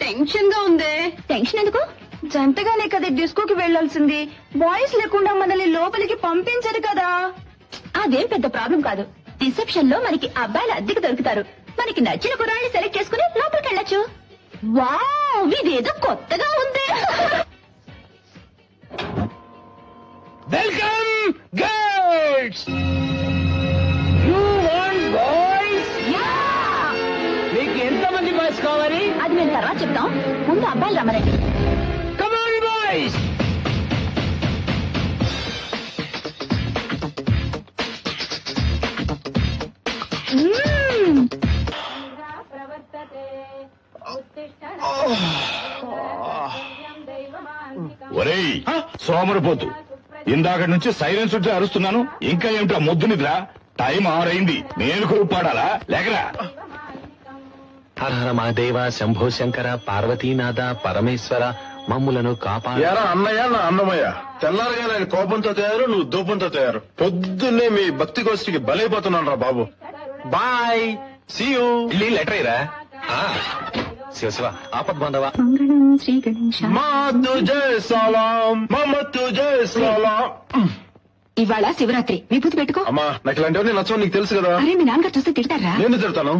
టెన్షన్గా ఉందే. టెన్షన్ ఎందుకు? జంటగానే కదా డిస్కోకి వెళ్ళాల్సింది బాయ్స్ లేకుండా మనల్ని లోపలికి పంపించరు కదా. అదేం పెద్ద ప్రాబ్లం కాదు. రిసెప్షన్లో మనకి అబ్బాయిలు అద్దెకు దొరుకుతారు. మనకి నచ్చిన కుర్రాళ్ళని సెలెక్ట్ చేసుకుని లోపలికి వెళ్ళొచ్చు వావ్! ఇదేదో కొత్తగా ఉంది. Welcome girls! ముందు అబ్బాయిలు బాయ్స్ మ్మ్. ఒరేయ్ సోమరిపోతు. ఇందాక నుంచి సైలెన్స్ ఉంటే అరుస్తున్నాను ఇంకా ఏమిటా మొద్దు నిద్ర? టైం ఆరైంది. నేను పాడాలా? లేకరా? హర హర మహాదేవ శంభో శంకర పార్వతీనాథ పరమేశ్వర మమ్ములను కాపాడు. ఎరా అన్నయ్య నా అన్నమయ్య. తెల్లారగా నేను కోపంతో తయారు నువ్వు దూపంతో తయారు. పొద్దున్నే మీ భక్తి గోష్ఠికి బలైపోతున్నాను రా బాబు. బాయ్. సీ యూ లెటర్ ఇరా శివ శివ ఆపద్ బాంధవ మంగళం శ్రీ గణేశ. మా తుజే సలాం మమ్మ తుజే సలాం. ఇవాళ శివరాత్రి. విభూతి పెట్టుకో. అమ్మా నాకు ఇలాంటివన్నీ నచ్చవు నీకు తెలుసు కదా. అరే మీ నాన్నగారు చూస్తే తిడతారా? నేను తిడతాను.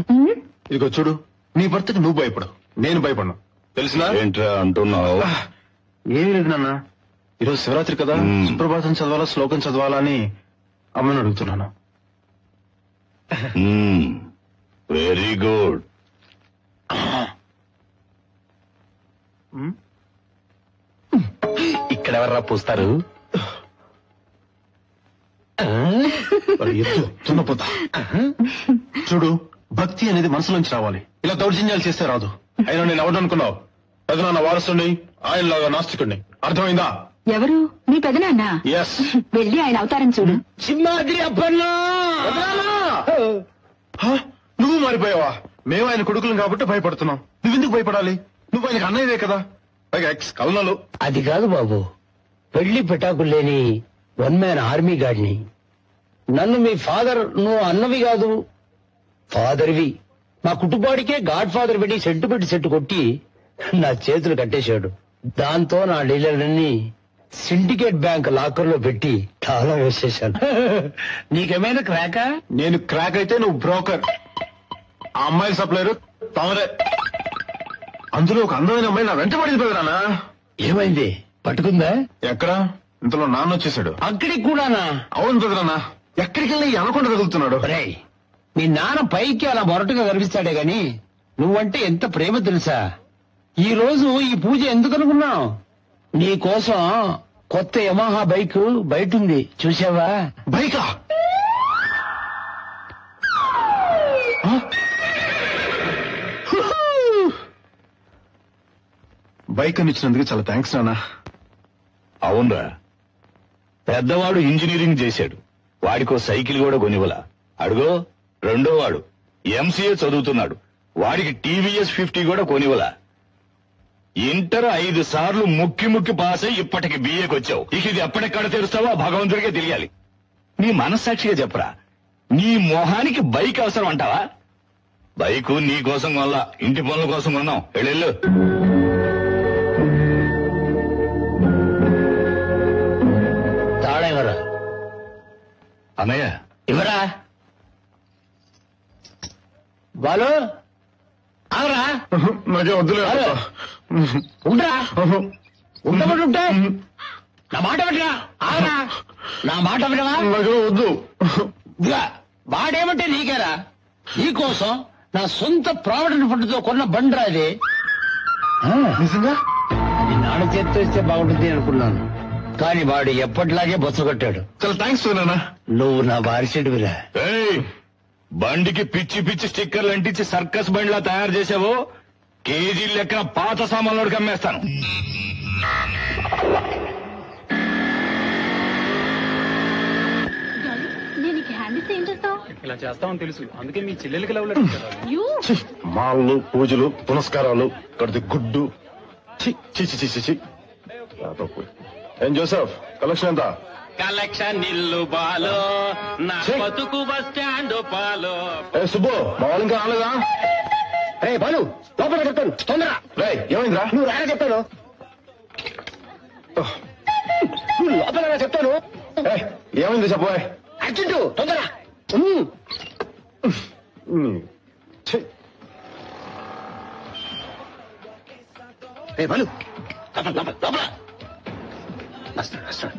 ఇదిగో చూడు. నీ భర్తకి నువ్వు భయపడు. నేను భయపడను. తెలిసినా? ఏంట్రా అంటున్నావు? ఏం లేదు నాన్న. ఈరోజు శివరాత్రి కదా. సుప్రభాతం చదవాలా శ్లోకం చదవాలా అని అమ్మని అడుగుతున్నాను. Very good. ఇక్కడ ఎవర్రా పూస్తారు? చూడు. భక్తి అనేది మనసులోంచి రావాలి. ఇలా దౌర్జన్యాలు చేస్తే రాదు. అయినా నేను ఎవరు అనుకున్నావు పెదనాన్న వారసుని ఆయనలాగా నాస్తికుడిని. అర్థమైందా? ఎవరు? మీ పెదనాన్న? ఎస్ వెళ్ళి ఆయన అవతారం చూడు. సింహాద్రి అప్పన్నా! నువ్వు మారిపోయావా? మేము ఆయన కొడుకులం కాబట్టి భయపడుతున్నాం. నువ్వెందుకు భయపడాలి? నువ్వు ఆయనకు అన్నయ్యవే కదా. పైగా ఎక్స్ కలనలు. అది కాదు బాబు. పెళ్ళి పెటాకులు లేని వన్ మ్యాన్ ఆర్మీ గాడిని. నన్ను మీ ఫాదర్ నువ్వు అన్నవి కాదు. ఫాదర్వి. మా కుటుంబానికే గాడ్ ఫాదర్ పెట్టి సెట్టు పెట్టి సెట్టు కొట్టి నా చేతులు కట్టేశాడు. దాంతో నా డీలర్లన్నీ సిండికేట్ బ్యాంక్ లాకర్లో పెట్టి తాళం వేసేశాను. నీకేమైనా క్రాకా? నేను క్రాక్ అయితే నువ్వు బ్రోకర్. ఆ అమ్మాయి సప్లైరు తమరే. అందులో ఒక అందమైన అమ్మాయి నా వెంట పడింది పెదనాన్న ఏమైంది? పట్టుకుందా? ఎక్కడ? ఇంతలో నాన్న వచ్చేసాడు అక్కడికి కూడానా? అవును పెదనాన్న ఎక్కడికి వెళ్ళి అనకుండా తగులుతున్నాడు? ఒరేయ్ నీ నాన్న పైకి అలా మొరటుగా కనిపిస్తాడే గాని నువ్వంటే ఎంత ప్రేమ తెలుసా? ఈ రోజు ఈ పూజ ఎందుకు అనుకున్నావు? నీ కోసం కొత్త యమహా బైక్ బయట ఉంది చూసావా బైకా? బైక్ అని ఇచ్చినందుకు చాలా థ్యాంక్స్ నాన్న. అవునరా. పెద్దవాడు ఇంజనీరింగ్ చేశాడు. వాడికో సైకిల్ కూడా కొనివ్వలా. అడుగో. రెండో వాడు ఎంసీఏ చదువుతున్నాడు. వాడికి టీవీఎస్ ఫిఫ్టీ కూడా కొనివ్వలా. ఇంటర్ ఐదు సార్లు ముక్కి ముక్కి పాస్ అయి ఇప్పటికి బిఏకి వచ్చావు. ఇక ఇది ఎప్పటిక్కడ తెరుస్తావో భగవంతుడికే తెలియాలి. నీ మనస్సాక్షిగా చెప్పరా. నీ మొహానికి బైక్ అవసరం అంటావా? బైకు నీ కోసం వల్ల ఇంటి పనుల కోసం కొన్నాం వెళ్ళు తాళం ఇవ్వరా? అన్నయ్య. ఇవ్వరా? బాలు? ఆగరా? నాకే వద్దులే. హలో. ఉండరా. ఉండబడి ఉంటే నా మాట వినరా? ఆగరా. నా మాట వినవా నాకు వద్దు. ఇదిగా వాడేమంటే నీకేరా? నీకోసం నా సొంత ప్రావిడెంట్ ఫండ్తో కొన్న బండ్రా ఇది. ఆ, నిజంగా? నీ నాన్న చేత్తో ఇస్తే బాగుంటుంది అనుకున్నాను. కానీ వాడు ఎప్పటిలాగే బొత్స కొట్టాడు. చాలా థ్యాంక్స్ నాన్న. నువ్వు నా వారిసేడువిరా. ఏయ్ బండికి పిచ్చి పిచ్చి స్టిక్కర్లు అంటించి సర్కస్ బండిలా తయారు చేసావో కేజీ లెక్కన పాత సామాన్లోకి అమ్మేస్తాను. ఇలా చేస్తామని తెలుసు. అందుకే మీ చెల్లెలకి లవ్ మాలలు పూజలు పునస్కారాలు కడితే గుడ్డు. ఛీ, ఛీ, ఛీ, ఛీ, ఛీ, ఛీ. యాదో పోయి. ఏం జోసెఫ్ కలెక్షన్ ఎంత? కలెక్షన్ నిల్లు బాలో నా. బతుకు బస్ స్టాండ్ పాలో. ఏ సుబ్బు మా వాళ్ళు ఇంకా రాలేదా? రే బాలు లోపల చెప్తాను తొందర రేయ్ ఏమైందిరా? నువ్వు రాగా చెప్తాను. నువ్వు లోపల రా చెప్తాను. ఏమైంది చెప్పబోయ్ అర్జెంటు తొందర. రే బాలు లోపల లోపల లోపల. వస్తాడు వస్తాడు.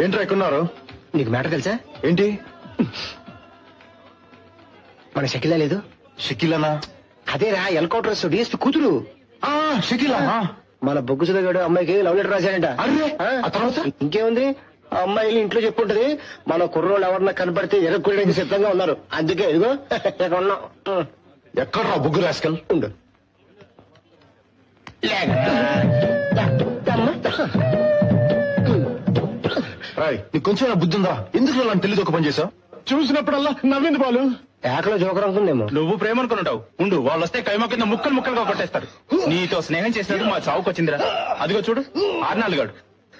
ఏంట్రా ఎక్కున్నారు నీకు మ్యాటర్ తెలుసా? ఏంటి? మన షకిలా లేదు. షకీలనా? అదేరా ఎల్కౌంటర్ డిఎస్పీ కూతురు. ఆ షకీలా ఆ. మన బొగ్గు సుధగాడు అమ్మాయికి లవ్ లెటర్ రాశాడంట. తర్వాత? ఇంకేముంది? ఆ అమ్మాయిలు ఇంట్లో చెప్పుంటది మన కుర్రోళ్ళు ఎవరన్నా కనపడితే ఎరక్కుడానికి సిద్ధంగా ఉన్నారు. అందుకే ఇదిగో ఇక్కడ ఉన్నాం. ఉం. ఎక్కడ్రా బుగ్గు రాస్కల్? ఉండు. రాయ్ నీకు కొంచెం బుద్ధి ఉందా ఎందుకు తెలియదు ఒక పని చేసావు చూసినప్పుడల్లా నవ్వింది బాలు. ఏకలో జోకర్ అనుకుందేమో నువ్వు ప్రేమ అనుకున్నావు ఉండు వాళ్ళు వస్తే కైమా కింద ముక్కలు ముక్కలుగా కొట్టేస్తారు. నీతో స్నేహం చేసినట్టు మా చావుకు వచ్చిందిరా. అదిగో చూడు ఆర్నాలుగాడు.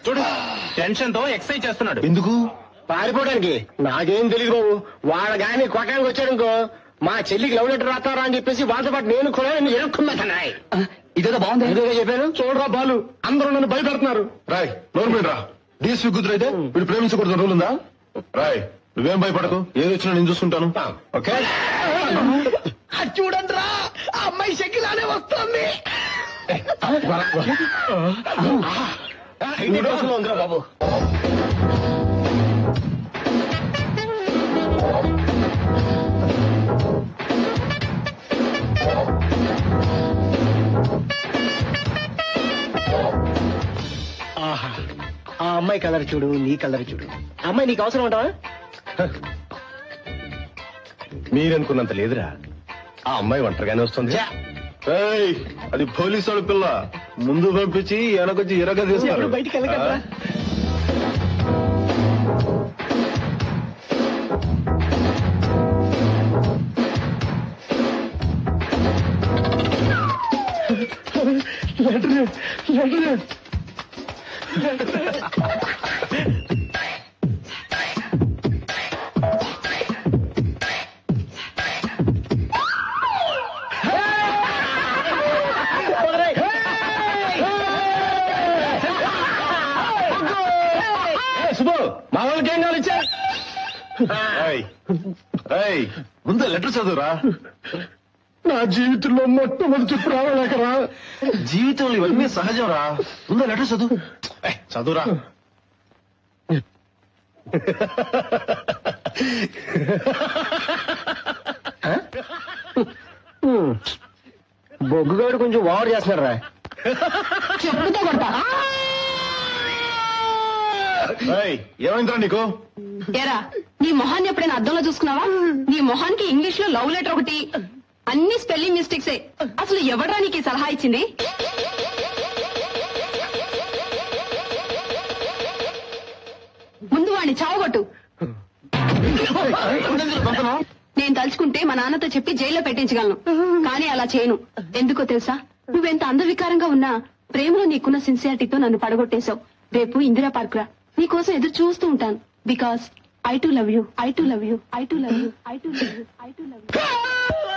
చూడు టెన్షన్తో ఎక్సైజ్ చేస్తున్నాడు. ఎందుకు? పారిపోవడానికి. నాకేం తెలియదు బాబు. వాళ్ళ గాని కొట్టడానికి వచ్చాడనుకో మా చెల్లికి లవ్ లెటర్ రాస్తారా అని చెప్పేసి వాళ్ళతో పాటు నేను కూడా ఎరుక్కున్నాయి ఇదేదో బాగుంది. చెప్పాను? చూడరా బాలు అందరూ నన్ను భయపెడుతున్నారు. రాయ్ నోరు మీడరా డిఎస్పీ కూతురు అయితే వీడు ప్రేమించకూడదు రూల్ ఉందా రాయ్ నువ్వేం భయపడకు ఏది వచ్చినా నేను చూసుకుంటాను ఓకే చూడండి రా అమ్మాయి షకిలానే వస్తుంది బాబు అమ్మాయి కలర్ చూడు నీ కలర్ చూడు. అమ్మాయి నీకు అవసరం ఉంటావా మీరనుకున్నంత లేదురా. ఆ అమ్మాయి ఒంటరిగానే వస్తుంది. ఛా. ఏయ్, అది పోలీసు వాళ్ళ పిల్ల. ముందు పంపించి వెనకొచ్చి ఇరగ తీస్తారు. ఎవరు బయటికి వెళ్ళకట్రా జీవితంలో మొట్టమొదటి ప్రాణలేకరా జీవితంలో ఇవన్నీ సహజం రా ముందు లెటర్ చదువు చదువురా. బొగ్గుగాడు కొంచెం ఓవర్ చేస్తున్నాడు రా చెప్పుతో కొడతా. ఏయ్, ఏమైందిరా నీకు? ఎరా నీ మొహాన్ని ఎప్పుడైనా అద్దంలో చూసుకున్నావా? నీ మొహానికి ఇంగ్లీష్లో లవ్ లెటర్ ఒకటి. అన్ని స్పెల్లింగ్ మిస్టేక్సే. అసలు ఎవడ్రా నీకు సలహా ఇచ్చింది? ముందు వాడిని చావగొట్టు. నేను తలుచుకుంటే మా నాన్నతో చెప్పి జైల్లో పెట్టించగలను. కానీ అలా చేయను. ఎందుకో తెలుసా? నువ్వెంత అందవికారంగా ఉన్నా ప్రేమలో నీకున్న సిన్సియారిటీతో నన్ను పడగొట్టేశావు. రేపు ఇందిరా పార్క్ రా. నీకోసం ఎదురు చూస్తూ ఉంటాను. Because I too love you I too love you I too love you I too love you I too love you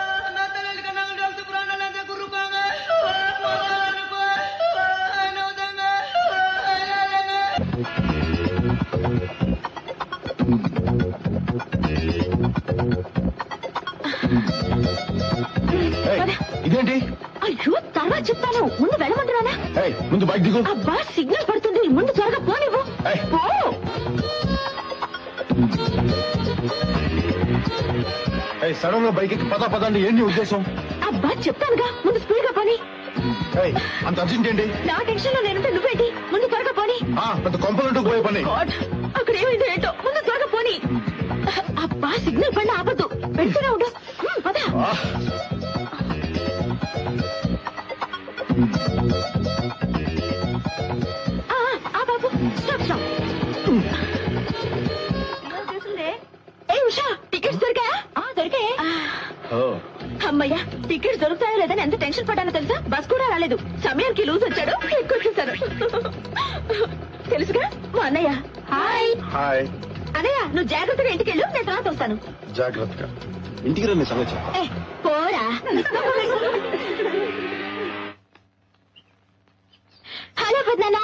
ఏయ్, ఇదేంటి? అయ్యో తర్వాత చెప్తాను. ముందు వెళ్ళమంటున్నానా? ఏయ్, ముందు బైక్ దిగు. అబ్బా సిగ్నల్ పడుతుంది. ముందు త్వరగా పోనివ్వు ఏయ్. పో. ఏయ్, సడన్గా బైక్ ఎక్కి పద పద అంటే ఏంటి నీ ఉద్దేశం? అబ్బా చెప్తానుగా. ముందు స్పీడ్గా పోని. ఏయ్, అంత అర్జెంట్ ఏంటి? నా టెన్షన్లో నేనుంటే నువ్వేంటి? ముందు పోని. ఆ, పెద్ద కొంపలంటూ పోయే పని. గాడ్ అక్కడ ఏమైందో ఏంటో? ముందు త్వరగా పోని. అబ్బా సిగ్నల్ పడిన ఆపద్దు. వెళ్తూనే ఉండు. హ్మ్, పద. ఆ, ఆ, ఆ బాబు స్టాప్ స్టాప్. ఏ ఉషా టికెట్స్ దొరికాయా? దొరికాయే. ఓ, అమ్మయ్యా టికెట్స్ దొరుకుతాయో లేదని ఎంత టెన్షన్ పడ్డానో తెలుసా? బస్ కూడా రాలేదు. సమయానికి లూజ్ వచ్చాడు. ఎక్కువచ్చేసారు తెలుసుగా? మా అన్నయ్య. హాయ్. హాయ్. అన్నయ్య నువ్వు జాగ్రత్తగా ఇంటికి వెళ్ళు నేను తర్వాత వస్తాను. జాగ్రత్తగా. ఇంటికి రండి సంగతి. ఏ, పోరా. హలో పెద్దనా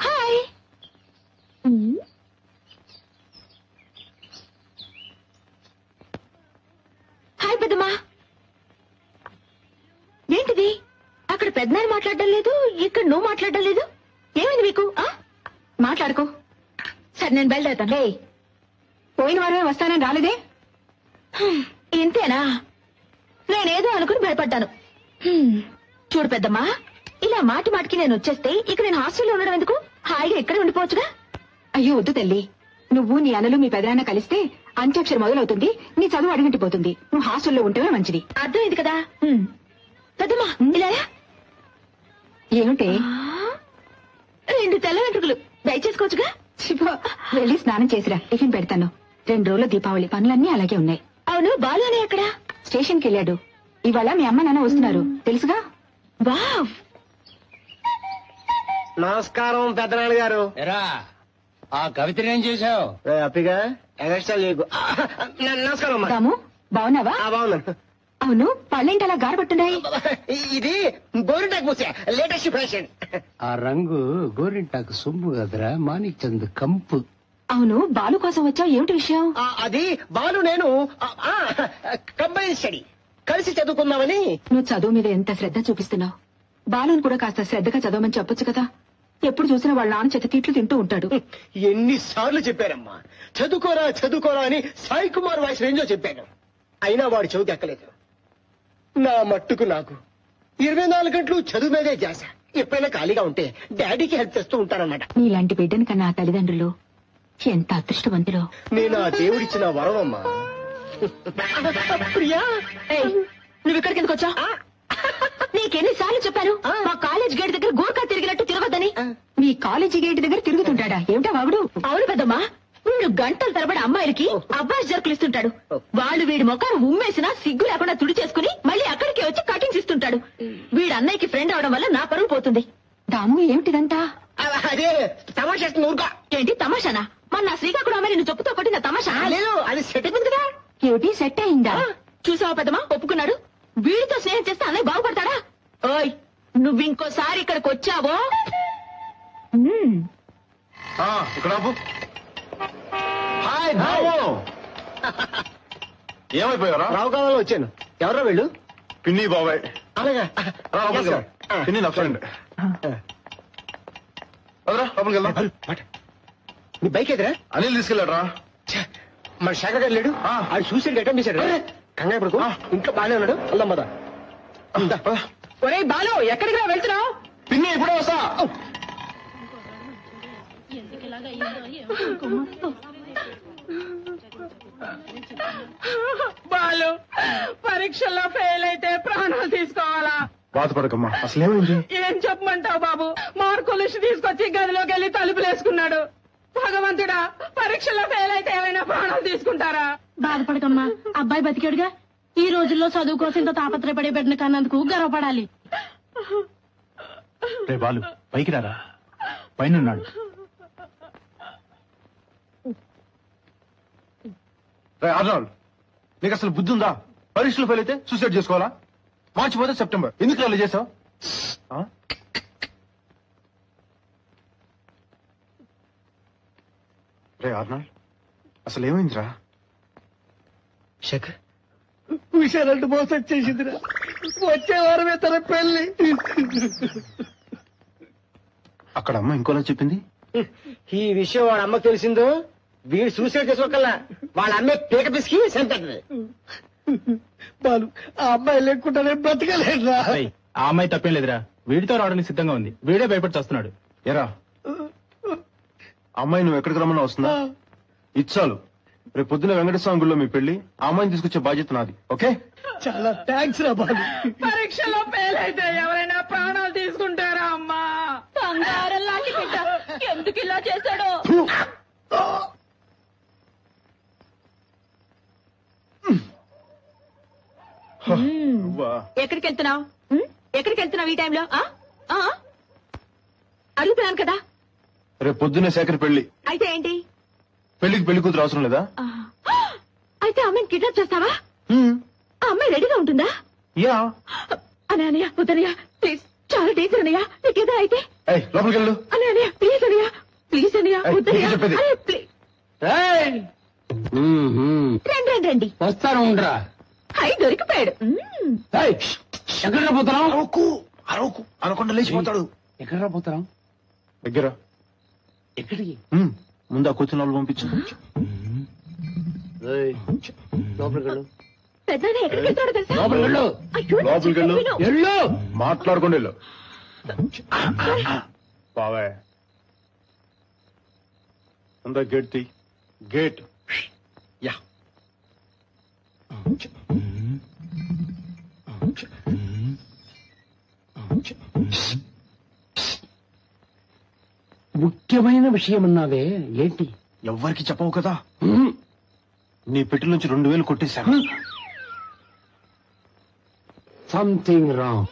హాయ్. హాయ్ పెద్దమ్మా. ఏంటిది? అక్కడ పెద్దనాన్న మాట్లాడడం లేదు ఇక్కడ నువ్వు మాట్లాడడం లేదు? ఏమైంది మీకు? ఆ? మాట్లాడుకో. సరే నేను బయలుదేరుతాను. ఏయ్, పోయిన వారమే వస్తానని రాలేదే? హ్మ్, ఇంతేనా? నేనేదో అనుకుని భయపడ్డాను. హ్మ్, చూడు పెద్దమ్మా ఇలా మాటి మాటికి నేను వచ్చేస్తే ఇక నేను హాస్టల్లో ఉండడం ఎందుకు? హాయిగా ఇక్కడే ఉండిపోవచ్చుగా? అయ్యో వద్దు తల్లి. నువ్వు నీ అనలు మీ పెదనాన్న కలిస్తే అంత్యాక్షరం మొదలవుతుంది నీ చదువు అడిగింటిపోతుంది నువ్వు హాస్టల్లో ఉంటేనే మంచిది. అర్థమైంది కదా. పెద్దమ్మా ఇలా. ఏమిటే? రెండు తెల్ల వెంట్రుకలు. దయచేసుకోవచ్చుగా వెళ్ళి స్నానం చేసిరా టిఫిన్ పెడతాను. రెండు రోజుల దీపావళి పనులన్నీ అలాగే ఉన్నాయి. అవును బాలు అనే ఎక్కడా? స్టేషన్కి వెళ్ళాడు. ఇవాళ మీ అమ్మ నాన్న వస్తున్నారు. తెలుసుగా? వావ్! నమస్కారం పెద్దనాన్న గారు ఆ కవితని ఏం చేశావు? ఏ, అప్పిగా? ఎగస్ట్రా చేయకు. న- నమస్కారం అమ్మా. రాము బాగున్నావా? ఆ, బాగున్నాను అవును పళ్ళేంటి అలా గారపట్టున్నాయి ఇ- ఇది గోరింటాకు పూసే లేటెస్ట్ ఫ్యాషన్. ఆ రంగు గోరింటాకు సొమ్ము కదరా మాణిక్ చంద్ కంపు. అవును బాలు కోసం వచ్చావు ఏమిటి విషయం? ఆ, అది బాలు నేను కంబైన్ స్టడీ. కలిసి చదువుకుందామని. నువ్వు చదువు మీద ఎంత శ్రద్ధ చూపిస్తున్నావు? బాలుని కూడా కాస్త శ్రద్ధగా చదవమని చెప్పొచ్చు కదా. ఎప్పుడు చూసినా వాళ్ళ నాన్న చేత తిట్లు తింటూ ఉంటాడు. ఎన్నిసార్లు చెప్పారమ్మా. చదువుకోరా చదువుకోరా అని సాయి కుమార్ వాయిస్ రేంజో చెప్పాను. అయినా వాడు చదువు ఎక్కలేదు. నా మట్టుకు నాకు ఇరవై నాలుగు గంటలు చదువు మీదే జాస ఎప్పుడైనా ఖాళీగా ఉంటే డాడీకి హెల్ప్ చేస్తూ ఉంటారన్నమాట నీలాంటి బిడ్డని కన్నా ఆ తల్లిదండ్రులు ఎంత అదృష్టవంతులో. నేను ఆ దేవుడిచ్చిన వరం అమ్మా ప్రియా నువ్వు ఇక్కడికి ఎందుకు వచ్చా నీకెన్నిసార్లు చెప్పాను? మా కాలేజ్ గేట్ దగ్గర గోర్ఖా తిరిగినట్టు తిరగద్దని. మీ కాలేజీ గేట్ దగ్గర తిరుగుతుంటాడా? ఏమిటా వాగుడు? అవును పెద్దమ్మా. వీడు గంటల తరబడి అమ్మాయిలకి అబ్బాయి జరుకులు ఇస్తుంటాడు. వాళ్ళు వీడి మొఖాన్ని ఉమ్మేసినా సిగ్గు లేకుండా తుడి చేసుకుని మళ్ళీ అక్కడికి వచ్చి కటింగ్స్ ఇస్తుంటాడు. వీడు అన్నయ్యకి ఫ్రెండ్ అవడం వల్ల నా పరువు పోతుంది. దాము ఏమిటిదంతా? అదే తమాషా ఊరుగా. ఏంటి తమాషానా? మన నా శ్రీకాకుళం అమ్మాయి నిన్ను చెప్పుతో కొట్టిన తమాషా? లేదు అది సెట్ అయిపోయింది కదా ఏమిటి సెట్ అయిందా? చూసావా పెద్దమ్మా? ఒప్పుకున్నాడు? వీడితో స్నేహం చేస్తే అన్నయ్య బాగుపడతాడా? ఓయ్ నువ్వు ఇంకోసారి ఇక్కడికి వచ్చావో? ఇక్కడ. హాయ్ ఏమైపోయారా రావు కావాలో వచ్చాను. ఎవరో వెళ్ళు? పిన్ని బాబాయ్. అలాగా. పిన్ని నా ఫ్రెండ్ లోపలికి వెళ్దాం. నీ బైక్ ఎదురా? అనిల్ తీసుకెళ్ళాడు రా మన శాఖ గారు లేడు? ఆ. అది సూసైడ్ అటెంప్ట్ చేశాడు. కంగారు పడుకో ఇంట్లో బాగానే ఉన్నాడు. వెళ్దాం పద. ఒరే బాలు ఎక్కడికి రా వెళ్తున్నావు? పిన్ని ఇప్పుడే వస్తా. బాలు పరీక్షల్లో ఫెయిల్ అయితే ప్రాణాలు తీసుకోవాలా? బాధపడకమ్మా. అసలు ఏమైంది ఏం చెప్పమంటావు బాబు? మార్కులు తీసుకొచ్చి గదిలోకి వెళ్ళి తలుపులేసుకున్నాడు. భగవంతుడా పరీక్షల్లో ఫెయిల్ అయితే ఏమైనా ప్రాణాలు తీసుకుంటారా? బాధపడకమ్మా. అబ్బాయి బతికాడుగా? ఈ రోజుల్లో చదువు కోసం ఇంత తాపత్రయపడే బిడ్డను కన్నందుకు గర్వపడాలి. రే బాలు పైకి రారా? పైన ఉన్నాడు రే ఆర్నాల్డ్ నీకు అసలు బుద్ధి ఉందా? పరీక్షలు ఫెయిల్ అయితే సూసైడ్ చేసుకోవాలా? మార్చి పోతే సెప్టెంబర్. ఎందుకు అలా చేసావు? రే ఆర్నాల్డ్ అసలు ఏమైందిరా? శేఖర్? విషయాలంటూ మోసం వచ్చే వారమే తన పెళ్ళి అక్కడ అమ్మ ఇంకోలా చెప్పింది? ఈ విషయం వాడు అమ్మకు తెలిసిందో వీడు సూసైడ్ చేసుకోకల్లా వాళ్ళ అమ్మే పీక పిసికి చంపేస్తుంది బాలు ఆ అమ్మాయి లేకుండానే బ్రతకలేదురా. ఆ అమ్మాయి తప్పేం లేదురా. వీడితో రావడానికి సిద్ధంగా ఉంది. వీడే భయపడి వస్తున్నాడు ఎరా అమ్మాయి నువ్వు ఎక్కడికి రమ్మన్నా వస్తుందా? ఇచ్చాలు. రేపు పొద్దున వెంకటస్వామి గుళ్ళో మీ పెళ్ళి ఆ అమ్మాయిని తీసుకొచ్చే బాధ్యత నాది. ఓకే? చాలా థ్యాంక్స్ రా పరీక్షలో ఫెయిల్ అయితే ఎవరైనా ప్రాణాలు తీసుకుంటారా అమ్మా? బంగారం లాంటి బిడ్డ. ఎందుకు ఇలా చేశాడో? ఎక్కడికి వెళ్తున్నావు ఎక్కడికి వెళ్తున్నావు ఈ టైంలో? అడుగుతున్నాను కదా. రేపు పొద్దున్నే శేఖర్ పెళ్ళి అయితే ఏంటి? పెళ్ళికి పెళ్ళి కూతురు అవసరం లేదా? ఆ. అయితే అమ్మాయిని కిడ్నాప్ చేస్తావా? హ్మ్. ఆ అమ్మాయి రెడీగా ఉంటుందా? యా. అనే అనయ్య వద్దనయ్య ప్లీజ్. చాలా డేంజర్ అనయ్య నీకేదో అయితే. ఏయ్ లోపలికి వెళ్ళు. అనే అనయ్య ప్లీజ్ అనయ్య ప్లీజ్ అనయ్య ఏయ్, వద్దనయ్య నీకు చెప్పేది. అరే, ప్లీజ్ ఏయ్! రండి రండి రండి. వస్తాను ఉండరా. హై దొరికిపోయాడు. మ్మ్. ఏయ్, ఎక్కడ పోతున్నాం అరవకు అరవకు. అనకుండా లేచిపోతాడు. ఎక్కడ పోతున్నాం దగ్గర. ఎక్కడికి. ముందు ఆ కూర్చున్న వాళ్ళు పంపించు మాట్లాడుకోండి వెళ్ళు. బావే అందా గేట్ తీ గేట్. యా. ముఖ్యమైన విషయం అన్నావే ఏంటి? ఎవ్వరికి చెప్పవు కదా. నీ పెట్టి నుంచి రెండు వేలు కొట్టేశాను. సంథింగ్ రాంగ్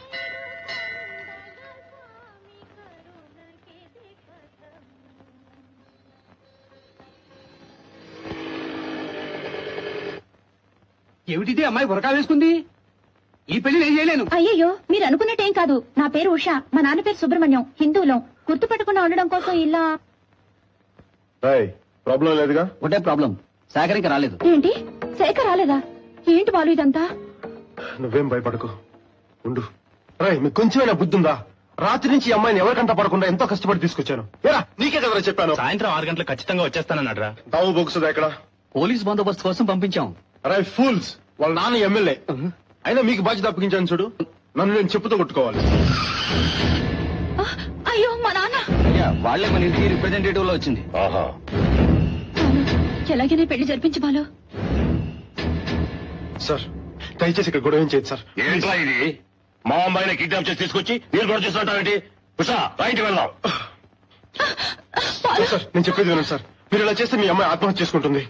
ఏమిటిది? అమ్మాయి బురకా వేసుకుంది? ఈ పెళ్ళి నేను చేయలేను. అయ్యయ్యో మీరు అనుకున్నట్టేం కాదు. నా పేరు ఉష మా నాన్న పేరు సుబ్రహ్మణ్యం హిందువులం. గుర్తుపెట్టకుండా ఉండడం కోసం ఇలా ప్రాబ్లం లేదుగా? ఒకటే ప్రాబ్లం. సాగరికి రాలేదు. ఏంటి? శేఖర్ రాలేదా? ఏంటి బాలు ఇదంతా? నువ్వేం భయపడకు. ఉండు. రాయ్ మీకు కొంచెమైనా బుద్ధి ఉందా రాత్రి నుంచి ఈ అమ్మాయిని ఎవరికంట పడకుండా ఎంతో కష్టపడి తీసుకొచ్చాను. ఏరా నీకే కదరా చెప్పాను. సాయంత్రం ఆరు గంటలకు ఖచ్చితంగా వచ్చేస్తానన్నాడు రా దావు బొగుసుదా ఎక్కడ? పోలీస్ బందోబస్తు కోసం పంపించాం. రాయ్ ఫూల్స్! వాళ్ళ నాన్న ఎమ్మెల్యే. అయినా మీకు బాధ్యత అప్పగించాను చూడు. నన్ను నేను చెప్పుతో కొట్టుకోవాలి. అయ్యో మా నాన్న. వాళ్ళే మన ఇంటికి రిప్రజెంటేటివ్లో వచ్చింది. ఆహా. ఎలాగైనా పెళ్ళి జరిపించు బాలు. సార్ దయచేసి ఇక్కడ గొడవ ఏం చేయదు సార్. ఏంట్రా ఇది? మా అమ్మాయిని కిడ్నాప్ చేసి తీసుకొచ్చి నేను కూడా చూస్తుంటావేంటి ఉషా బయటికి వెళ్దాం. సార్, నేను చెప్పేది వినండి సార్. మీరు ఇలా చేస్తే మీ అమ్మాయి ఆత్మహత్య చేసుకుంటుంది.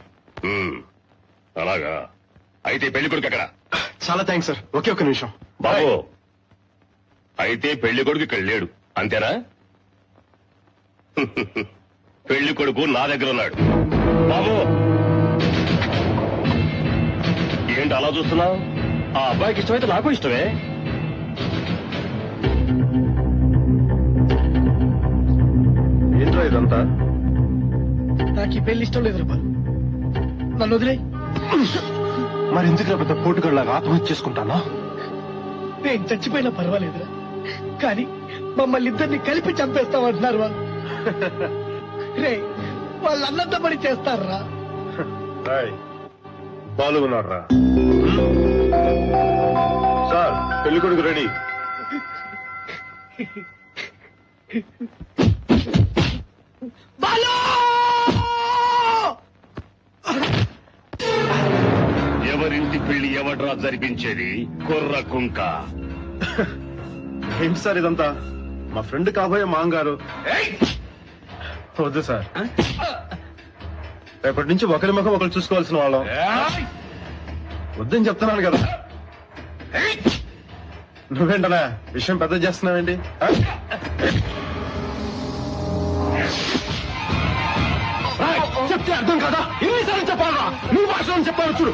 అలాగా? అయితే పెళ్ళి కొడుకు ఎక్కడ? చాలా థ్యాంక్స్ సార్. ఒకే ఒక నిమిషం. బాబు. అయితే పెళ్ళి కొడుకు ఇక్కడ లేడు. అంతేనా? పెళ్ళి కొడుకు నా దగ్గర ఉన్నాడు. బాబు! ఏంటి అలా చూస్తున్నావు? ఆ అబ్బాయికి ఇష్టమైతే నాకు ఇష్టమే. ఏంట్రా ఇదంతా? నాకు ఈ పెళ్ళి ఇష్టం లేదు రూపాయలు నన్ను వదిలే. మరి ఎందుకు పెద్ద పోటుగల్లాగా ఆత్మహత్య చేసుకుంటానా? నేను చచ్చిపోయినా పర్వాలేదురా. కానీ మమ్మల్ని ఇద్దరిని కలిపి చంపేస్తామంటున్నారు వాళ్ళు. రే వాళ్ళు అన్నంత పని చేస్తారా? రాయ్ బాలు ఉన్నాడు రా సార్ పెళ్ళి కొడుకు రెడీ. ఎవరింటి పెళ్ళి ఎవడ్రా జరిపించేది? కుర్ర కుంక. ఏంటి సార్ ఇదంతా? మా ఫ్రెండ్ కాబోయే మాంగారు వద్దు సార్. రేపటి నుంచి ఒకరి ముఖం ఒకరు చూసుకోవాల్సిన వాళ్ళం. వద్దని చెప్తున్నాను కదా. నువ్వేంటనా విషయం పెద్ద చేస్తున్నావేంటి? చెప్తే అర్థం కదా? ఎన్నిసార్లు చెప్పాలా నీ భాషలో చెప్పాను చూడు.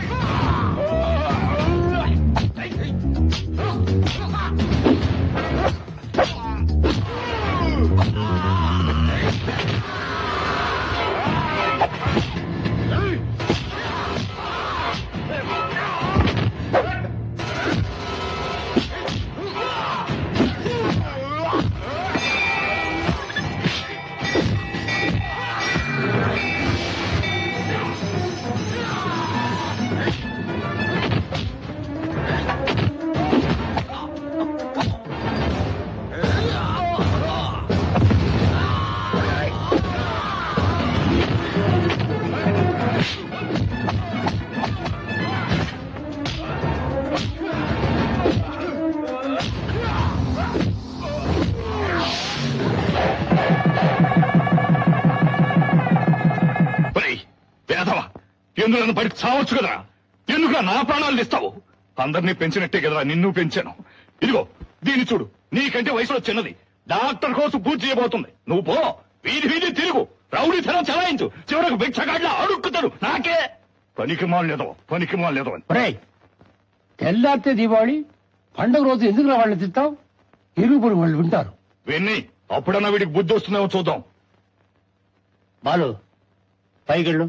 నన్ను పడి చావచ్చు కదా ఎందుకు నా ప్రాణాలు ఇస్తావు? అందరినీ పెంచినట్టే కదరా నిన్ను పెంచాను. ఇదిగో దీన్ని చూడు. నీకంటే వయసులో చిన్నది. డాక్టర్ కోసం పూర్తి చేయబోతుంది. నువ్వు పో. వీధి వీధి తిరుగు. రౌడీతనం చలాయించు. చివరకు భిక్షగాడ్ల అడుక్కుతాడు. నాకే. పనికి మాలేదో పనికి మాలేదో అని ఒరేయ్ తెల్లారితే దీపావళి పండుగ రోజు ఎందుకు రా వాళ్ళని తిట్టావు ఇరుగురు వాళ్ళు వింటారు విన్ని అప్పుడన్నా వీడికి బుద్ధి వస్తుందేమో చూద్దాం. బాలు పైకెళ్ళు.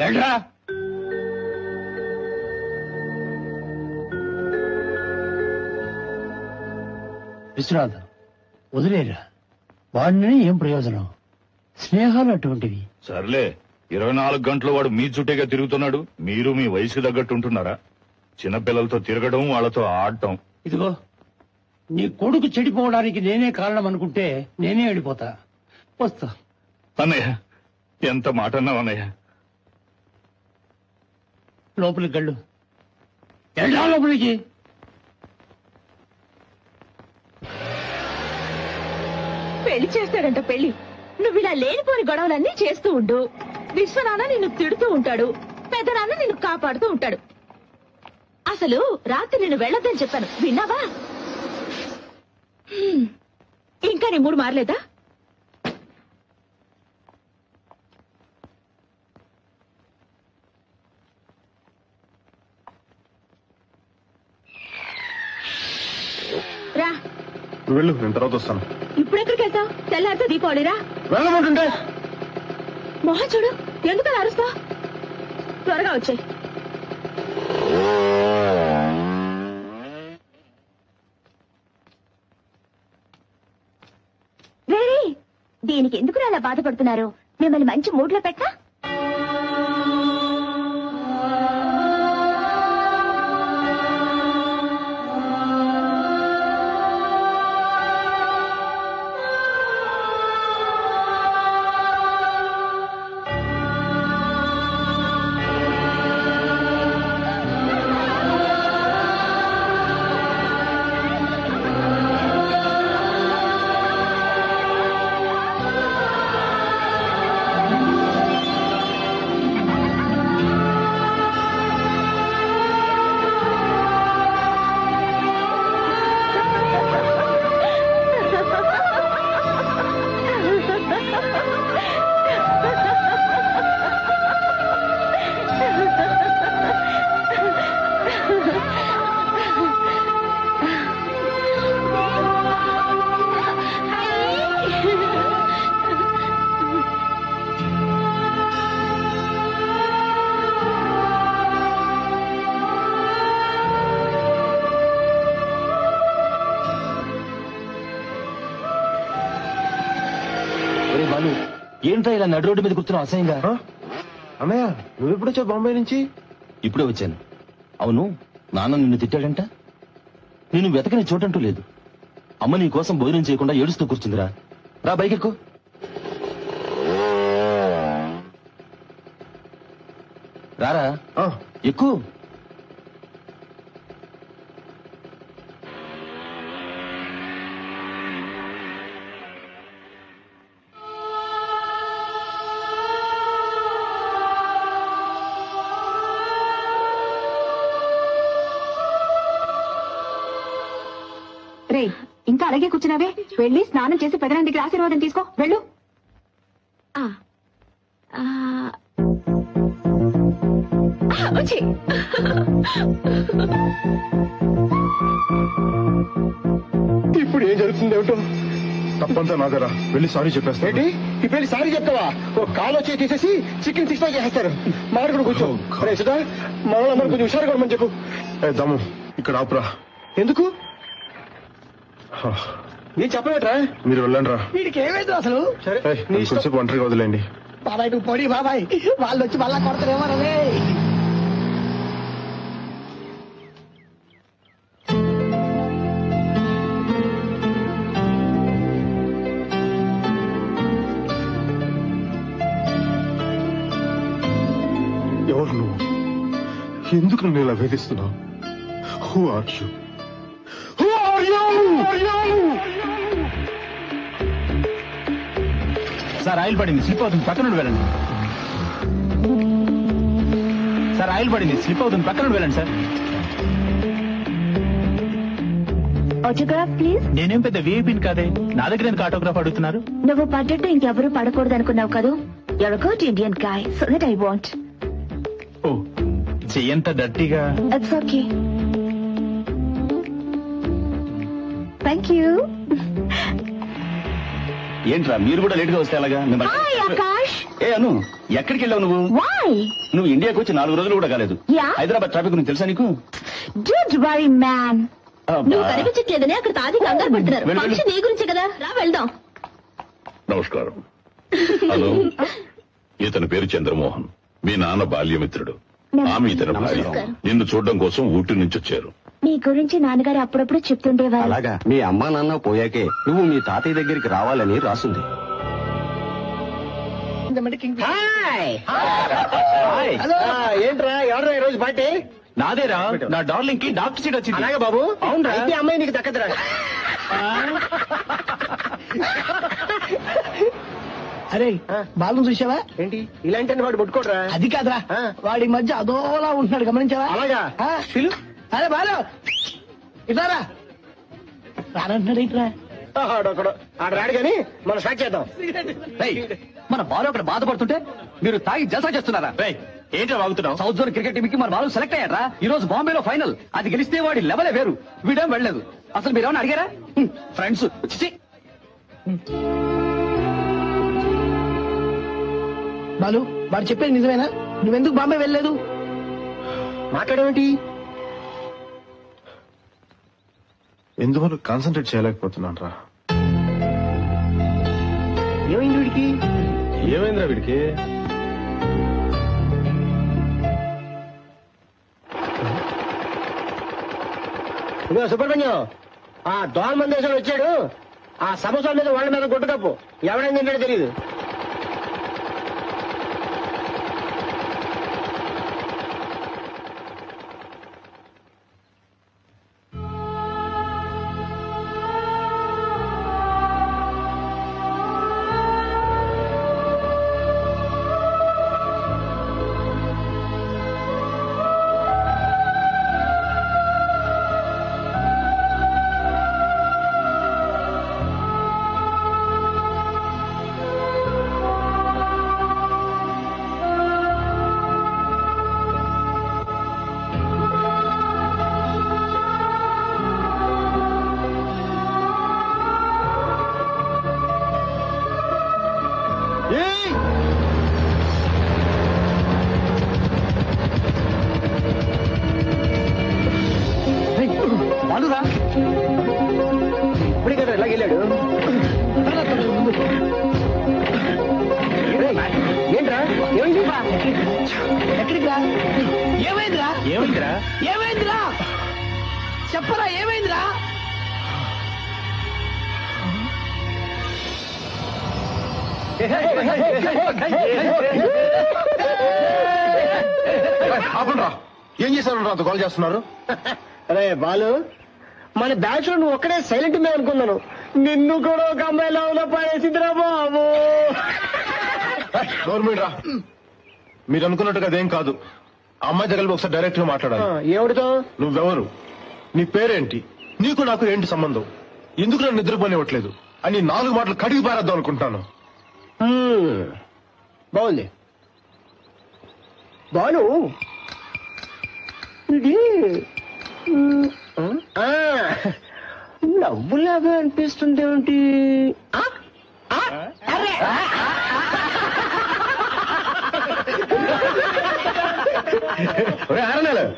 వెళ్ళరా విశ్రాంత. వదిలేరా? వాడిని ఏం ప్రయోజనం? స్నేహాలు అటువంటివి. సర్లే ఇరవై నాలుగు గంటలు వాడు మీ చుట్టేగా తిరుగుతున్నాడు. మీరు మీ వయసు తగ్గట్టు ఉంటున్నారా? చిన్నపిల్లలతో తిరగడం వాళ్ళతో ఆడటం. ఇదిగో నీ కొడుకు చెడిపోవడానికి నేనే కారణం అనుకుంటే నేనే వెళ్ళిపోతా. వస్తా. అన్నయ్య ఎంత మాట అన్నావు అన్నయ్య? లోపలికి వెళ్ళు. వెళ్ళా లోపలికి? పెళ్ళి చేస్తాడంట పెళ్ళి. నువ్వు ఇలా లేనిపోని గొడవలన్నీ చేస్తూ ఉండు. విశ్వనాన్న నిన్ను తిడుతూ ఉంటాడు. పెద్దనాన్న నిన్ను కాపాడుతూ ఉంటాడు. అసలు రాత్రి నేను వెళ్ళొద్దని చెప్పాను. విన్నావా? ఇంకా నీ మూడు మారలేదా? రా. నువ్వు వెళ్ళు నేను తర్వాత వస్తాను. ఇప్పుడు ఎక్కడికి వెళ్తావు తెల్లారితో దీపావళిరా? వెళ్ళమంటుంటే? మొహం చూడు ఎందుకలా అరుస్తావు? త్వరగా వచ్చాయి. దీనికి ఎందుకు అలా బాధపడుతున్నారు? మిమ్మల్ని మంచి మూడ్లో పెట్టా? ఇలా నడు రోడ్డు మీద కూర్చున్నావు అసహ్యంగా. అన్నయ్య నువ్వు ఎప్పుడు వచ్చావు బాంబే నుంచి? ఇప్పుడే వచ్చాను. అవును నాన్న నిన్ను తిట్టాడంట? నేను వెతకని చోటంటూ లేదు. అమ్మ నీ కోసం భోజనం చేయకుండా ఏడుస్తూ కూర్చుందిరా. రా బైక్ ఎక్కు రారా ఎక్కువ కూర్చున్నావే వెళ్ళి స్నానం చేసి పెదనాన్న దగ్గర ఆశీర్వాదం తీసుకో. వెళ్ళు. ఇప్పుడు ఏం జరుగుతుంది ఏమిటో తప్పంతా నాదరా. వెళ్ళి సారీ చెప్పేస్తా ఏంటి? ఈ పెళ్ళి సారీ చెప్తావా? ఓ కాలు వచ్చి తీసేసి చికెన్ సిక్స్ ఫైవ్ చేసేస్తారు మాట్లాడు కూర్చో. అరే సుధా మనలో కొంచెం హుషారు కొడమని చెప్పు. ఏ దమ్ము ఇక్కడ ఆపురా. ఎందుకు? నేను చెప్పలేట్రా? మీరు వెళ్ళండి రా వీడికి ఏమైంది అసలు? సరే. నీ ఇష్టం. కొంచెంసేపు ఒంటరిగా వదిలేండి బాబాయ్ నువ్వు పొడి బాబాయ్. వాళ్ళు వచ్చి మళ్ళా కొడతారేమో రే ఎవరు నువ్వు? ఎందుకు నన్ను ఇలా వేధిస్తున్నావు? Who are you who are you sir oil పడింది స్లిప్ అవుతుంది పక్కన వెళ్ళండి. సార్ ఆయిల్ పడింది స్లిప్ అవుతుంది పక్కన వెళ్ళండి సార్. ఆటోగ్రాఫ్ ప్లీజ్ నేనేం పెద్ద వీఐపీని కాదే? నా దగ్గర ఎందుకు ఆటోగ్రాఫ్ అడుగుతున్నారు? నువ్వు పడ్డట్టు ఇంకెవరూ పడకూడదు అనుకున్నావు కదూ? ఎవరు good Indian guy so that I want ఓ చెయ్యంత డర్టీగా ఇట్స్ ఓకే థ్యాంక్ యూ ఏంట్రా మీరు కూడా లేట్గా వస్తే అలాగా మిమ్మల్ని- హాయ్ ఆకాష్ ఏ అను ఎక్కడికి వెళ్ళావు నువ్వు? వై నువ్వు ఇండియాకి వచ్చి నాలుగు రోజులు కూడా కాలేదు. Yeah. హైదరాబాద్ ట్రాఫిక్ గురించి తెలుసా నీకు? Don't worry man. నువ్వు కనిపించట్లేదని అక్కడ తాది కంగారు పడుతున్నారు. వెళ్ళు, వెళ్ళు. ఫంక్షన్ నీ గురించే కదా? రా వెళ్దాం. నమస్కారం. హలో. ఇతని పేరు చంద్రమోహన్. మీ నాన్న బాల్యమిత్రుడు. ఆమె ఇతని భార్య. నమస్కారం. నిన్ను చూడడం కోసం ఊటీ నుంచి వచ్చారు. నీ గురించి నాన్నగారు అప్పుడప్పుడు చెప్తుండేవారు. అలాగా. మీ అమ్మా నాన్న పోయాకే నువ్వు మీ తాతయ్య దగ్గరికి రావాలని రాసుంది. Hi hi. ఆ, ఏంట్రా? ఎవరు ఈ రోజు పార్టీ? నాదేరా? నా డార్లింగ్కి డాక్టర్ సీట్ వచ్చింది. అలాగే బాబు. అవునరా? అయితే అమ్మాయి నీకు దక్కదురా. అరే. బాలు చూసావా? ఏంటి? ఇలాంటి వాడు ముట్టుకోడరా. అది కాదురా. వాడి మధ్య అదోలా ఉంటున్నాడు గమనించావా? అలాగా. అరే బాలు! ఇట్లారా? రానంటున్నాడు ఆడొకడు. ఆడ రాడు కానీ మనం స్టార్ట్ చేద్దాం. మన బాలు అక్కడ బాధపడుతుంటే మీరు తాగి జలసా చేస్తున్నారా? రేయ్, ఏంట్రా వాగుతున్నావు? సౌత్ జోన్ క్రికెట్ టీమ్కి మన బాలు సెలెక్ట్ అయ్యారా ఈ రోజు బాంబేలో ఫైనల్. అది గెలిస్తే వాడి లెవెలే వేరు. వీడేం వెళ్ళలేదు. అసలు మీరేమన్నా అడిగారా? ఫ్రెండ్స్. బాలు వాడు చెప్పేది నిజమేనా? నువ్వెందుకు బాంబే వెళ్ళలేదు? మాట్లాడేమిటి ఎందువల్ల కాన్సన్ట్రేట్ చేయలేకపోతున్నాను రా ఏమైంది వీడికి? ఏమైందిరా వీడికి? ఇదిగో సుబ్రహ్మణ్యం ఆ దోమ మందేశాడు వచ్చాడు. ఆ సమోసా మీద వాళ్ళ మీద గుడ్డు కప్పు ఎవడైంది తెలియదు కాల్ చేస్తున్నారు? అరే బాలు మన బ్యాచ్లో నువ్వు ఒక్కడే సైలెంట్ మే అనుకున్నాను నిన్ను కూడా ఒక అమ్మాయి లవ్ పాడేసిందిరా బాబు. గవర్నమెంట్ రా. మీరు అనుకున్నట్టుగా అదేం కాదు. ఆ అమ్మాయి దగ్గర ఒకసారి డైరెక్ట్గా మాట్లాడాలి. ఏమిటితో నువ్వెవరు? నీ పేరేంటి? నీకు నాకు ఏంటి సంబంధం? ఎందుకు నన్ను నిద్రపోనివ్వట్లేదు? అని నాలుగు మాటలు కడిగి పారేద్దాం అనుకుంటాను. బాగుంది. బాను ఇది నవ్వులాగా అనిపిస్తుంది ఏమిటి?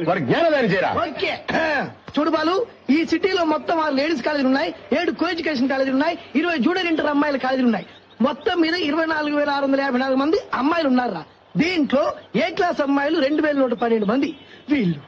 వారి జ్ఞానదాన్ని చేయరా? ఓకే. చూడు బాలు ఈ సిటీలో మొత్తం ఆరు లేడీస్ కాలేజీలు ఉన్నాయి ఏడు కో ఎడ్యుకేషన్ కాలేజీలు ఉన్నాయి ఇరవై జూనియర్ ఇంటర్ అమ్మాయిల కాలేజీలు ఉన్నాయి. మొత్తం మీద ఇరవై నాలుగు వేల ఆరు వందల యాభై నాలుగు మంది అమ్మాయిలు ఉన్నారా దీంట్లో ఏ క్లాస్ అమ్మాయిలు రెండు వేల నూట పన్నెండు మంది? వీళ్ళు.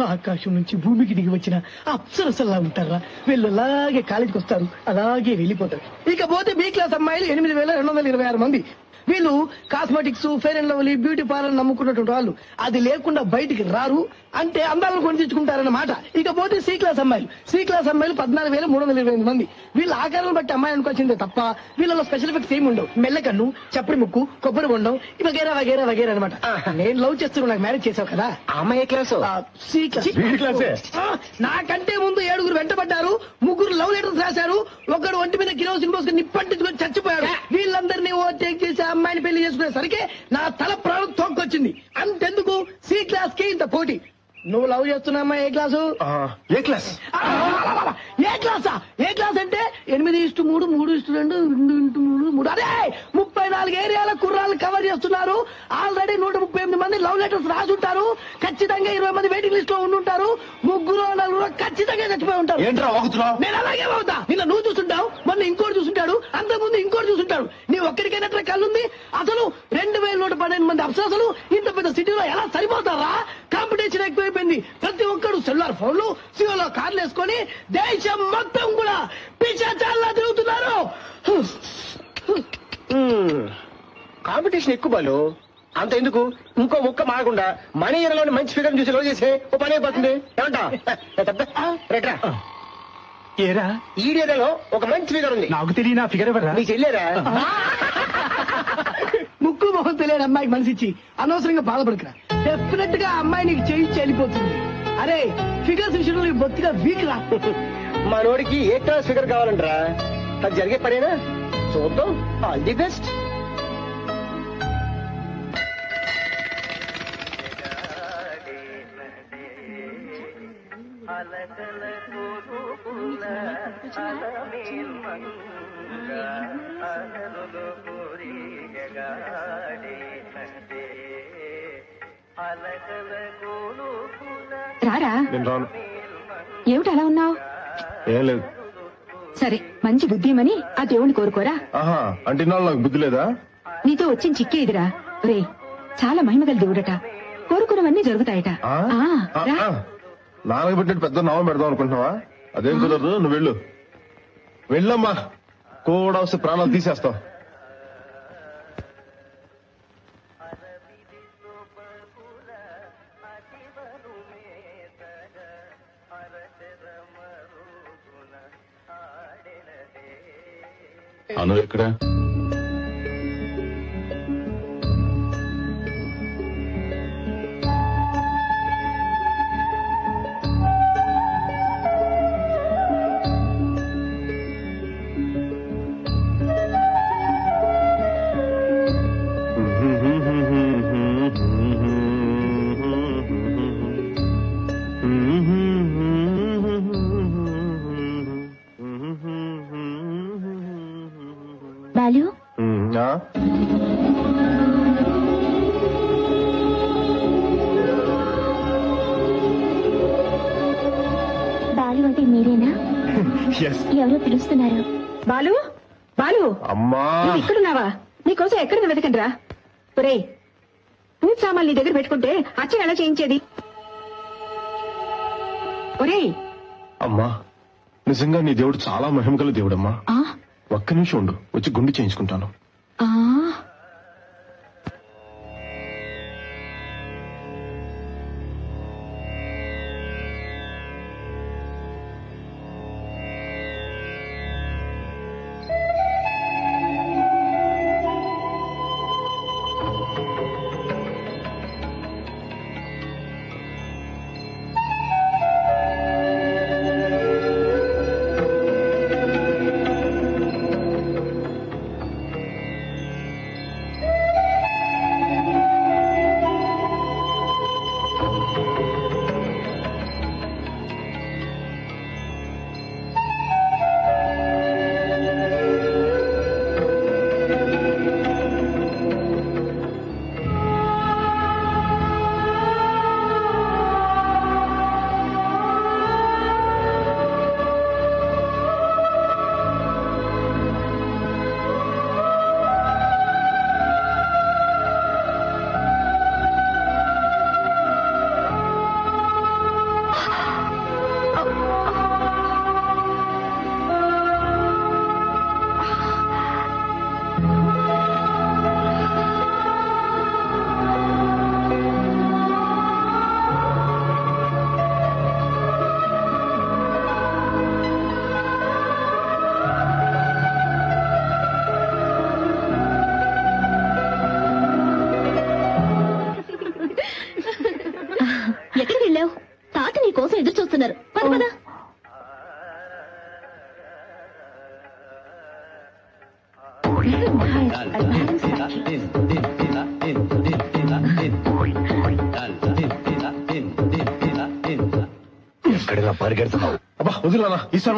ఆకాశం నుంచి భూమికి దిగి వచ్చిన అప్సరసల్లా ఉంటారా? వీళ్ళు అలాగే కాలేజీకి వస్తారు అలాగే వెళ్ళిపోతారు. ఇకపోతే బీ క్లాస్ అమ్మాయిలు ఎనిమిది వేల రెండు వందల ఇరవై ఆరు మంది. వీళ్ళు cosmetics fair and lovely beauty parlour నమ్ముకున్నటువంటి వాళ్ళు. అది లేకుండా బయటికి రారు. అంటే అందాలను కొని తెచ్చుకుంటారన్నమాట ఇకపోతే సి క్లాస్ అమ్మాయిలు. సి క్లాస్ అమ్మాయిలు పద్నాలుగు వేల మూడు వందల ఇరవై ఎనిమిది మంది. వీళ్ళ ఆకారాలను బట్టి అమ్మాయి అనుకోవాల్సిందే తప్ప వీళ్ళలో స్పెషల్ ఎఫెక్ట్స్ ఏమి ఉండవు. మెల్లకన్ను చప్పడి ముక్కు కొబ్బరి బొండం వగేరా వగేరా వగేరా అనమాట నేను లవ్ చేస్తున్నా నాకు మ్యారేజ్ చేసావు కదా? అమ్మాయి క్లాసు సి క్లాస్ నాకంటే ముందు ఏడుగురు వెంటబడ్డారు. ముగ్గురు లవ్ లెటర్స్ రాశారు. ఒకడు ఒంటి మీద కిరోసిన్ పోసుకుని నిప్పంటించుకొని చచ్చిపోయాడు. వీళ్ళందరినీ ఓవర్టేక్ చేసి అమ్మాయిని పెళ్ళి చేసుకునేసరికి నా తల ప్రాణం తోక్కొచ్చింది. అంతెందుకు? సి క్లాస్కి ఇంత పోటీ. నువ్వు లవ్ చేస్తున్నా ఏ క్లాసు? ఆ, ఏ క్లాస్? ఏ క్లాసా? ఏ క్లాస్ అంటే ఎనిమిది ఇష్టు మూడు మూడు ఇష్టు రెండు రెండు ఇంటూ మూడు మూడు. అదే ముప్పై నాలుగు ఏరియాల కుర్రాలు కవర్ చేస్తున్నారు. ఆల్రెడీ నూట ముప్పై ఎనిమిది మంది లవ్ లెటర్స్ రాసి ఉంటారు ఖచ్చితంగా ఇరవై మంది వెయిటింగ్ లిస్ట్లో ఉండి ఉంటారు ముగ్గురు నలుగురు ఖచ్చితంగా చచ్చిపోయి ఉంటారు. నేను అలాగే అవుతా నిన్న నువ్వు చూస్తుంటావు మొన్న ఇంకోటి చూస్తుంటాడు అంత ముందు ఇంకోటి చూస్తుంటాడు. నీ ఒక్కడికైనా కళ్ళుంది? అసలు రెండు వేల నూట పన్నెండు మంది అప్సరసలు ఇంత పెద్ద సిటీలో ఎలా సరిపోతారా? కాంపిటీషన్ ఎక్కువైపోయింది ప్రతి ఒక్కడు సెల్లార్ ఫోన్లు సియోలో కార్లు వేసుకొని దేశం మొత్తం కూడా పిచ్చాచాల్లా తిరుగుతున్నారు కాంపిటీషన్ ఎక్కువ బాలు అంత ఎందుకు ఇంకో ముక్క మారకుండా మన ఏరియాలోని మంచి ఫిగర్ చూసి రోజు చేసే ఓ పని అయిపోతుంది ఏమంటా రేట్రా ఏరా? ఈ ఏరియాలో ఒక మంచి ఫిగర్ ఉంది. నాకు తెలియ నా ఫిగర్ ఎవరా చెల్లేరా ముక్కు మొహం తెలియని అమ్మాయికి మనసిచ్చి అనవసరంగా బాధపడకరా డెఫినెట్గా అమ్మాయి నీకు చేయి చెల్లిపోతుంది. అరే ఫిగర్స్ విషయంలో నీకు బొత్తిగా వీక్ రా. మనోడికి ఏ క్లాస్ ఫిగర్ కావాలంటరా? అది జరిగే పనేనా? చూద్దాం. ఆల్ ది బెస్ట్ రారా? నేను రాను. ఏమిటి అలా ఉన్నావు? ఏం లేదు. సరే మంచి బుద్ధిమని ఆ దేవుణ్ణి కోరుకోరా. ఆహా అంటే ఇన్నాళ్ళు నాకు బుద్ధి లేదా? నీతో వచ్చిన చిక్కేదిరా రే చాలా మహిమగల దేవుడట. కోరుకున్నవన్నీ జరుగుతాయట. ఆ? రా. ఆ. నాన్నకి పెట్టినట్టు పెద్ద నామం పెడదాం అనుకుంటున్నావా? అదేం కుదరదు నువ్వు వెళ్ళు. వెళ్ళమ్మా. కూడా వస్తే ప్రాణాలు తీసేస్తావు అను ఎక్కడ? అచ్చం ఎలా చేయించేది? ఒరేయ్! అమ్మా నిజంగా నీ దేవుడు చాలా మహిమగల దేవుడమ్మా. ఒక్క నిమిషం ఉండు వచ్చి గుండు చేయించుకుంటాను.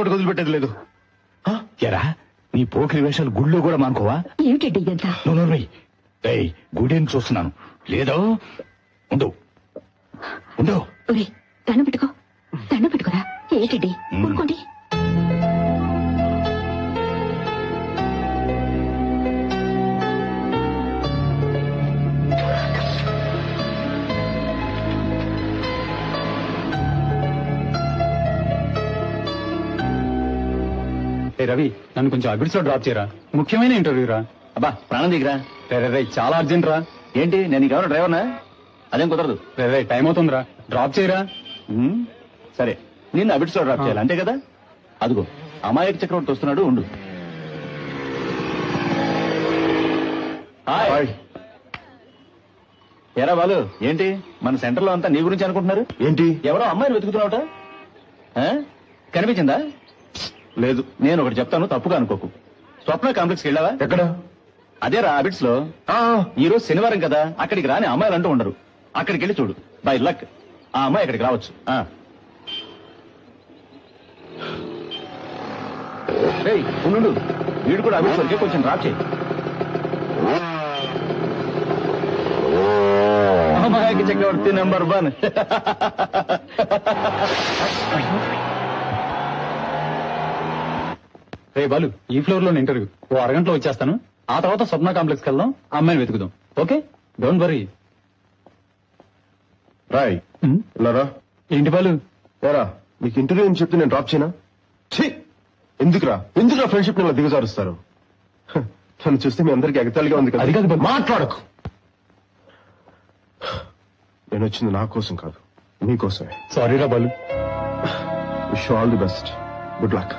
మటుకు వదిలిపెట్టేది లేదు. ఎరా నీ పోకిరి వేషాలు గుళ్ళో కూడా మానుకోవా? ఏమిటండి ఇదంతా. ఏయ్ గుడిని చూస్తున్నాను. లేదో కొంచెం లో డ్రాప్ చేయరా. ముఖ్యమైన ఇంటర్వ్యూ రా. అబ్బా ప్రాణం దిగిరా. రే చాలా అర్జెంట్ రా. ఏంటి నేను నీకు ఎవరు డ్రైవర్నా? అదేం కుదరదు. రే రే టైం అవుతుందిరా. డ్రాప్ చేయరా. ఉమ్, సరే నిన్ను అబిడ్స్లో డ్రాప్. చేయాలి అంతే కదా? అదిగో అమాయక చక్రవర్తి వస్తున్నాడు ఉండు. హాయ్. ఎరా బాలు ఏంటి? మన సెంటర్లో అంతా నీ గురించి అనుకుంటున్నారు? ఏంటి? ఎవరో అమ్మాయిని వెతుకుతున్నావుట? ఆ? కనిపించిందా? లేదు నేను ఒకటి చెప్తాను తప్పుగా అనుకోకు. స్వప్న కాంప్లెక్స్కి వెళ్ళావా? ఎక్కడ? అదే రా అబిడ్స్లో. ఆ, ఈ రోజు శనివారం కదా అక్కడికి రాని అమ్మాయిలు అంటూ ఉండరు. అక్కడికి వెళ్ళి చూడు బై లక్ ఆ అమ్మాయి అక్కడికి రావచ్చు. ఆ. ఉండు వీడు కూడా అబిడ్స్ వరకే కొంచెం డ్రాప్ చేయి. చక్రవర్తి నెంబర్ వన్ రే బాలు ఈ ఫ్లోర్లో ఇంటర్వ్యూ. ఓ అరగంటలో వచ్చేస్తాను. ఆ తర్వాత స్వప్న కాంప్లెక్స్ వెళ్దాం ఆ అమ్మాయిని వెతుకుదాం. ఓకే? Don't worry. రాయ్ ఇలారా ఏంటి బాలు? ఏరా నీకు ఇంటర్వ్యూ అని చెప్తే నేను డ్రాప్ చేయనా? ఛీ! ఎందుకురా? ఎందుకురా ఫ్రెండ్షిప్ ఇలా దిగజారుస్తారు? నన్ను చూస్తే మీ అందరికి ఎగతాళిగా ఉంది కదా. అది కాదు. మాట్లాడకు! నేను వచ్చింది నా కోసం కాదు నీకోసమే సారీ రా Balu. Wish all the best good luck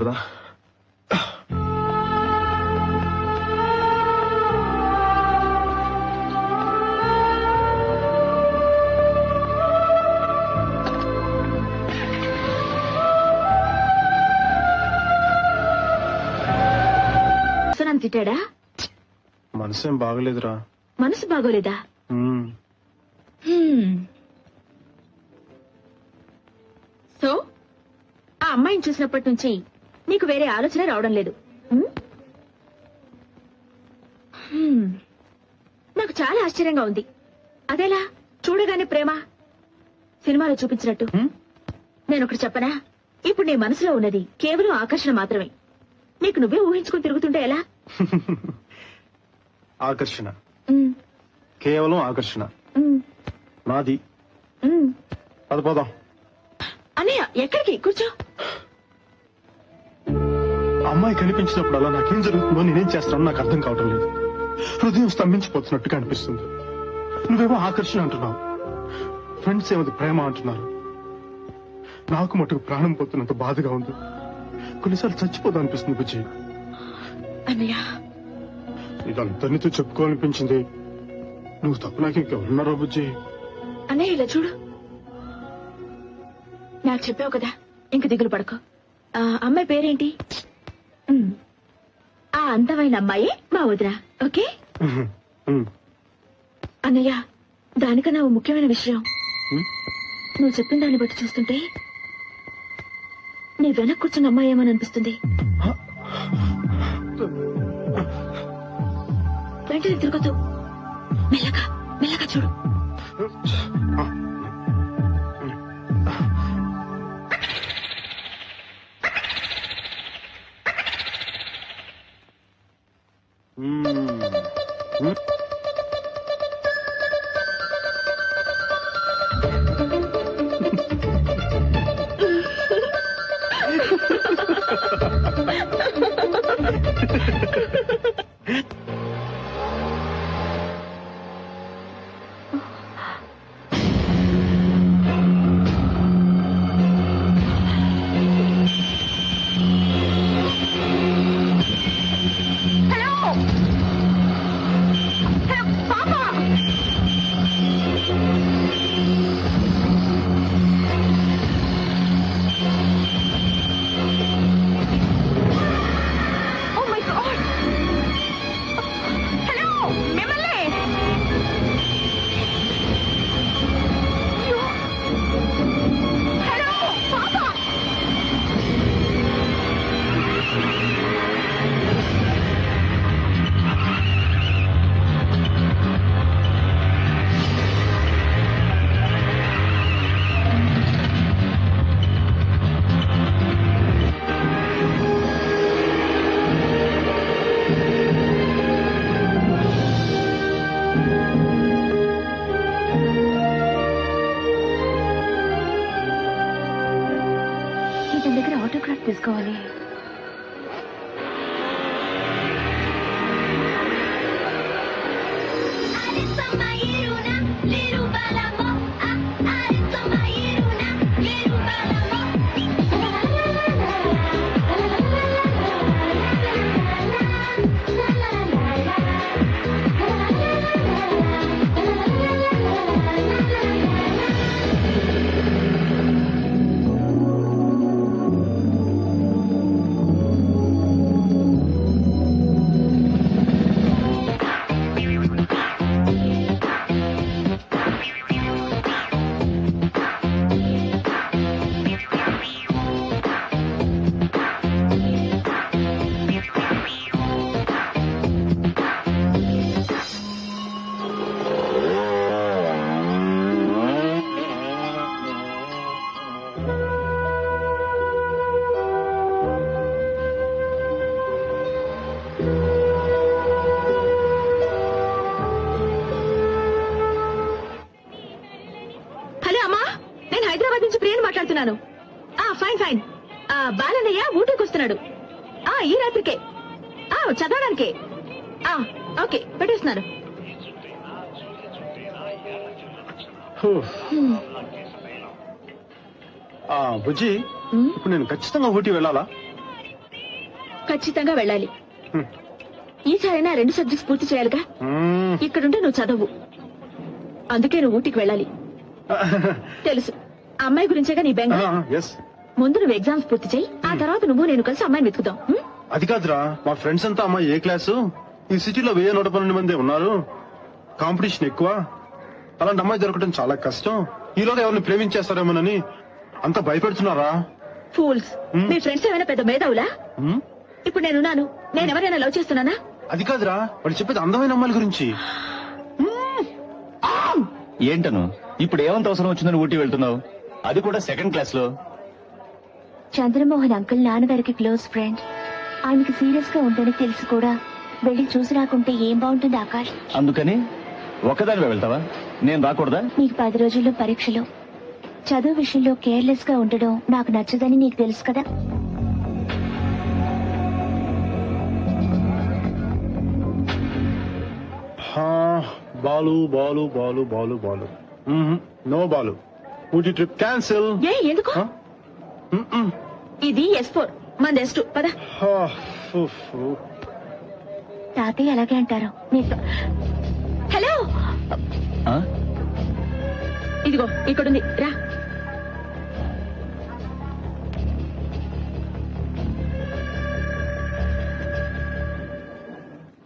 ఉంటుందా సునాన్ని తిట్టాడా? మనసేం బాగలేదురా. మనసు బాగోలేదా. సో ఆ అమ్మాయిని చూసినప్పటి నుంచి నీకు వేరే ఆలోచన రావడం లేదు. నాకు చాలా ఆశ్చర్యంగా ఉంది. అదేలా? చూడగానే ప్రేమ సినిమాలో చూపించినట్టు. నేను ఒకటి చెప్పనా? ఇప్పుడు నీ మనసులో ఉన్నది కేవలం ఆకర్షణ మాత్రమే. నీకు నువ్వే ఊహించుకుని తిరుగుతుంటే ఎలా? ఆకర్షణ. కేవలం ఆకర్షణ. నాది. పద పోదాం. అన్నయ్య ఎక్కడికి? కూర్చో. అమ్మాయి కనిపించినప్పుడు అలా నాకేం జరుగుతుందో నేనేం చేస్తానో నాకు అర్థం కావటం లేదు. హృదయం స్తంభించిపోతున్నట్టుగా అనిపిస్తుంది. నువ్వేమో ఆకర్షణ అంటున్నావు. ఫ్రెండ్స్ ఏమది ప్రేమ అంటున్నారు. నాకు మటుకు ప్రాణం పోతున్నంత బాధగా ఉంది. కొన్నిసార్లు చచ్చిపోదాం అనిపిస్తుంది బుజ్జి. అన్నయ్య. ఇదంతా నీతో చెప్పుకోవాలనిపించింది. నువ్వు తప్ప నాకు ఇంకెవరున్నారో బుజ్జి. అన్నయ్య ఇలా చూడు. నాకు చెప్పావు కదా ఇంక దిగులు పడకు. అమ్మాయి పేరేంటి. ఆ అందమైన అమ్మాయి మా వదిన ఓకే. అన్నయ్య దానికన్నా ఓ ముఖ్యమైన విషయం. నువ్వు చెప్పిన దాన్ని బట్టి చూస్తుంటే నీ వెనక కూర్చున్న అమ్మాయి ఏమని అనిపిస్తుంది? వెంటనే తిరగదు మెల్లగా మెల్లగా చూడు. Hmm. ha! మాట్లాడుతున్నాను ఆ ఫైన్ ఫైన్. ఆ బాలన్నయ్య ఊటీకి వస్తున్నాడు. ఆ ఈ రాత్రికే. ఆ చదవడానికే. ఆ ఓకే పెట్టేస్తున్నాను. ఆ బుజ్జి ఇప్పుడు నేను ఖచ్చితంగా ఊటీ వెళ్ళాలా? ఖచ్చితంగా వెళ్ళాలి. హ్మ్. ఈసారైనా రెండు సబ్జెక్ట్స్ పూర్తి చేయాలిగా? మ్మ్. ఇక్కడుంటే నువ్వు చదవు. అందుకే నువ్వు ఊటీకి వెళ్ళాలి. తెలుసు. అమ్మాయి గురించేగా నీ బెంగ? ఆ, ఎస్ ముందు నువ్వు ఎగ్జామ్స్ పూర్తి చేయి ఆ తర్వాత నువ్వు నేను కలిసి అమ్మాయిని వెతుకుదాం ఉం? అది కాదురా మా ఫ్రెండ్స్ అంతా అమ్మాయి ఏ క్లాసు ఈ సిటీలో వెయ్యి నూట పన్నెండు మంది ఉన్నారు. కాంపిటీషన్ ఎక్కువ. అలాంటి అమ్మాయి దొరకడం చాలా కష్టం. ఈలోగా ఎవరిని ప్రేమించేస్తారేమోనని అంత భయపెడుతున్నారా? ఫూల్స్ ఉం. మీ ఫ్రెండ్స్ ఏమైనా పెద్ద మేధావులా? ఇప్పుడు నేనున్నాను నేను ఎవరైనా లవ్ చేస్తున్నానా? అది కాదురా వాడు చెప్పేది అందమైన అమ్మాయిల గురించి. ఏంటను? ఇప్పుడు ఏమంత అవసరం వచ్చిందని ఊటీ వెళ్తున్నావు? అది కూడా సెకండ్ క్లాస్లో. చంద్రమోహన్ అంకుల్ నాన్నగారికి క్లోజ్ ఫ్రెండ్. ఆయనకి సీరియస్గా ఉందని తెలిసి కూడా. వెళ్ళి చూసి రాకుంటే ఏం బాగుంటుంది ఆకాష్? అందుకని ఒక్కదానివే వెళ్తావా? నేను రాకూడదా? నీకు పది రోజుల్లో పరీక్షలు. చదువు విషయంలో కేర్లెస్గా ఉండడం నాకు నచ్చదని నీకు తెలుసు కదా? Balu Balu Balu Balu Balu. No Balu. Ooty trip cancel ఏ ఎందుకు? ఇది ఎస్ ఫోర్ మన ఎస్ టూ పద. తాతయ్య అలాగే అంటారు. నీతో హలో ఇదిగో ఇక్కడుంది. రా.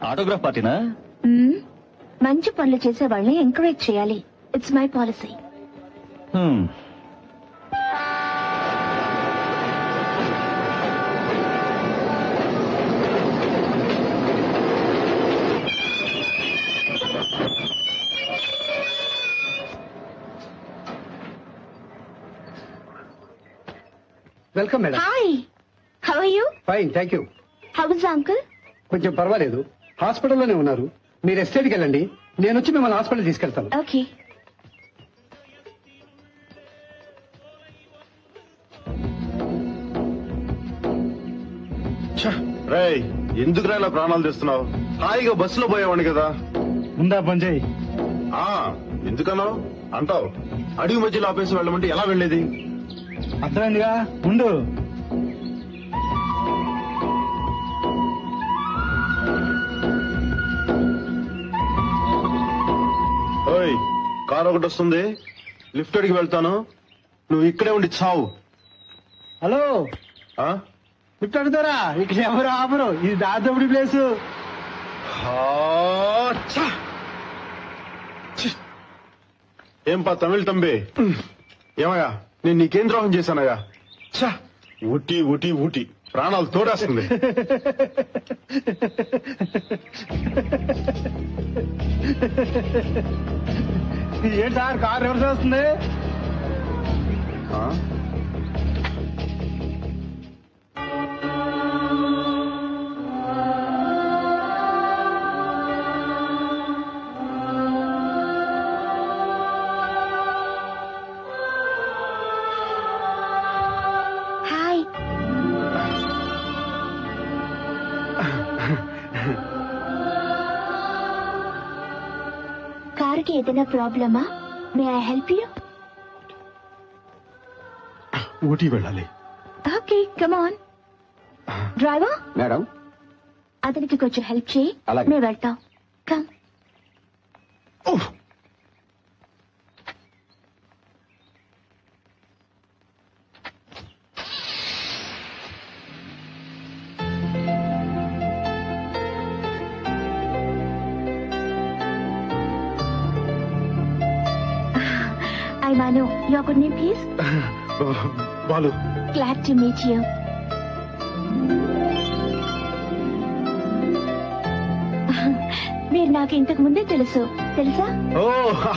ఆటోగ్రాఫ్ పార్టీనా మ్మ్. మంచి పనులు చేసే వాళ్ళని ఎంకరేజ్ చేయాలి. It's my policy. Welcome madam hi how are you fine thank you how is uncle కొంచెం పర్వాలేదు. హాస్పిటల్లోనే ఉన్నారు. మీరు ఎస్టేట్కి వెళ్ళండి. నేను వచ్చి మిమ్మల్ని హాస్పిటల్ తీసుకెళ్తాను. ఓకే రేయ్ ఎందుకురా ఇలా ప్రాణాలు తెస్తున్నావు? హాయిగా బస్సులో పోయేవాడిని కదా. ముందా పంజయ్ ఆ ఎందుకన్నావు? అంటావు. అడవి మధ్యలో ఆపేసి వెళ్ళమంటే ఎలా వెళ్ళేది? అర్థమైందిగా? ముందు ఓయ్ కార్ ఒకటి వస్తుంది. లిఫ్ట్ అడిగి వెళ్తాను. నువ్వు ఇక్కడే ఉండి చావు. హలో. అడుగుతారా ఇక్కడ ఎవరు ఆపరు? ఇది దాదాపుడి ప్లేస్! ఏం పా తమిళ తంబి? ఏమయ్యా నేను నీకేం ద్రోహం చేశానయ్యా? ఛ! ఊటీ ఊటీ ఊటీ. ప్రాణాలు తోడేస్తుంది. ఏంటి సార్ కార్ రివర్స్ వస్తుంది? ఏదైనా ప్రాబ్లమా? May I help you? Ooty వెళ్ళాలి. Okay come on driver? Madam? అతనికి కొంచెం హెల్ప్ చేయి. అలాగే. మేము వెళ్తాం. Balu. Glad to meet you మీరు నాకు ఇంతకు ముందే తెలుసు. తెలుసా? ఓ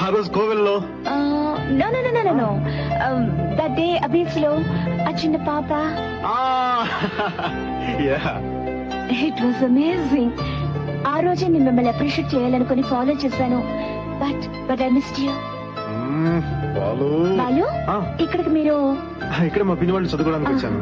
ఆ రోజు కోవెల్లో. No no no no no. That day అబీస్లో ఆ చిన్న పాప. యా ఇట్ వాస్ అమేజింగ్ ఆ రోజే నేను మిమ్మల్ని అప్రిషియేట్ చేయాలనుకుని ఫాలో చేశాను. But but I missed you Balu. Balu ఆ. ఇక్కడికి మీరు ఇక్కడ మా పిన్ని వాళ్ళు చదువుకోవడానికి వచ్చాను.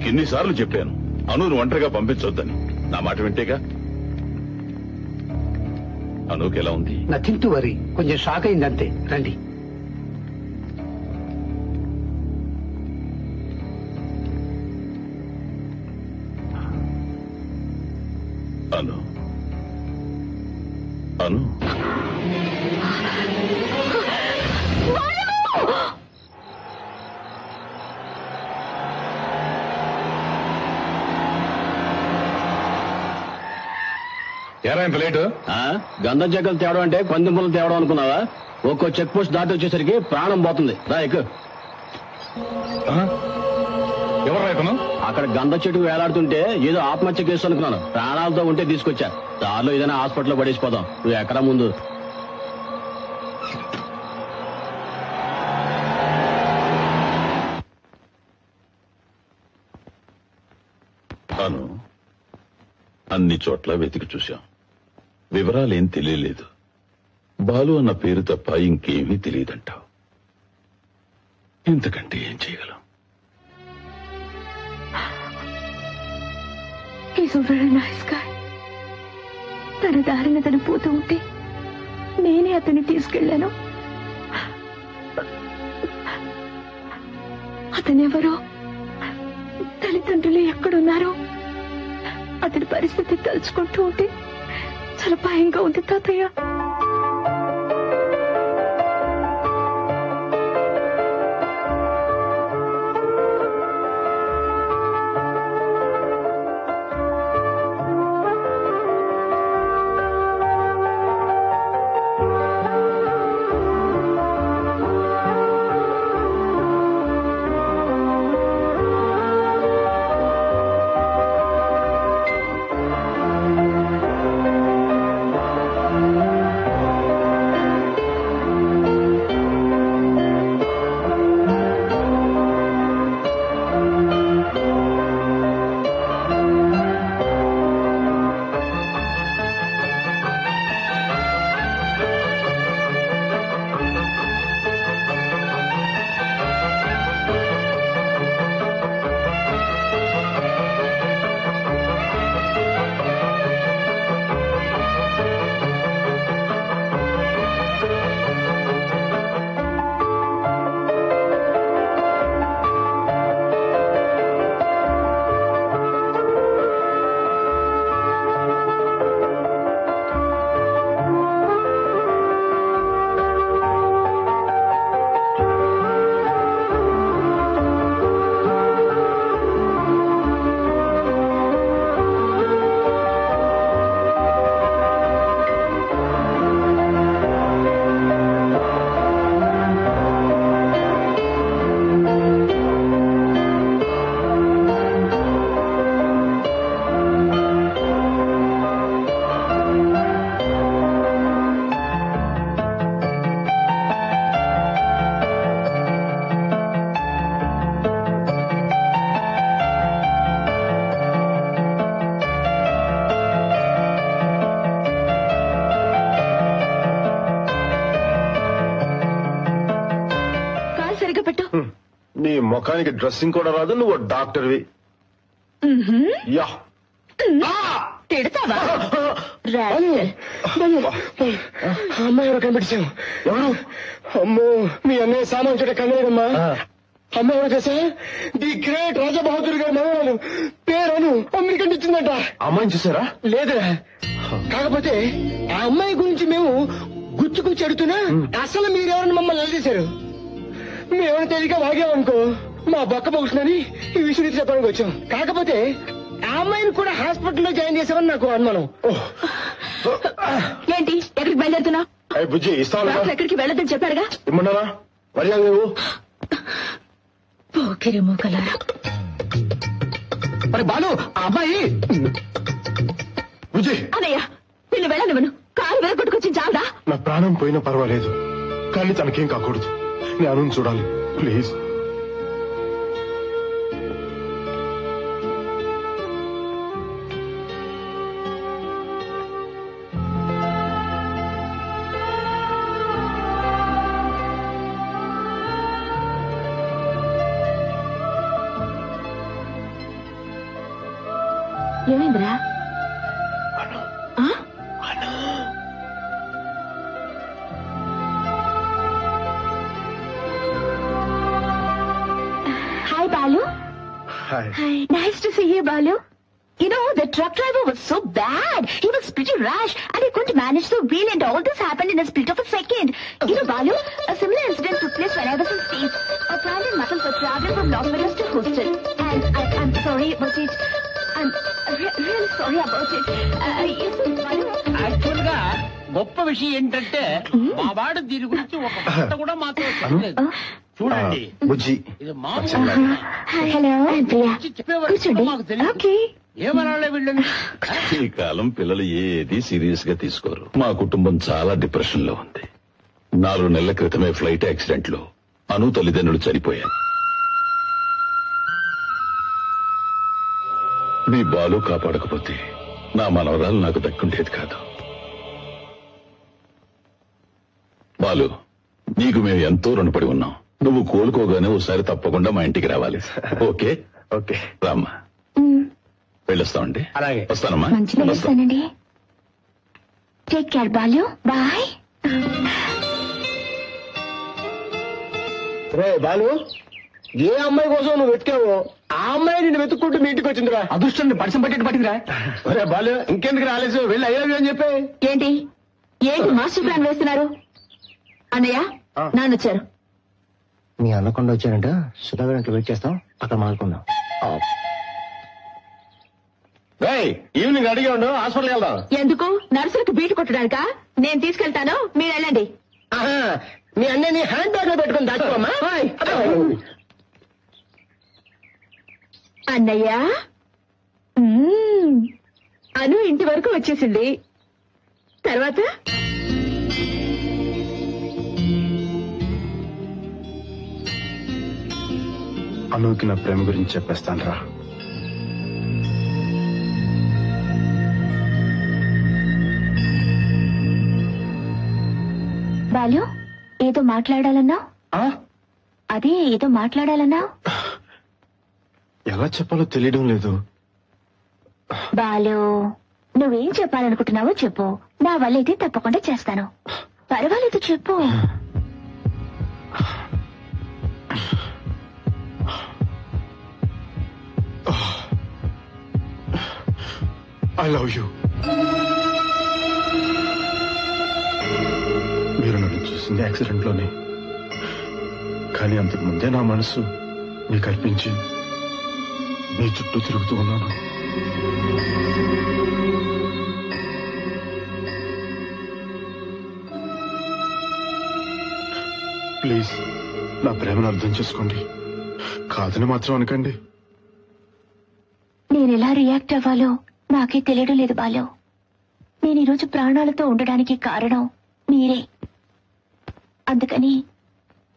నీకు ఎన్నిసార్లు చెప్పాను. అనును ఒంటరిగా పంపించొద్దని. నా మాట వింటేగా? అనుకి ఎలా ఉంది? నథింగ్ టు వరీ కొంచెం షాక్ అయింది అంతే రండి. ఇంత లేటు? గంధం చెక్కలు తేవడం అంటే పందింపులు తేవడం అనుకున్నావా? ఒక్కో చెక్ పోస్ట్ దాటి వచ్చేసరికి ప్రాణం పోతుంది. రా ఎక్కు. ఎవరు రైతను అక్కడ గంధ చెట్టు వేలాడుతుంటే ఏదో ఆత్మహత్య కేసు అనుకున్నాను. ప్రాణాలతో ఉంటే తీసుకొచ్చా. దారిలో ఏదైనా హాస్పిటల్లో పడేసిపోదాం. నువ్వు ఎక్కడా ముందు? అను అన్ని చోట్ల వెతికి చూశాం. వివరాలేం తెలియలేదు. బాలు అన్న పేరు తప్ప ఇంకేమీ తెలియదంటావు. ఇంతకంటే ఏం చేయగలం? తన దారిన తను పోతూ ఉంటే నేనే అతన్ని తీసుకెళ్ళాను అతనెవరో తల్లిదండ్రులు ఎక్కడున్నారో అతని పరిస్థితి తలుచుకుంటూ ఉంటే చాలా భయంగా ఉంది తాతయ్య. ముఖానికి డ్రెస్సింగ్ కూడా రాదు నువ్వు డాక్టర్వి. యా. తిడతావా? అమ్మాయి ఎవరు కనిపించావు ఎవరు? అమ్మో మీ అన్నయ్య సామాన్ చూడ కన్నయ్యమ్మా అమ్మాయి ఎవరు తెలుసా? ది గ్రేట్ రాజా బహదూర్ గారి మనవరాలు. పేరును అమెరికన్ ఇచ్చిందంట. అమ్మాయిని చూసారా? లేదురా. కాకపోతే ఆ అమ్మాయి గురించి మేము గుచ్చి గుచ్చి అడుగుతున్నా అసలు మీరెవరని మమ్మల్ని నిలదీశారు మేమైనా తెలియక వాగామనుకో. మా బొక్క పగుతుందని ఈ విషయం నీకు చెప్పడానికి వచ్చాం. కాకపోతే ఆ అమ్మాయిని కూడా హాస్పిటల్లో జాయిన్ చేసామని నాకు అనుమానం. ఏంటి? ఎక్కడికి బుజ్జి ఇస్తావా డాక్టర్ ఎక్కడికి వెళ్ళొద్దని చెప్పారుగా మర్యాద నువ్వు. పోకిరి మూకలారా మరి బాలు ఆ అమ్మాయి! బుజ్జి. అన్నయ్య నిన్ను వెళ్ళనివ్వను. కారు వెరగొట్టుకొచ్చి చాలదా? నా ప్రాణం పోయినా పర్వాలేదు. కానీ తనకేం కాకూడదు. నేను చూడాలి. Please. Hi. Nice to see you, Balu. You know, the truck driver was so bad. He was pretty rash and he couldn't manage the wheel and all this happened in a split of a second. You know, Balu, a similar incident took place when I was in States. A plan and muscles were traveling from Los Angeles to Houston. And I, I'm sorry about it. I'm re- really sorry about it. Uh, yes, Balu. Actual గా గొప్ప విషయం ఏంటంటే మా వాడు దీని గురించి ఒక మాట కూడా మాతో చెప్పలేదు చూడండి. బుజ్జి ఇది మామూలు కూర్చోండి. ఏమనాలే వీళ్ళని ఈ కాలం పిల్లలు ఏది సీరియస్గా తీసుకోరు. మా కుటుంబం చాలా డిప్రెషన్లో ఉంది. నాలుగు నెలల క్రితమే ఫ్లైట్ యాక్సిడెంట్లో అను తల్లిదండ్రులు చనిపోయారు. మీ బాలు కాపాడకపోతే నా మనవరాలు నాకు దక్కుండేది కాదు. బాలు నీకు మేము ఎంతో రుణపడి ఉన్నాం. నువ్వు కోలుకోగానే ఒకసారి తప్పకుండా మా ఇంటికి రావాలి. ఓకే? ఓకే. రామ్మా. వెళ్ళొస్తామండి. అలాగే. వస్తానమ్మా. మంచిగా వస్తాం. చేస్తానండి టేక్ కేర్ బాలు. బాయ్ రే బాలు ఏ అమ్మాయి కోసం నువ్వు వెతికావో ఆ అమ్మాయి నిన్ను వెతుక్కుంటూ మీ ఇంటికి వచ్చిందిరా. అదృష్టం పరిచయం పట్టేట్టు పట్టిందిరా. రే బాలు ఇంకెందుకు రాలేదు వెళ్ళి అయ్యా అని చెప్పి. ఏంటి? ఏంటి మాస్టర్ ప్లాన్ వేస్తున్నారు? అన్నయ్య నాన్న వచ్చారు. మీ అనకుండా వచ్చారంట సుధాగర్ వెయిట్ చేస్తాం. అక్కడ మాట్లాడుకుందాం. ఈవినింగ్ అడిగా ఉండు. హాస్పిటల్కి వెళ్దాం. ఎందుకు? నర్సులకు బీటు కొట్టడానికా? నేను తీసుకెళ్తాను. మీరు వెళ్ళండి. మీ అన్నయ్యని హ్యాండ్ బ్యాగ్లో పెట్టుకుని దాచుకోమ్మా అన్నయ్య. అను ఇంటి వరకు వచ్చేసింది. తర్వాత? అనుకి నా ప్రేమ గురించి చెప్పేస్తాను రా. బాలు ఏదో మాట్లాడాలన్నావు అదే ఏదో మాట్లాడాలన్నావు ఎలా చెప్పాలో తెలియడం లేదు. బాలు నువ్వేం చెప్పాలనుకుంటున్నావో చెప్పు. నా వల్ల అయితే తప్పకుండా చేస్తాను. పర్వాలేదు చెప్పు. ఐ లవ్ యూ మీరు నన్ను చూసింది యాక్సిడెంట్లోనే. కానీ అంతకు ముందే నా మనసు నీకు అర్పించి నీ చుట్టూ తిరుగుతూ ఉన్నాను. ప్లీజ్ నా ప్రేమను అర్థం చేసుకోండి. కాదని మాత్రం అనకండి. నేను ఎలా రియాక్ట్ అవ్వాలో నాకే తెలియడం లేదు బాలు. నేను ఈరోజు ప్రాణాలతో ఉండడానికి కారణం మీరే. అందుకని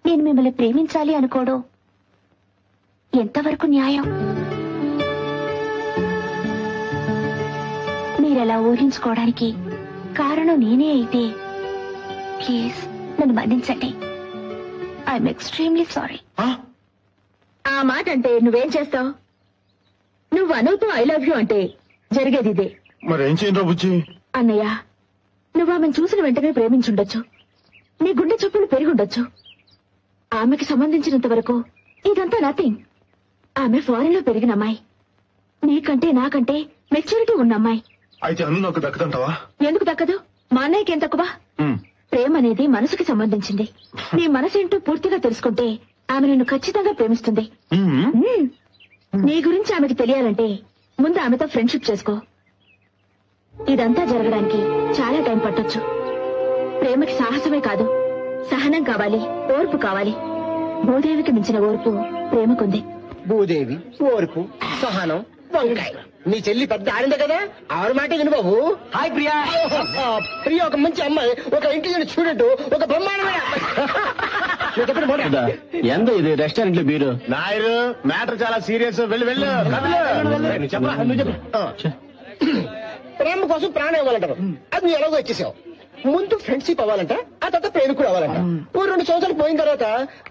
నేను మిమ్మల్ని ప్రేమించాలి అనుకోవడం ఎంతవరకు న్యాయం? మీరలా ఊహించుకోవడానికి కారణం నేనే అయితే ప్లీజ్ నన్ను మన్నించండి. ఐఎమ్ ఎక్స్ట్రీమ్లీ సారీ ఆ? మాట అంటే నువ్వేం చేస్తావు? నువ్వు అనుతో ఐ లవ్ యూ అంటే జరిగేది ఇదే. మరేం చేయను బుజ్జి? అన్నయ్య నువ్వు ఆమెను చూసిన వెంటనే ప్రేమించుండొచ్చు. నీ గుండె చొప్పులు పెరుగుండొచ్చు. ఆమెకి సంబంధించినంత వరకు ఇదంతా నథింగ్ ఆమె ఫారెన్లో పెరిగిన అమ్మాయి. నీకంటే నాకంటే మెచ్యూరిటీ ఉన్న అమ్మాయి. అయితే అను నాకు దక్కదంటావా? ఎందుకు దక్కదు? మా అన్నయ్యకి ఏం తక్కువ. ప్రేమ అనేది మనసుకి సంబంధించింది. నీ మనసేంటో పూర్తిగా తెలుసుకుంటే ఆమె నిన్ను ఖచ్చితంగా ప్రేమిస్తుంది. నీ గురించి ఆమెకి తెలియాలంటే ముందు ఆమెతో ఫ్రెండ్షిప్ చేసుకో. ఇదంతా జరగడానికి చాలా టైం పట్టొచ్చు. ప్రేమకి సాహసమే కాదు సహనం కావాలి ఓర్పు కావాలి. భూదేవికి మించిన ఓర్పు ప్రేమకుంది. భూదేవి ఓర్పు సహనం వంకాయ నీ చెల్లి పెద్ద ఆడింది కదా? ఆవిడ మాట విను బాబు. హాయ్ ప్రియా. ప్రియ ఒక మంచి అమ్మాయి ఒక ఇంటెలిజెంట్ స్టూడెంట్ ఒక బ్రహ్మాండమైన అమ్మాయి. ఎంత ఇది? రెస్టారెంట్లో బీరు. నాయరు మ్యాటర్ చాలా సీరియస్. వెళ్ళి వెళ్ళు. చెప్పరా? చెప్పు. ఆ. ప్రేమ కోసం ప్రాణం ఇవ్వాలంటారు అది నువ్వు ఎలాగో ఇచ్చేసావు. ముందు ఫ్రెండ్షిప్ అవ్వాలంట ఆ తర్వాత ప్రేమికుడు అవ్వాలంట. ఓ రెండు సంవత్సరాలు పోయిన తర్వాత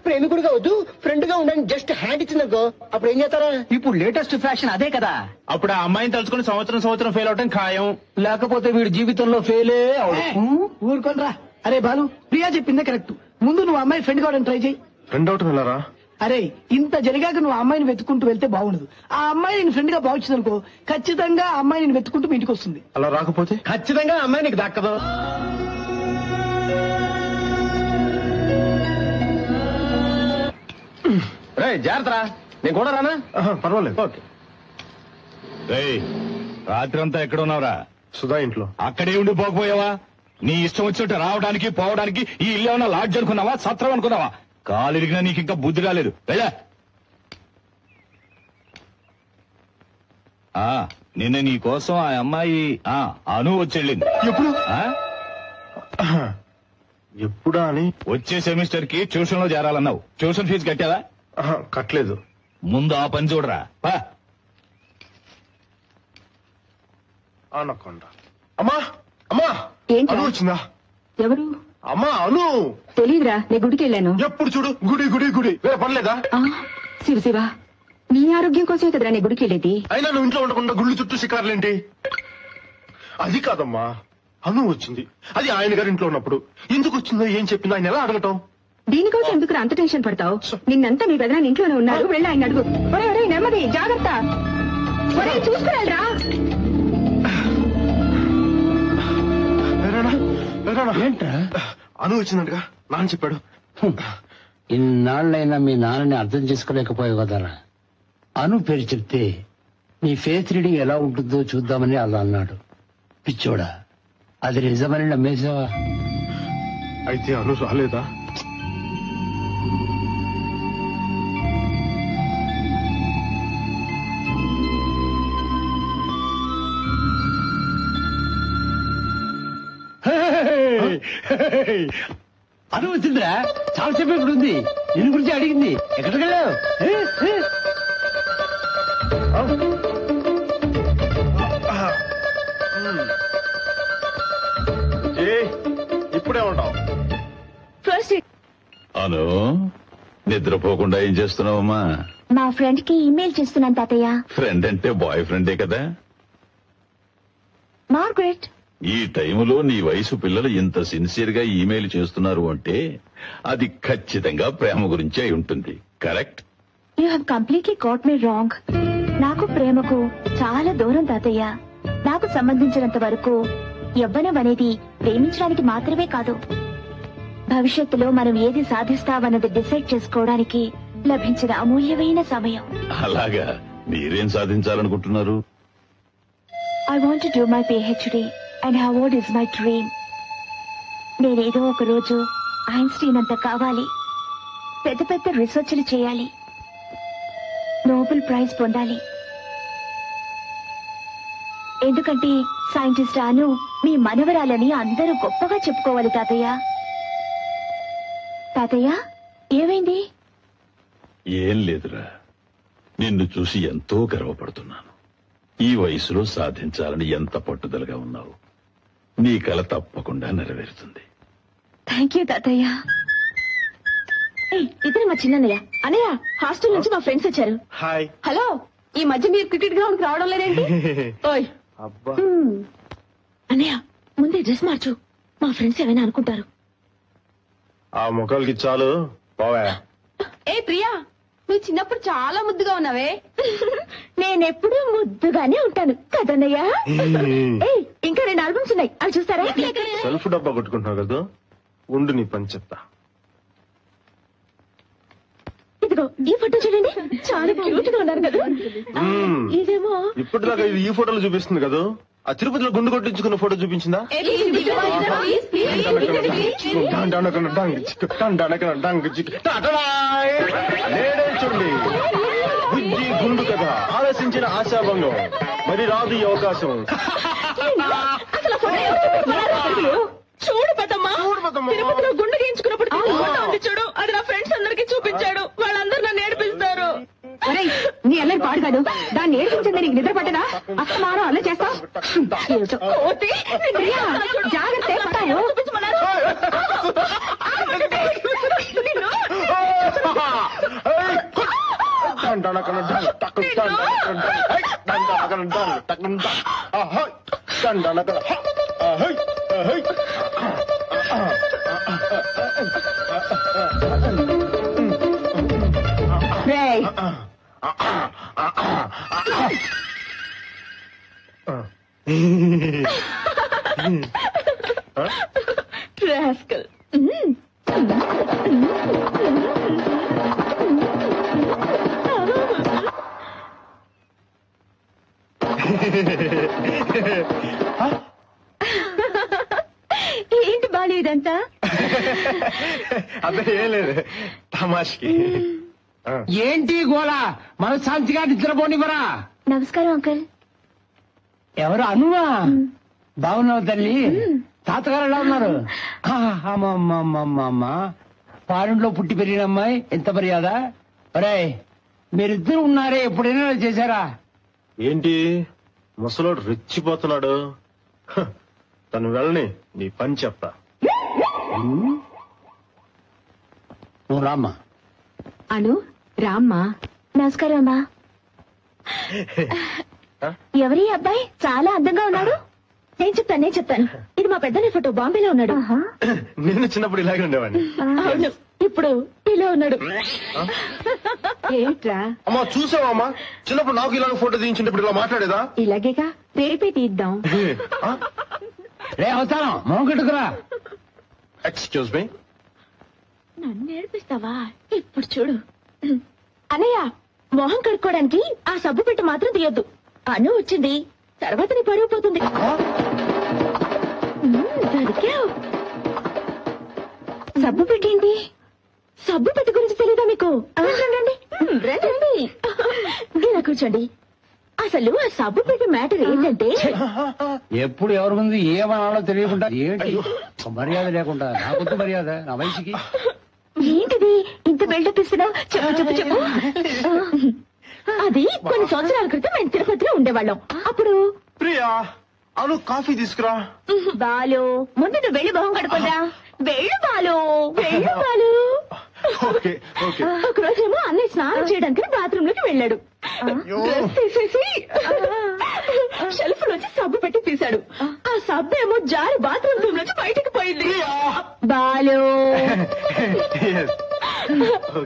ప్రేమికుడుగా వద్దు ఫ్రెండ్గా ఉండని జస్ట్ హ్యాండ్ ఇచ్చిందనుకో అప్పుడు ఏం చేస్తారా? ఇప్పుడు లేటెస్ట్ ఫ్యాషన్ అదే కదా. అప్పుడు ఆ అమ్మాయిని తలుచుకుని సంవత్సరం సంవత్సరం ఫెయిల్ అవటం ఖాయం. లేకపోతే వీడి జీవితంలో ఫెయిలే అవడు. ఊరుకోనరా. అరే బాలు ప్రియా చెప్పిందే కరెక్ట్ ముందు నువ్వు అమ్మాయి ఫ్రెండ్ కావడం ట్రై చేయి. ఫ్రెండ్ అవటం వెళ్ళారా అరే ఇంత జరిగాక నువ్వు ఆ అమ్మాయిని వెతుకుంటూ వెళ్తే బాగుండదు. ఆ అమ్మాయి నేను ఫ్రెండ్గా భావించింది అనుకో ఖచ్చితంగా ఆ అమ్మాయి నేను వెతుకుంటూ మీ ఇంటికి వస్తుంది. అలా రాకపోతే? ఖచ్చితంగా ఆ అమ్మాయి నీకు దక్కదు. రే జాగ్రత్త నేను కూడా రానా? ఆహా, పర్వాలేదు. ఓకే. రేయ్ రాత్రంతా ఎక్కడ ఉన్నావురా? సుధా ఇంట్లో. అక్కడే ఉండి పోకపోయావా? నీ ఇష్టం వచ్చినట్టు రావడానికి పోవడానికి ఈ ఇల్లు ఏమన్నా లాడ్జ్ అనుకున్నావా? సత్రం అనుకున్నావా? కాలు ఇరిగినా నీకు ఇంకా బుద్ధి రాలేదు. వెళ్ళా. ఆ నిన్న నీ కోసం ఆ అమ్మాయి ఆ అను వచ్చెళ్ళింది. ఎప్పుడు? ఆ? ఎప్పుడా అని? వచ్చే సెమిస్టర్కి ట్యూషన్లో చేరాలన్నావు. Tuition fee కట్టావా? ఆహా, కట్టలేదు. ముందు ఆ పని చూడరా. పా. అనకొండ అమ్మా అమ్మా. ఏంట్రా? అను వచ్చిందా? ఎవరు? అమ్మా అను! తెలీదురా నేను గుడికి వెళ్ళాను. ఎప్పుడు చూడు? గుడి గుడి గుడి. వేరే పనిలేదా ఆ, శివ శివ. నీ ఆరోగ్యం కోసమే కదరా నేను గుడికి వెళ్ళేది. అయినా నువ్వు ఇంట్లో ఉండకుండా గుళ్ళు చుట్టూ షికారులేంటి? అది కాదమ్మా. అను వచ్చింది. అది ఆయన గారి ఇంట్లో ఉన్నప్పుడు. ఎందుకు వచ్చిందో ఏం చెప్పిందో ఆయన ఎలా అడగటం? దీనికోసం ఎందుకు అంత టెన్షన్ పడతావు? నిన్నంతా మీ పెదనాన్ని ఇంట్లోనే ఉన్నారు. వెళ్ళి ఆయన అడుగు. ఒరే ఒరే నెమ్మది జాగ్రత్త. ఒరే చూసుకురాలరా ఏంట్రా? అను వచ్చిందంటగా. నాన్న చెప్పాడు. ఇన్నాళ్ళైనా మీ నాన్నని అర్థం చేసుకోలేకపోయావు కదరా. అను పేరు చెప్తే నీ ఫేస్ రీడింగ్ ఎలా ఉంటుందో చూద్దామని అలా అన్నాడు. పిచ్చోడా అది నిజమని నమ్మేసావా అయితే అను రాలేదా? అను వచ్చిందిరా. చాలాసేపు ఇక్కడ ఉంది. నిన్ను గురించి అడిగింది. ఎక్కడికి వెళ్ళావు ఇప్పుడే ఉంటావు. ఫస్ట్ అను నిద్రపోకుండా ఏం చేస్తున్నావమ్మా? మా ఫ్రెండ్కి ఇమెయిల్ చేస్తున్నాను తాతయ్య. ఫ్రెండ్ అంటే బాయ్ ఫ్రెండే కదా? మార్గరెట్ ఈ టైములో నీ వయసు పిల్లలు ఇంత సిన్సియర్గా ఈమెయిల్ చేస్తున్నారు అంటే అది ఖచ్చితంగా ప్రేమ గురించి అయి ఉంటుంది. Correct? You have completely got me wrong. నాకు ప్రేమకు చాలా దూరం తాతయ్య. నాకు సంబంధించినంత వరకు యవ్వనం అనేది ప్రేమించడానికి మాత్రమే కాదు. భవిష్యత్తులో మనం ఏది సాధిస్తామన్నది డిసైడ్ చేసుకోవడానికి లభించిన అమూల్యమైన సమయం. అలాగా. మీరేం సాధించాలనుకుంటున్నారు? I want do my PhD and Harvard is my dream. నేనేదో ఒక రోజు ఐన్స్టీన్ అంత కావాలి. పెద్ద పెద్ద రీసెర్చ్లు చేయాలి. నోబెల్ ప్రైజ్ పొందాలి. ఎందుకంటే సైంటిస్ట్ అను మీ మనవరాలని అందరూ గొప్పగా చెప్పుకోవాలి తాతయ్య. తాతయ్య ఏమైంది? ఏం లేదురా. నిన్ను చూసి ఎంతో గర్వపడుతున్నాను. ఈ వయసులో సాధించాలని ఎంత పట్టుదలగా ఉన్నావు. నీ కల తప్పకుండా నెరవేరుతుంది. థ్యాంక్ యూ తాతయ్య. ఏయ్, ఇతను మా చిన్నయ్య అన్నయ్య హాస్టల్ నుంచి మా ఫ్రెండ్స్ వచ్చారు. హాయ్. హలో ఈ మధ్య మీరు క్రికెట్ గ్రౌండ్కి రావడం లేదేంటి? ఓయ్. అబ్బా. అన్నయ్య ముందే డ్రెస్ మార్చు. మా ఫ్రెండ్స్ ఏమైనా అనుకుంటారు. ఆ ముఖాలకి చాలు పోవా. ఏ ప్రియా. నువ్వు చిన్నప్పుడు చాలా ముద్దుగా ఉన్నావే. నేనెప్పుడూ ముద్దుగానే ఉంటాను. కదన్నయ్య? ఏయ్, ఇంకా రెండు ఆల్బమ్స్ ఉన్నాయి. అవి చూస్తారా? సెల్ఫ్ డబ్బా కొట్టుకుంటున్నావు కదా ఉండు నీ పని చెప్తా. ఇదిగో ఈ ఫోటో చూడండి. చాలా క్యూట్గా ఉన్నారు కదా. మ్మ్. ఇదేమో? ఇప్పటిదాకా ఇది ఈ ఫోటోలు చూపిస్తుంది కదా. ఆ తిరుపతిలో గుండు కొట్టించుకున్న ఫోటో చూపించిందా? బుజ్జి గుండు కథ. ఆలోచించిన ఆశాభంగం. మరి రాదు ఈ అవకాశం? చూడు పెద్దమ్మా. తిరుపతిలో గుండు గీయించుకున్నప్పుడు తీసిన ఫోటో ఉంది చూడు అది నా ఫ్రెండ్స్ అందరికి చూపించాడు. వాళ్ళందరూ నన్ను ఏడిపిస్తారు. ఒరేయ్ నీ అల్లరి పాడు కాదు దాన్ని ఏడిపించింది నీకు నిద్ర పట్టదా అస్తమానం అల్ల చేస్తా జాగ్రత్త పట్టాను దండనకన మనశాంతిగా నిద్రపోనివరా నమస్కారం అంకుల్. ఎవరు? అనువా? బాగున్నావు తల్లి? తాతగారు ఎలా ఉన్నారు? పాలెంలో పుట్టి పెరిగిన అమ్మాయి ఎంత మర్యాద? ఒరేయ్ మీరిద్దరు ఉన్నారే ఎప్పుడైనా చేశారా? ఏంటి? ముసలోడు రెచ్చిపోతున్నాడు. తను వెళ్ళని నీ పని చెప్తా. రామ్మా. అను రామ్మా. నమస్కారం అమ్మా. ఎవరి అబ్బాయి? చాలా అందంగా ఉన్నాడు. నేను చెప్తాను నేను చెప్తాను. ఇది మా పెద్దనే ఫోటో బాంబేలో ఉన్నాడు. నేను చిన్నప్పుడు ఇలాగే ఉండేవాడిని. అవును ఇప్పుడు ఇలా ఉన్నాడు. ఏంట్రా అమ్మా చూసావా చిన్నప్పుడు నాకు ఇలాగ ఫోటో తీయించింటే ఇప్పుడు ఇలా మాట్లాడేదా? ఇలాగేగా? రేపే తీద్దాం రే అవతారం ఎక్స్క్యూజ్ మీ నన్ను నేర్పిస్తావా ఇప్పుడు చూడు. అన్నయ్య మొహం కడుక్కోవడానికి ఆ సబ్బు పెట్టి మాత్రం తీయొద్దు. అను వచ్చింది. తర్వాత నీ పరువు పోతుంది. దొరికావు. సబ్బు పెట్టి ఏంటి సబ్బు పెట్టి గురించి తెలీదా మీకు? రండి, ఇలా కూర్చోండి. అసలు ఆ సబ్బు పెట్టి మ్యాటర్ ఏంటంటే ఎప్పుడు ఎవరి ముందు ఏమనాలో తెలియకుండా ఏంటి మర్యాద లేకుండా నాకొద్దు మర్యాద నా వయసుకి. ఏంటిది? ఇంత బిల్డప్ ఇస్తున్నావు చెప్పు చెప్పు చెప్పు. అది కొన్ని సంవత్సరాల క్రితం మేము తిరుపతిలో ఉండేవాళ్ళం. అప్పుడు? ప్రియా అను కాఫీ తీసుకురా. బాలు ముందు నువ్వు వెళ్ళి మొహం కడుకోదా వెళ్ళు బాలు వెళ్ళు బాలు. Okay okay. ఒక రోజేమో అన్నయ్య స్నానం చేయడానికి బాత్రూమ్లోకి వెళ్ళాడు. డ్రెస్ తీసేసి షెల్ఫ్ నుంచి సబ్బు పెట్టి తీశాడు. ఆ. సబ్బు ఏమో జారి బాత్రూమ్ రూమ్ నుంచి బయటకు పోయింది. బాలు.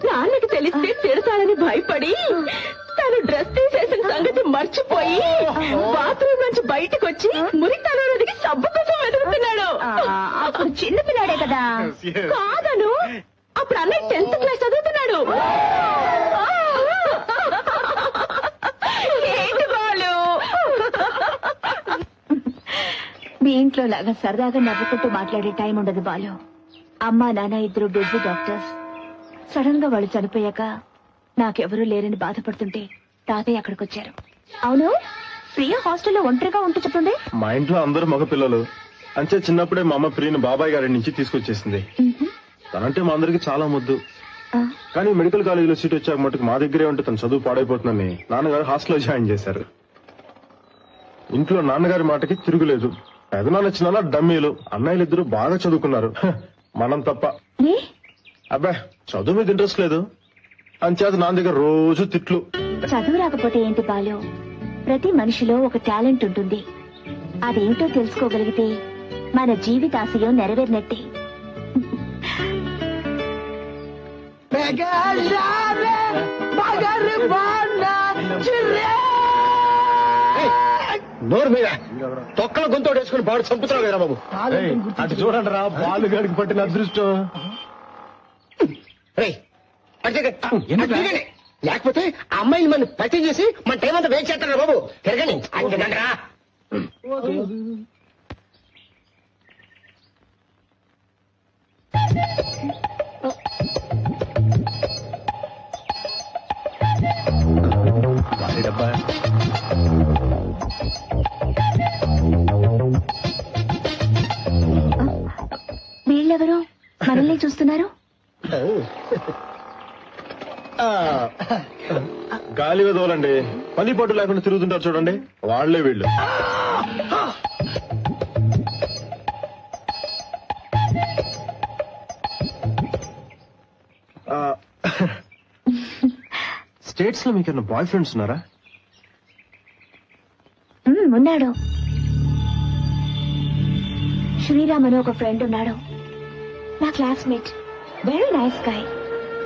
నాన్నకి తెలిస్తే తిడతాడని భయపడి తను డ్రెస్ తీసేసిన సంగతి మర్చిపోయి బాత్రూమ్ నుంచి బయటకు వచ్చి మురితనంలోకి సబ్బు కోసం వెతుకుతున్నాడు. అప్పుడు చిన్న పిల్లాడే కదా. కాదను. అప్పుడు అన్నయ్య టెన్త్ క్లాస్ చదువుతున్నాడు. ఏంటి బాలు? మీ ఇంట్లో లాగా సరదాగా నవ్వుకుంటూ మాట్లాడే టైం ఉండదు బాలు. అమ్మా నాన్న ఇద్దరు బిజీ డాక్టర్స్ సడన్గా వాళ్ళు చనిపోయాక నాకెవరూ లేరని బాధపడుతుంటే తాతయ్య అక్కడికి వచ్చారు. అవును? ప్రియ హాస్టల్లో ఒంటరిగా ఉంటూ చెప్పండి మా ఇంట్లో అందరూ మగ పిల్లలు అంతే చిన్నప్పుడే మా అమ్మ ప్రియని బాబాయ్ గారి నుంచి తీసుకొచ్చేసింది. తనంటే మా అందరికి చాలా ముద్దు. కానీ మెడికల్ కాలేజీలో సీట్ వచ్చాక మటుకు మా దగ్గరే ఉంటే తన చదువు పాడైపోతుందని నాన్నగారు హాస్టల్లో జాయిన్ చేశారు. ఇంట్లో నాన్నగారి మాటకి తిరుగులేదు. పెదనాన్న చిన్న డమ్మీలు. అన్నయ్యలు ఇద్దరు బాగా చదువుకున్నారు. మనం తప్ప. అబ్బా చదువు మీద ఇంట్రెస్ట్ లేదు. అంచేత నాన్న దగ్గర రోజు తిట్లు. చదువు రాకపోతే ఏంటి బాలు? ప్రతి మనిషిలో ఒక టాలెంట్ ఉంటుంది. అదేమిటో తెలుసుకోగలిగితే మన జీవితాశయం నెరవేరినట్టే. నోరు మీద. తొక్కల గొంతు వేసుకుని బాడు చంపుతున్నావు కదా బాబు. అటు చూడండి రా బాలు గడికి పట్టిన అదృష్టం. లేకపోతే ఆ అమ్మాయిని మన పచ్చి చేసి మన టైం అంతా వేస్ట్ చేస్తారా బాబు? తిరగండి. అటు తిరగండి రా. డబ్బా వీళ్ళెవరు? మనల్ని చూస్తున్నారు? గాలి వదవలండి పని పట్టు లేకుండా తిరుగుతుంటారు చూడండి. వాళ్ళే వీళ్ళు. స్టేట్స్లో మీకు బాయ్ ఫ్రెండ్స్ ఉన్నారా? ఉన్నాడు. శ్రీరామ్ అని ఒక ఫ్రెండ్ ఉన్నాడు. నా క్లాస్మేట్. వెరీ నైస్ గాయ్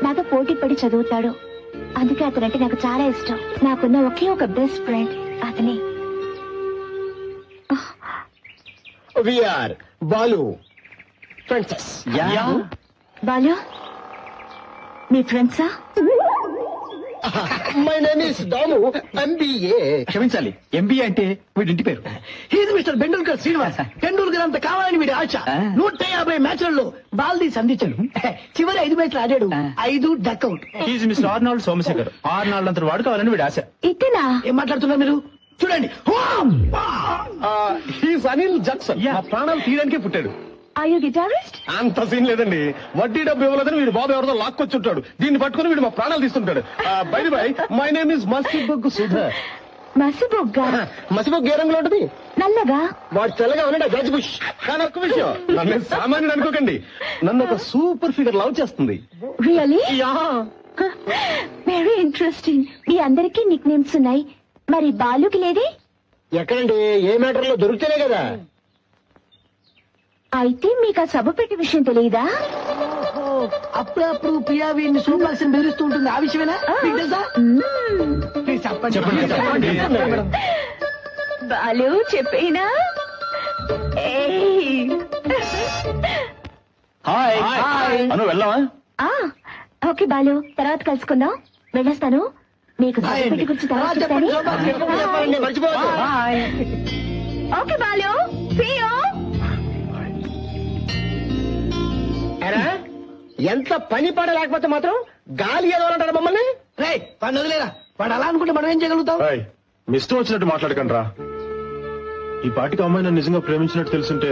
నాతో పోటీ పడి చదువుతాడు. అందుకే అతనంటే నాకు చాలా ఇష్టం. నాకున్న ఒకే ఒక బెస్ట్ ఫ్రెండ్ అతనే. బాలు ఫ్రెండ్స్ బాలు మీ ఫ్రెండ్సా my name is Damu MBA క్షమించాలి. ఎంబీఏ అంటే వీడింటి పేరు. హీజ్ మిస్టర్ బెండూల్కర్ శ్రీనివాస్ టెండూల్కర్ అంత కావాలని వీడి ఆశ. నూట యాభై మ్యాచ్లలో బాల్దీ సంధించాడు. చివరి ఐదు మ్యాచ్లు ఆడాడు. ఐదు duck out is mister Arnold Somashekar Arnold అంత వాడు కావాలని వీడి ఆశ. ఇతనా? ఏం మాట్లాడుతున్నారు మీరు? చూడండి. హీస్ అనిల్ జక్సన్ ప్రాణాలు తీయడానికే పుట్టాడు. అంత సీన్ లేదండి. వడ్డీ డబ్బు ఇవ్వలేదని వీడు బాబు ఎవరితో లాక్కొచ్చుంటాడు. దీన్ని పట్టుకుని వీడు మా ప్రాణాలు తీస్తుంటాడు. Bye bye my name is మస్తిబొగ్గు Sudhar మసిబొగ్గా మసిబొగ్గు ఏ రంగులో ఉంటుంది? నల్లగా? వాడు తెల్లగా ఉన్నాడు గజ్ బుష్ కానీ ఒక్క విషయం నన్ను సామాన్యుడు అనుకోకండి. నన్ను ఒక సూపర్ ఫిగర్ లవ్ చేస్తుంది. రియలీ వెరీ ఇంట్రెస్టింగ్ మీ అందరికీ నిక్ నేమ్స్ ఉన్నాయి. మరి బాలుకి లేదే? ఎక్కడండి? ఏ మ్యాటర్లో దొరికితేనే కదా. అయితే మీకు ఆ సభ పెట్టి విషయం తెలియదా అప్పుడప్పుడు ప్రియా వీడిని సూపర్ బెదిరిస్తూ ఉంటుంది. ఆ విషయమేనా? మీకు తెలుసా? ప్లీజ్ చెప్పండి. బాలు చెప్పేనా? ఏయ్. హాయ్. అను ఆ, ఓకే బాలు. తర్వాత కలుసుకుందాం. వెళ్ళొస్తాను. మీకు సభ పెట్టి గురించి తర్వాత చెప్తాను. చెప్పండి. మర్చిపోవద్దు. ఓకే బాలు. See you. ఎరా ఎంత పని పడ లేకపోతే మాత్రం గాలి ఏదో అంటారు మమ్మల్ని? రే వాడిని వదిలేరా. వాడు అలా అనుకుంటే మనం ఏం చేయగలుగుతాం? ఏయ్, మీ ఇష్టం వచ్చినట్టు మాట్లాడకండి రా. ఈ పాటికి అమ్మాయి నన్ను నిజంగా ప్రేమించినట్టు తెలుసుంటే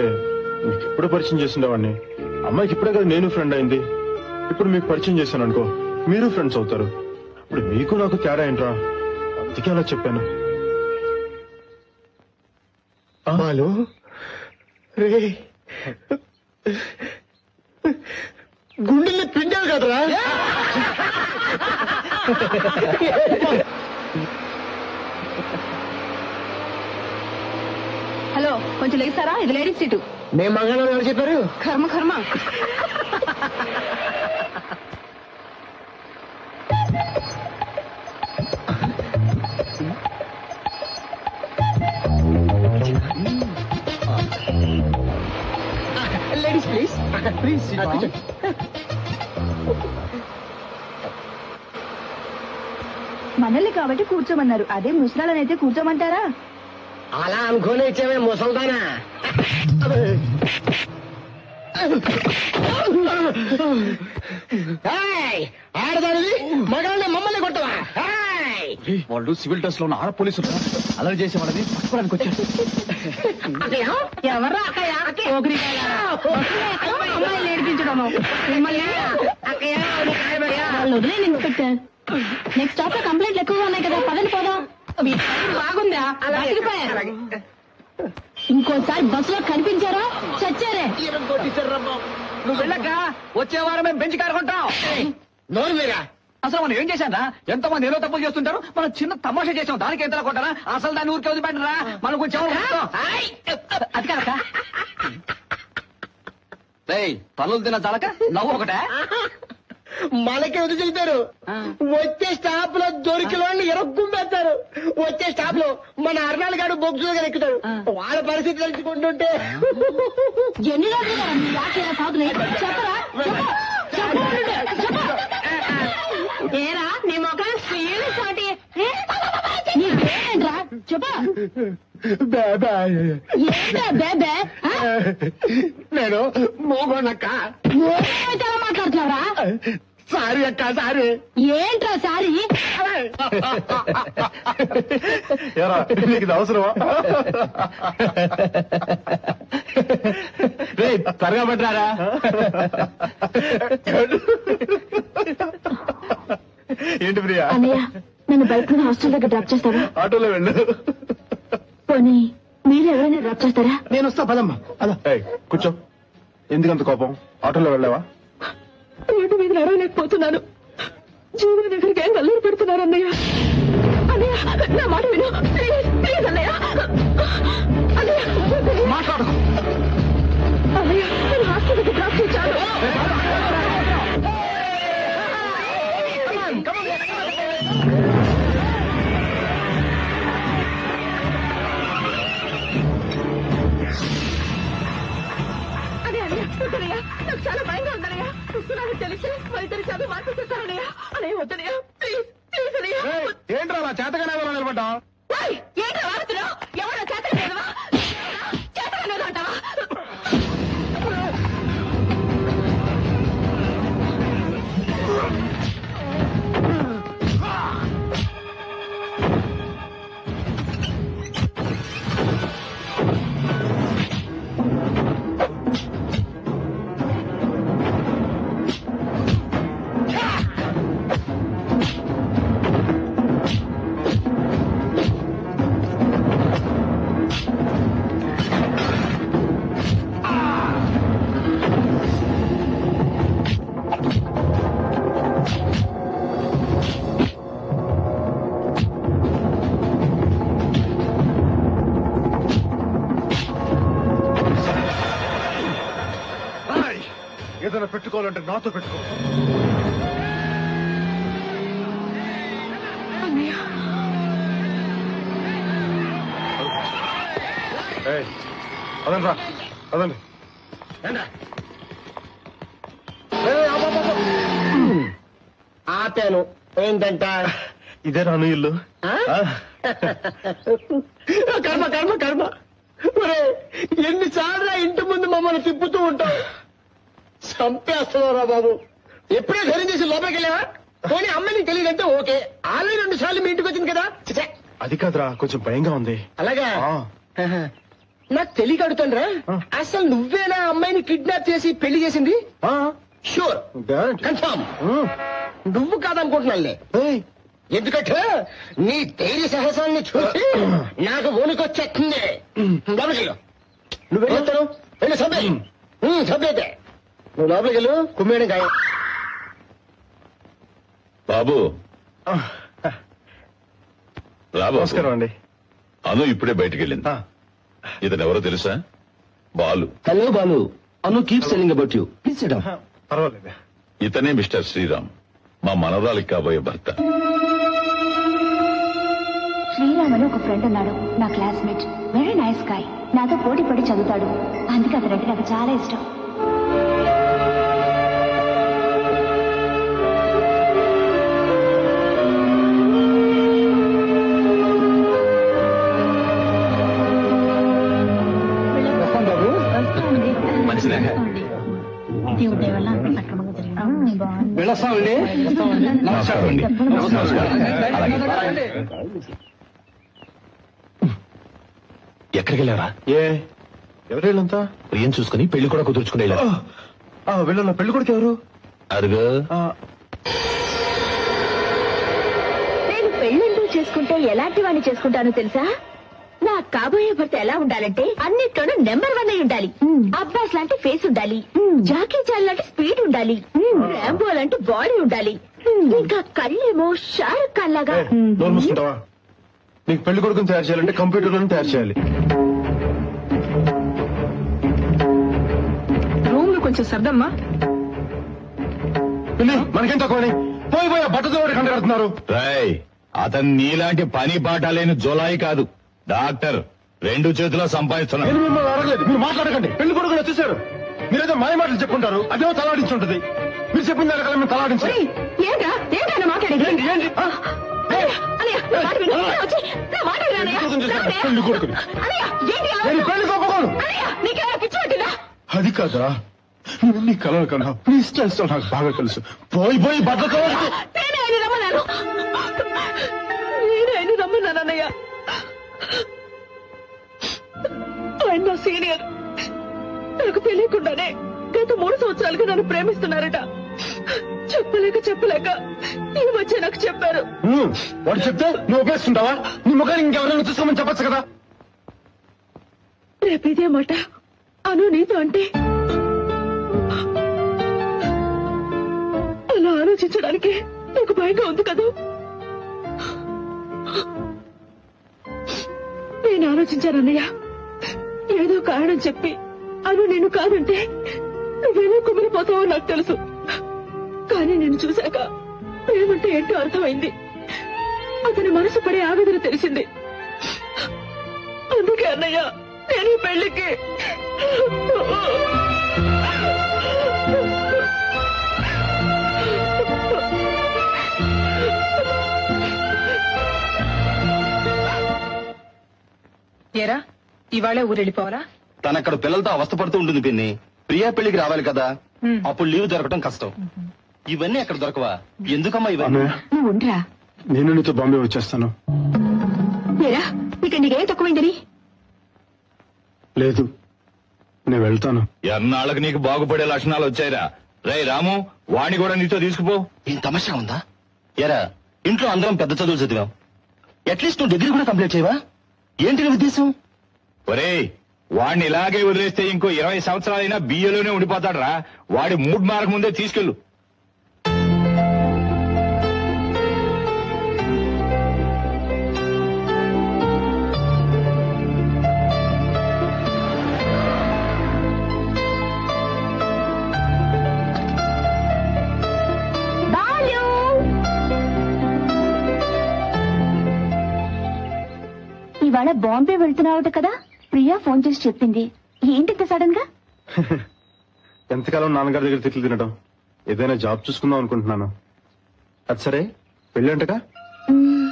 మీకు ఎప్పుడో పరిచయం చేసిండేవాడిని. అమ్మాయికి ఇప్పుడే కదా నేను ఫ్రెండ్ అయింది. ఇప్పుడు మీకు పరిచయం చేశాను అనుకో మీరు ఫ్రెండ్స్ అవుతారు. ఇప్పుడు మీకు నాకు తేడా ఏంట్రా? అందుకే అలా చెప్పాను. బాలు రే గుండెల్ని పిండావు కదరా? హలో కొంచెం లేస్తారా ఇది లేడీస్ సీటు. మేము మంగళవారం ఎవరు చెప్పారు? కర్మ కర్మ. ప్లీజ్ మనల్ని కాబట్టి కూర్చోమన్నారు. అదే ముసలాలనైతే కూర్చోమంటారా? అలా అనుకోని ఇచ్చామే ముసల్దానా? ఏయ్, ఆడదానివి మగాళ్ళని మమ్మల్ని కొట్టవా! వాళ్ళు సివిల్ డ్రెస్లో ఉన్న ఆడ పోలీసులు అలా చేసే వాళ్ళని పట్టుకోవడానికి వచ్చారు. ఎవరా నెక్స్ట్ స్టాప్లో కంప్లైంట్లు ఎక్కువగా ఉన్నాయి కదా పదండి పోదాం. బాగుందా? బతికిపోయారు ఇంకోసారి బస్సులో కనిపించారా? చచ్చారే. నువ్వు వెళ్ళక వచ్చే వారం మేము బెంచ్ కారు కొంటాం నోరు మీరా. అసలు మనం ఏం చేశారా? ఎంతో మంది ఏదో తప్పులు చేస్తుంటారు. మనం చిన్న తమాషా చేసాం దానికి ఎంత కొంటారా అసలు దాన్ని ఊరికి వదిలిపెట్టరా? మనం కొంచెం అది రేయ్ పనులు తిన్న చాలక నవ్వు ఒకటే. మనకి ఎదురు చెబుతారు. వచ్చే స్టాప్లో దొరికిన వాళ్ళని ఎరక్కుంపేస్తారు వచ్చే స్టాప్లో మన అర్నాల్ గారు బొగ్గు గారు ఎక్కుతాడు. వాళ్ళ పరిస్థితి తెలుసుకుంటుంటే ఎన్ని రోజులు చెప్పరా? చెప్పు. చెప్పు. చెప్పు. ఏరా నీ మొఖం స్క్రీన్ సాటి నీ పేరేంట్రా? చెప్పా. ఏంట్రా బేబే? ఆ? నేను మోగోనక్క అలా మాట్లాడుతున్నావురా? సారీ అక్క సారీ. ఏంట్రా సారీ? నీకు ఇది అవసరమా? రేయ్ త్వరగా పట్టరారా. ఏంటి ప్రియా? అన్నయ్య నన్ను బయట నుండి హాస్టల్ దగ్గర డ్రాప్ చేస్తావా ఆటోలో వెళ్ళు. పోనీ మీరు ఎవరైనా డ్రాప్ చేస్తారా? నేను వస్తా పదమ్మా అలా ఏయ్, కూర్చో. ఎందుకంత కోపం? ఆటోలో వెళ్ళావా? రోడ్డు మీద నడవలేకపోతున్నాను. జీవన దగ్గరికి ఏం అల్లరి పెడుతున్నారు అన్నయ్య? అన్నయ్య నా మాట విను. ప్లీజ్ ప్లీజ్ అన్నయ్య. అన్నయ్య మాట్లాడు. అన్నయ్య నేను హాస్పిటల్కి డ్రాప్ చేశాను. అదే అన్నయ్య వద్దనయ్య నాకు చాలా భయంగా ఉందనయ్య చూస్తున్నాను తెలిసి మా ఇద్దరి చదువు మార్చేస్తారనయ్య అన్నయ్య వద్దనయ్య ప్లీజ్ ప్లీజ్ అన్నయ్య ఏంట్రా చేతగానే నిలబడ్డా ఏంట్రా? ఎవరో చేతకలేదవా? పెట్టుకోవాలంటే నాతో పెట్టుకో. ఏయ్, అదండి రా అదండి ఆపాను. ఏంటంట? ఇదే రాను ఇల్లు. ఆ? కర్మ కర్మ కర్మ. ఎన్నిసార్లు ఇంటి ముందు మమ్మల్ని తిప్పుతూ ఉంటావు? చంపేస్తున్నారా బాబు. ఎప్పుడే ధైర్యం చేసి లోపలికి వెళ్ళావా? పోనీ అమ్మని తెలియదంటే ఓకే. ఆల్రెడీ రెండు సార్లు మీ ఇంటికి వచ్చింది కదా? అది కాదురా కొంచెం భయంగా ఉంది. అలాగా? ఆ. ఆహా. నాకు తెలియక అడుగుతానురా ఆ. అసలు నువ్వేనా అమ్మాయిని కిడ్నాప్ చేసి పెళ్ళి చేసింది? ఆ, షూర్. కన్ఫర్మ్ ఉమ్. నువ్వు కాదనుకుంటున్నానులే. ఏయ్, ఎందుకంటే నీ ధైర్య సాహసాన్ని చూసి నాకు వణుకొచ్చేస్తుంది లోపలికి వెళ్ళు నువ్వు వెళ్ళి సభ్య సభ్యతే నువ్వు లోపలికి వెళ్ళు కుమ్మేయడం ఖాయం. బాబు. రాబు నమస్కారం అండి. అను ఇప్పుడే బయటికి వెళ్ళింది. ఇతను ఎవరో తెలుసా? Balu. Hello Balu. Anu keep selling about you please పర్వాలేదు. ఇతనే మిస్టర్ శ్రీరామ్. మా మనవరాలికి కాబోయే భర్త. శ్రీరామ్ అని ఒక ఫ్రెండ్ ఉన్నాడు. నా క్లాస్మేట్ వెరీ నైస్ గాయ్ నాతో పోటీ పడి చదువుతాడు. అందుకే అతనంటే నాకు చాలా ఇష్టం. ఎక్కడికి వెళ్ళారా ఏ? ఎవరు వీళ్ళంతా ప్రియం చూసుకుని పెళ్ళి కూడా కుదుర్చుకుని వెళ్ళారు ఆ, వీళ్ళన్న పెళ్ళి కొడుకు ఎవరు? అరుగు ఆ, నేను పెళ్ళంటూ చేసుకుంటే ఎలాంటి వాడిని చేసుకుంటానో తెలుసా? నా కాబోయే భర్త ఎలా ఉండాలంటే అన్నిట్లోనూ నెంబర్ వన్ అయి ఉండాలి. అబ్బాస్ లాంటి ఫేస్ ఉండాలి. జాకీ చాన్ లాంటి స్పీడ్ ఉండాలి. ర్యాంబో లాంటి బాడీ ఉండాలి. ఇంకా కళ్ళేమో షారుఖ్ ఖాన్ లాగా. ఏ, నోరు మూసుకుంటావా? నీకు పెళ్ళి కొడుకుని తయారు చేయాలంటే కంప్యూటర్లోనే తయారు చేయాలి. రూమ్లో కొంచెం సర్దమ్మా. మనకేం తక్కువని పోయి పోయి బట్టతో కంట కడుతున్నారు రాయ్ అతను నీలాంటి పని పాట లేని జులాయి కాదు. డాక్టర్ రెండు చేతిలో సంపాదిస్తున్నాడు నేను మిమ్మల్ని అడగలేదు. మీరు మాట్లాడకండి. పెళ్ళి కొడుకు వచ్చేసారు. మీరేదో మాయ మాటలు చెప్పుకుంటారు అదేమో తలాడించి ఉంటుంది మీరు చెప్పిన దానికల్లా మేము తలాడించాలి ఏంటా ఏంటా? మాట్లాడేది ఏంటి? అది కాదా నేను నీ కలలు కన్నా నీ ఇష్టం నాకు బాగా తెలుసు. పోయి పోయి ఆయన రమ్మన్నాను. నేనే ఆయన నా సీనియర్. నాకు తెలియకుండానే గత మూడు సంవత్సరాలుగా నన్ను ప్రేమిస్తున్నారట. చెప్పలేక చెప్పలేక ఈ వచ్చే నాకు చెప్పారు. వాడు చెప్తే నువ్వు ఒప్పేసుకుంటావా? నీ ముఖానికి ఇంకెవరైనా చూసుకోమని చెప్పొచ్చు కదా? రేపు ఇదే మాట. అను నీతో అంటే అలా ఆలోచించడానికి నీకు భయంగా ఉంది కదా? నేను ఆలోచించానన్నయ్య ఏదో కారణం చెప్పి అను నేను కాదంటే నువ్వేమో కుమిలిపోతావో నాకు తెలుసు. కానీ నేను చూశాక ప్రేమంటే ఏంటో అర్థమైంది. అతని మనసు పడే ఆవేదన తెలిసింది. అందుకే అన్నయ్య నేను పెళ్ళికి ఏరా? ఇవాళే ఊరెళ్ళిపోవాలా? తన అక్కడ పిల్లలతో అవస్థపడుతూ ఉంటుంది పిన్ని. ప్రియా పెళ్ళికి రావాలి కదా. అప్పుడు లీవ్ దొరకడం కష్టం. ఇవన్నీ ఎక్కడ దొరకవా? ఎందుకమ్మా ఇవన్నీ? నువ్వు ఉండరా. నేను నీతో బాంబే వచ్చేస్తాను. ఏరా ఇక నీకేం తక్కువైందని? లేదు. నేను వెళ్తాను. ఎన్నాళ్ళకి నీకు బాగుపడే లక్షణాలు వచ్చాయిరా? రేయ్ రాము వాణ్ణి కూడా నీతో తీసుకుపో. ఏం తమాషా ఉందా? ఎరా ఇంట్లో అందరం పెద్ద చదువులు చదివాం. అట్లీస్ట్ నువ్వు డిగ్రీ కూడా కంప్లీట్ చేయవా? ఏంటి నీ ఉద్దేశం? ఒరేయ్ వాణ్ణి ఇలాగే వదిలేస్తే ఇంకో ఇరవై సంవత్సరాలైనా బియ్యలోనే ఉండిపోతాడురా. వాడి మూడ్ మారక ముందే తీసుకెళ్ళు. ఇవాళ బాంబే వెళ్తున్నావుట కదా? ప్రియా ఫోన్ చేసి చెప్పింది. ఏంటి సడన్గా? ఎంతకాలం నాన్నగారి దగ్గర తిట్లు తినడం? ఏదైనా జాబ్ చూసుకుందాం అనుకుంటున్నాను. అది సరే పెళ్ళి అంటగా మ్మ్.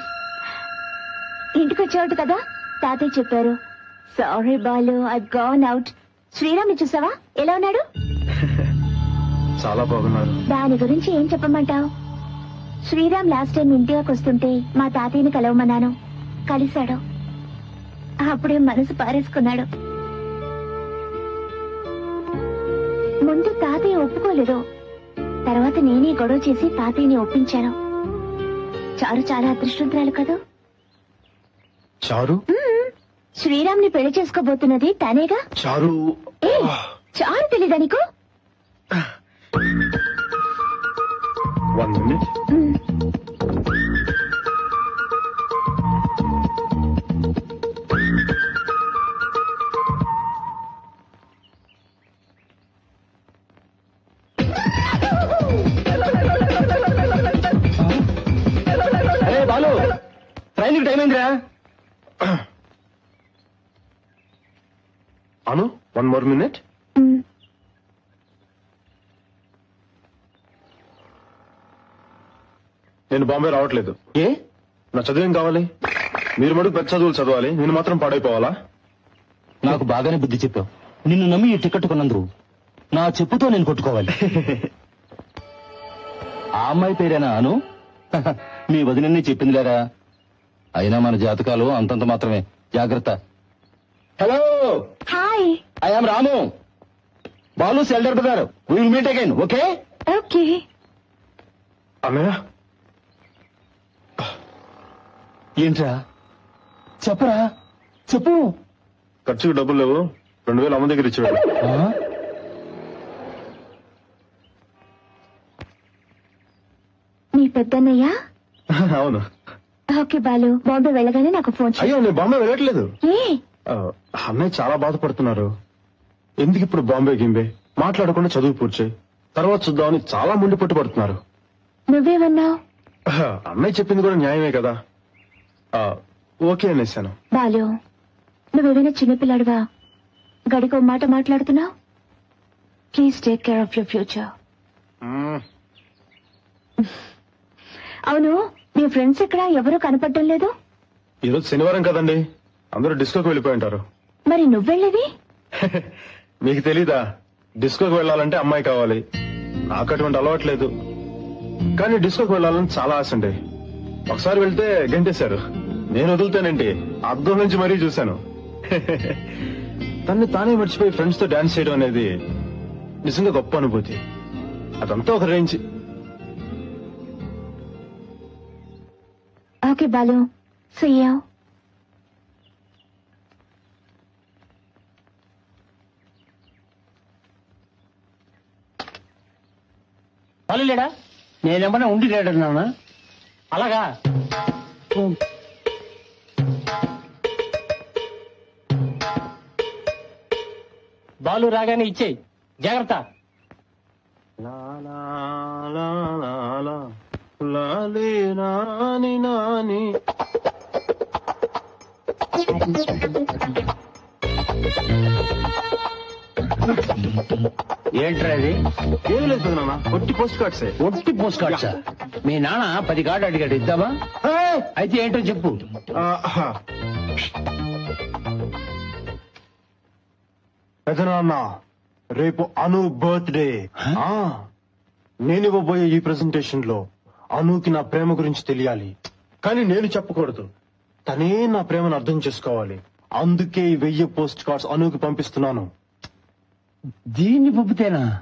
ఇంటికి వచ్చావుట కదా? తాతయ్య చెప్పారు. Sorry Balu I gone out Sriram చూసావా? ఎలా ఉన్నాడు? చాలా బాగున్నారు. దాని గురించి ఏం చెప్పమంటావు? శ్రీరామ్ లాస్ట్ టైం ఇండియాకి వస్తుంటే మా తాతయ్యని కలవమన్నాను. కలిశాడు. అప్పుడే మనసు పారేసుకున్నాడు. ముందు తాతయ్య ఒప్పుకోలేదు. తర్వాత నేనే గొడవ చేసి తాతయ్యని ఒప్పించాను. చారు చాలా అదృష్టవంతురాలు కదా? చారు? శ్రీరామ్ని పెళ్ళి చేసుకోబోతున్నది తనేగా? చారు? చారు తెలీదా నీకు? ట్రైన్ టైం అయిందిరా. Anu one more minute. నేను బాంబే రావట్లేదు. ఏ? నా చదువేం కావాలి? మీరు మటుకు పెద్ద చదువులు చదవాలి నేను మాత్రం పాడైపోవాలా? నాకు బాగానే బుద్ధి చెప్పావు. నిన్ను నమ్మి ఈ టికెట్ కొన్నందుకు నా చెప్పుతో నేను కొట్టుకోవాలి. ఆ అమ్మాయి పేరేనా అను? మీ వదినని చెప్పింది లేరా? అయినా మన జాతకాలు అంతంత మాత్రమే. జాగ్రత్త. Hello hi I'm Ramu. Balu elder brother will meet again okay okay అన్నయ్య? ఏంట్రా? చెప్పరా? చెప్పు. ఖర్చుకు డబ్బులు లేవు. రెండు వేలు అమ్మ దగ్గర ఇచ్చేవాడు ఆ? మీ పెద్దన్నయ్య? అవును. ఓకే బాలు. బాంబే వెళ్ళగానే నాకు ఫోన్ చేయి. అయ్యో నేను బాంబే వెళ్ళట్లేదు. ఏ? ఆ, అన్నయ్య చాలా బాధపడుతున్నారు. ఎందుకు ఇప్పుడు బాంబే గింబే? మాట్లాడకుండా చదువు పూర్చి తర్వాత చూద్దామని చాలా ముండి పట్టుబడుతున్నారు నువ్వేమన్నావు? అన్నయ్య చెప్పింది కూడా న్యాయమే కదా. ఆ, ఓకే అనేసాను. బాలు నువ్వేమైనా చిన్నపిల్లాడివా? గడికో మాట మాట్లాడుతున్నావు? Please take care of your future మ్మ్. అవును మీ ఫ్రెండ్స్ ఇక్కడ ఎవరూ కనపడటం లేదు? ఈరోజు శనివారం కదండి. అందరూ డిస్కోకి వెళ్ళిపోయి ఉంటారు మరి నువ్వెళ్ళేది? మీకు తెలీదా? డిస్కోకి వెళ్ళాలంటే అమ్మాయి కావాలి. నాకు అటువంటి అలవాట్లేదు. కానీ డిస్కోకి వెళ్ళాలని చాలా ఆశ అండి. ఒకసారి వెళ్తే గంటేశారు. నేను వదులుతానండి. అద్దం నుంచి మరీ చూశాను. తన్ని తానే మర్చిపోయి ఫ్రెండ్స్తో డాన్స్ చేయడం అనేది నిజంగా గొప్ప అనుభూతి. అదంతా ఒక రేంజ్ ఓకే బాలు. సయ్యా బాలు లేడా? నేనేమన్నా ఉండి లేడన్నానా అలాగా? బాలు రాగానే ఇచ్చేయి. జాగ్రత్త. లాలే నాని నాని. ఏంట్రా అది ఏం లేదు పెదనాన్న ఒట్టి పోస్ట్ కార్డ్సే ఒట్టి పోస్ట్ కార్డ్సా మీ నాన్న పది కార్డు అడిగాడు ఇద్దామా? అయితే ఏంటో చెప్పు. పెదనాన్న రేపు అను బర్త్డే. ఆ, నేను ఇవ్వబోయే ఈ ప్రెజెంటేషన్లో అనుకి నా ప్రేమ గురించి తెలియాలి. కానీ నేను చెప్పకూడదు. తనే నా ప్రేమను అర్థం చేసుకోవాలి. అందుకే ఈ వెయ్యి పోస్ట్ కార్డ్స్ అనుకి పంపిస్తున్నాను. దీన్ని పంపితేనా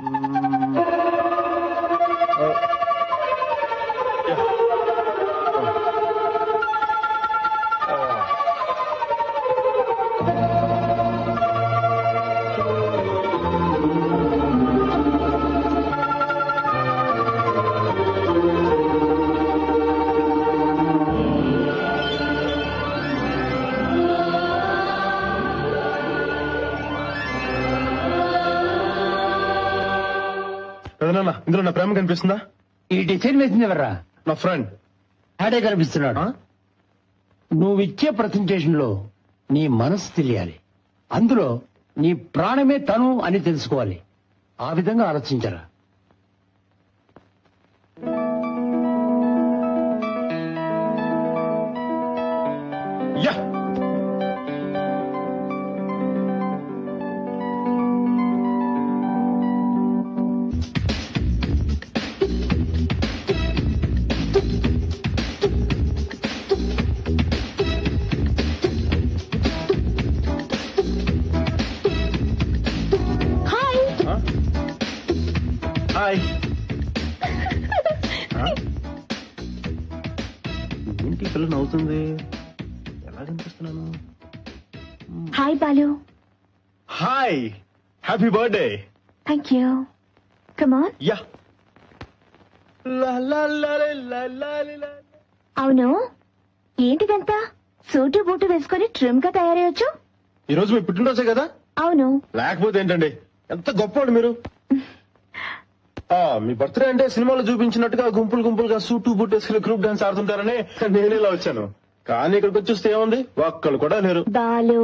పెదనాన్న ఇందులో నా ప్రేమ కనిపిస్తుందా? ఈ డిసైన్ వేసింది ఎవర్రా? నా ఫ్రెండ్. ఆడే కనిపిస్తున్నాడు నువ్వు ఇచ్చే ప్రజెంటేషన్లో నీ మనసు తెలియాలి. అందులో నీ ప్రాణమే తను అని తెలుసుకోవాలి. ఆ విధంగా ఆలోచించరా. Happy birthday thank you come on yeah అవును. ఏంటిదంతా? సూటు బూటు వేసుకొని ట్రిమ్గా తయారయ్యొచ్చు? ఈ రోజు మీ పుట్టినరోజే కదా? అవును. లేకపోతే ఏంటండి? ఎంత గొప్పవాడు మీరు. ఆ మీ బర్త్డే అంటే సినిమాలో చూపించినట్టుగా గుంపులు గుంపులుగా సూటు బూట్ వేసుకుని గ్రూప్ డాన్స్ ఆడుతుంటారని నేను ఇలా వచ్చాను. కానీ ఇక్కడికి వచ్చేస్తే ఏముంది? ఒక్కళ్ళు కూడా లేరు. Balu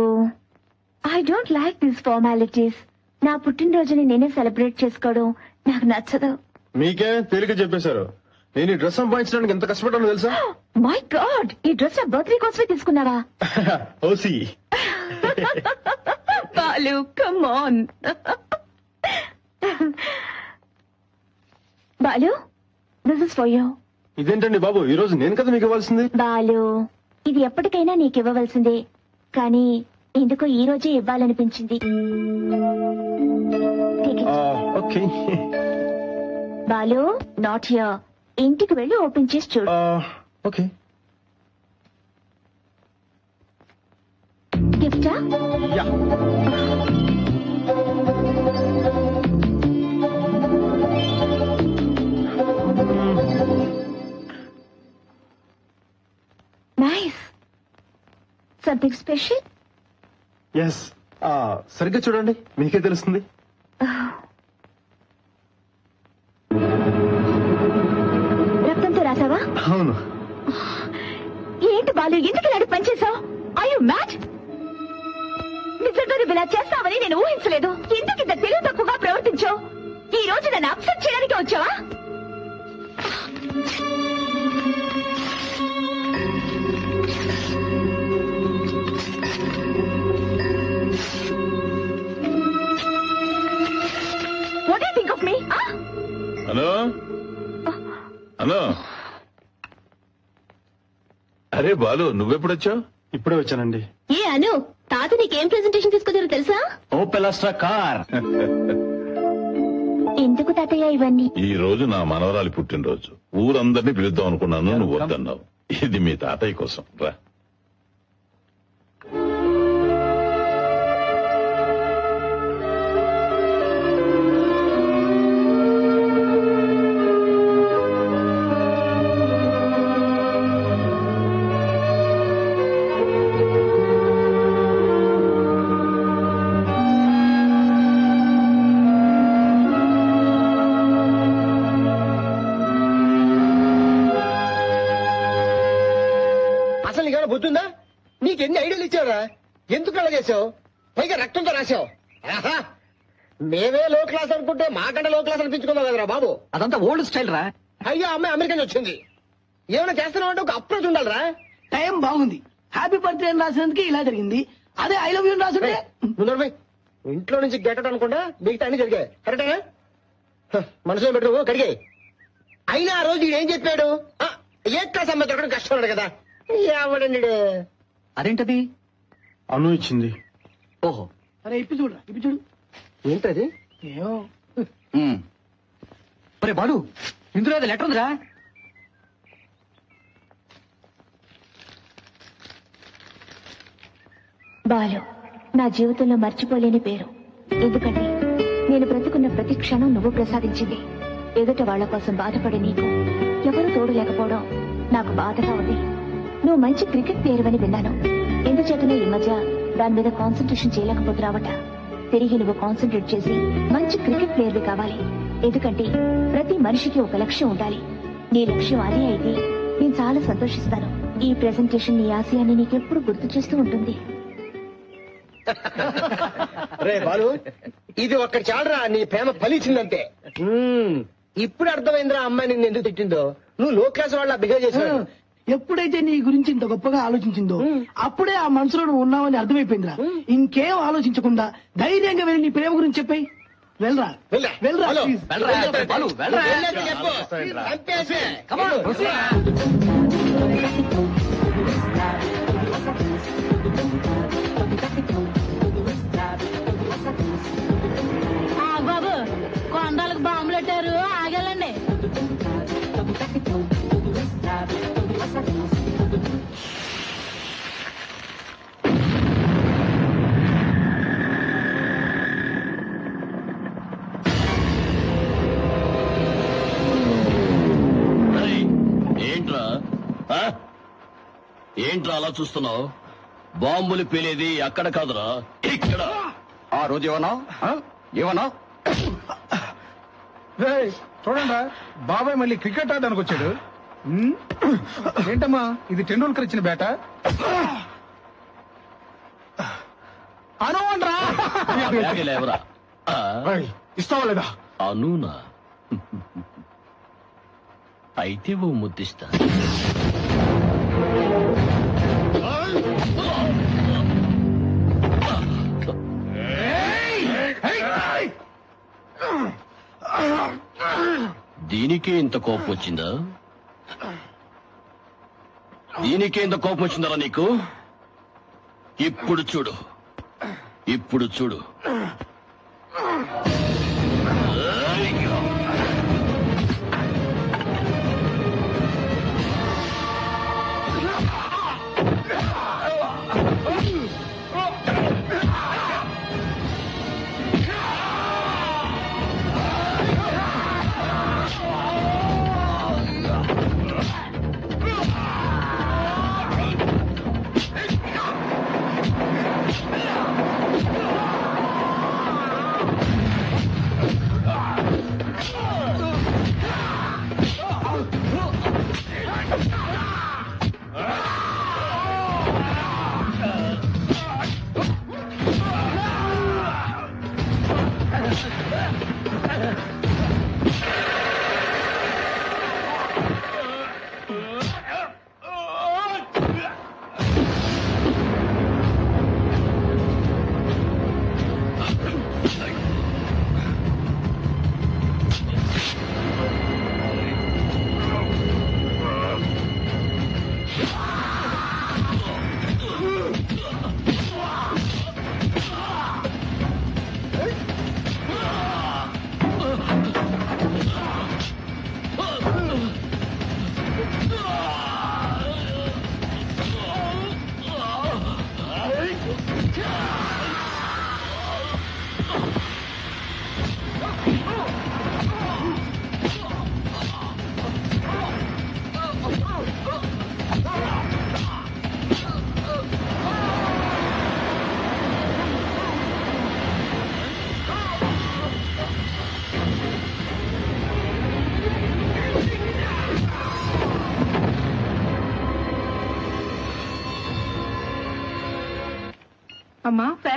I don't like this formalities నా పుట్టినరోజుని నేనే సెలబ్రేట్ చేసుకోవడం నాకు నచ్చదు. మీకే తేలిక చెప్పేశారు. నేను ఈ డ్రెస్ సంపాదించడానికి ఎంత కష్టపడ్డాను తెలుసా? మై గాడ్ ఈ డ్రెస్ నా బర్త్డే కోసమే తీసుకున్నావా OC Balu come on Balu this is for you ఇదేంటండి బాబు? ఈ రోజు నేను కదా మీకు ఇవ్వాల్సింది? బాలు ఇది ఎప్పటికైనా నీకు ఇవ్వవలసిందే. కానీ ఎందుకో ఈ రోజే ఇవ్వాలనిపించింది. ఓకే. బాలు నాట్ హియర్ ఇంటికి వెళ్ళి ఓపెన్ చేసి చూడు. Okay. గిఫ్టా? Yeah. Nice something special yes సరిగ్గా చూడండి. మీకే తెలుస్తుంది. రక్తంతో రాసావా? అవును. ఏంటి బాలు ఎందుకు ఇలాంటి పని చేసావు ఐ మ్యాచ్ నిజంగా నువ్వు ఇలా చేస్తావని నేను ఊహించలేదు. ఎందుకు ఇంత తెలివి తక్కువగా ప్రవర్తించావు? ఈ రోజు నన్ను అప్సెట్ చేయడానికి వచ్చావా? హలో? హలో? అరే బాలు నువ్వెప్పుడొచ్చావు? ఇప్పుడే వచ్చానండి. ఏ అను తాత నీకేం ప్రెజెంటేషన్ తీసుకొచ్చారో తెలుసా? ఓ పెలాస్ట్రా కార్ ఎందుకు తాతయ్య ఇవన్నీ? ఈ రోజు నా మనవరాలి పుట్టినరోజు. ఊరందరినీ పిలుద్దాం అనుకున్నాను నువ్వు వద్దన్నావు. ఇది మీ తాతయ్య కోసం. రా. అలా చేసావు? పైగా రక్తంతో ఆహా! మేమే లో క్లాస్ అనుకుంటే మాకంటే లో క్లాస్ అనిపించుకున్నావు కదరా బాబు. అదంతా ఓల్డ్ స్టైల్ రా. అయ్యో అమ్మాయి అమెరికా నుంచి వచ్చింది. ఏమైనా చేస్తున్నావు అంటే ఒక అప్రోచ్ ఉండాలిరా. టైం బాగుంది. హ్యాపీ బర్త్డే అని రాసినందుకే ఇలా జరిగింది. అదే ఐ లవ్ యూ రాసుంటే నడవై. ఇంట్లో నుంచి గెటట్ అనుకుంటా మిగతా అన్ని జరిగాయి. కరెక్టేనా మనసులో పెట్టు కడిగాయి అయినా ఆ రోజు ఏం చెప్పాడు? ఏ క్లాస్ అమ్మాయి దొరకడం కష్టం కదా. ఎవడండి అదేంటది? అను ఇచ్చింది. ఓహో. అరే ఇప్పి చూడరా ఇప్పి చూడు. ఏంటది ఏమో. ఒరే బాలు ఇందులో అది లెటర్ ఉందిరా. బాలు నా జీవితంలో మర్చిపోలేని పేరు. ఎందుకంటే నేను బ్రతుకున్న ప్రతి క్షణం నువ్వు ప్రసాదించింది. ఎదుట వాళ్ళ కోసం బాధపడే నీకు ఎవరు తోడు లేకపోవడం నాకు బాధగా ఉంది. నువ్వు మంచి క్రికెట్ ప్లేయర్ అని విన్నాను. ఎందుచేతనో ఈ మధ్య దాని మీద కాన్సన్ట్రేషన్ చేయలేకపోతున్నావట తిరిగి నువ్వు కాన్సన్ట్రేట్ చేసి మంచి క్రికెట్ ప్లేయర్వి కావాలి. ఎందుకంటే ప్రతి మనిషికి ఒక లక్ష్యం ఉండాలి. నీ లక్ష్యం అదే అయితే నేను చాలా సంతోషిస్తాను. ఈ ప్రెజెంటేషన్ నీ ఆశయాన్ని నీకెప్పుడు గుర్తు చేస్తూ ఉంటుంది. రే బాలు ఇది ఒక్కటి చాలరా నీ ప్రేమ ఫలించిందంతే. ఇప్పుడు అర్థమైందిరా అమ్మాయి నిన్ను ఎందుకు తిట్టిందో. నువ్వు లో క్లాస్ వాళ్ళ బిహేవ్ చేసావు ఎప్పుడైతే నీ గురించి ఇంత గొప్పగా ఆలోచించిందో అప్పుడే ఆ మనసులో నువ్వు ఉన్నావని అర్థమైపోయిందిరా. ఇంకేం ఆలోచించకుండా ధైర్యంగా వెళ్ళి నీ ప్రేమ గురించి చెప్పాయి వెళ్ళరా? వెళ్ళా. వెళ్ళరా బాబు కొండలకు బాంబులు పెట్టారు. ఆగలండి. ఏంట్రా అలా చూస్తున్నావు? బాంబులు పేలేది అక్కడ కాదురా. ఇక్కడ. ఆ రోజు ఏమన్నా? ఏమన్నా? చూడండి బాబాయ్ మళ్ళీ క్రికెట్ ఆడడానికి వచ్చాడు. ఏంటమ్మా ఇది టెండూల్కర్ ఇచ్చిన బేట అనువండ్రా? ఇస్తావా లేదా? అనూనా? అయితే ఓ ముద్దిస్తా. దీనికే ఇంత కోపం వచ్చిందా? దీనికే ఇంత కోపం వచ్చిందరా నీకు? ఇప్పుడు చూడు. ఇప్పుడు చూడు.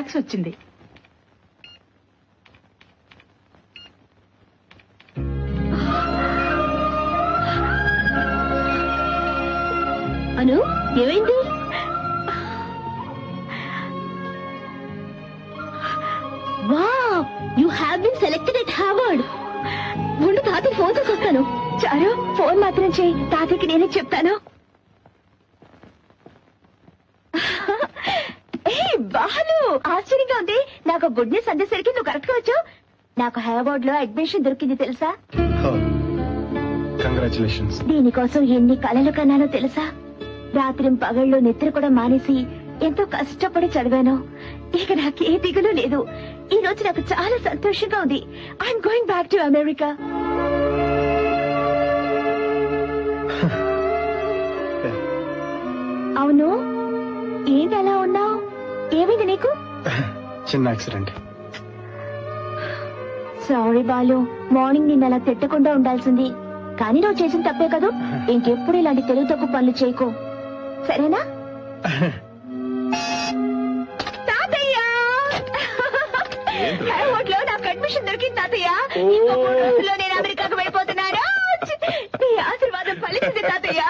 అమ్మా వచ్చింది. హార్వర్డ్లో అడ్మిషన్ దొరికింది తెలుసా? కంగ్రాచులేషన్స్. దీనికోసం ఎన్ని కలలు కన్నానో తెలుసా? రాత్రి పగళ్ళు నిద్ర కూడా మానేసి ఎంతో కష్టపడి చదివాను. ఇక నాకు ఏ దిగులు లేదు. ఈ రోజు నాకు చాలా సంతోషంగా ఉంది. I'm going back to America అవును? ఏంటి అలా ఉన్నావు? ఏమైంది నీకు? చిన్న యాక్సిడెంట్. సారీ బాలు మార్నింగ్ నిన్న అలా తిట్టకుండా ఉండాల్సింది. కానీ నువ్వు చేసిన తప్పే కదూ? ఇంకెప్పుడు ఇలాంటి తెలుగు తక్కువ పనులు చేయకు. సరేనా? తాతయ్య! నాకు అడ్మిషన్ దొరికింది తాతయ్య. ఇంకో మూడు రోజుల్లో నేను అమెరికాకు వెళ్ళిపోతున్నాను నీ ఆశీర్వాదం ఫలించింది తాతయ్య.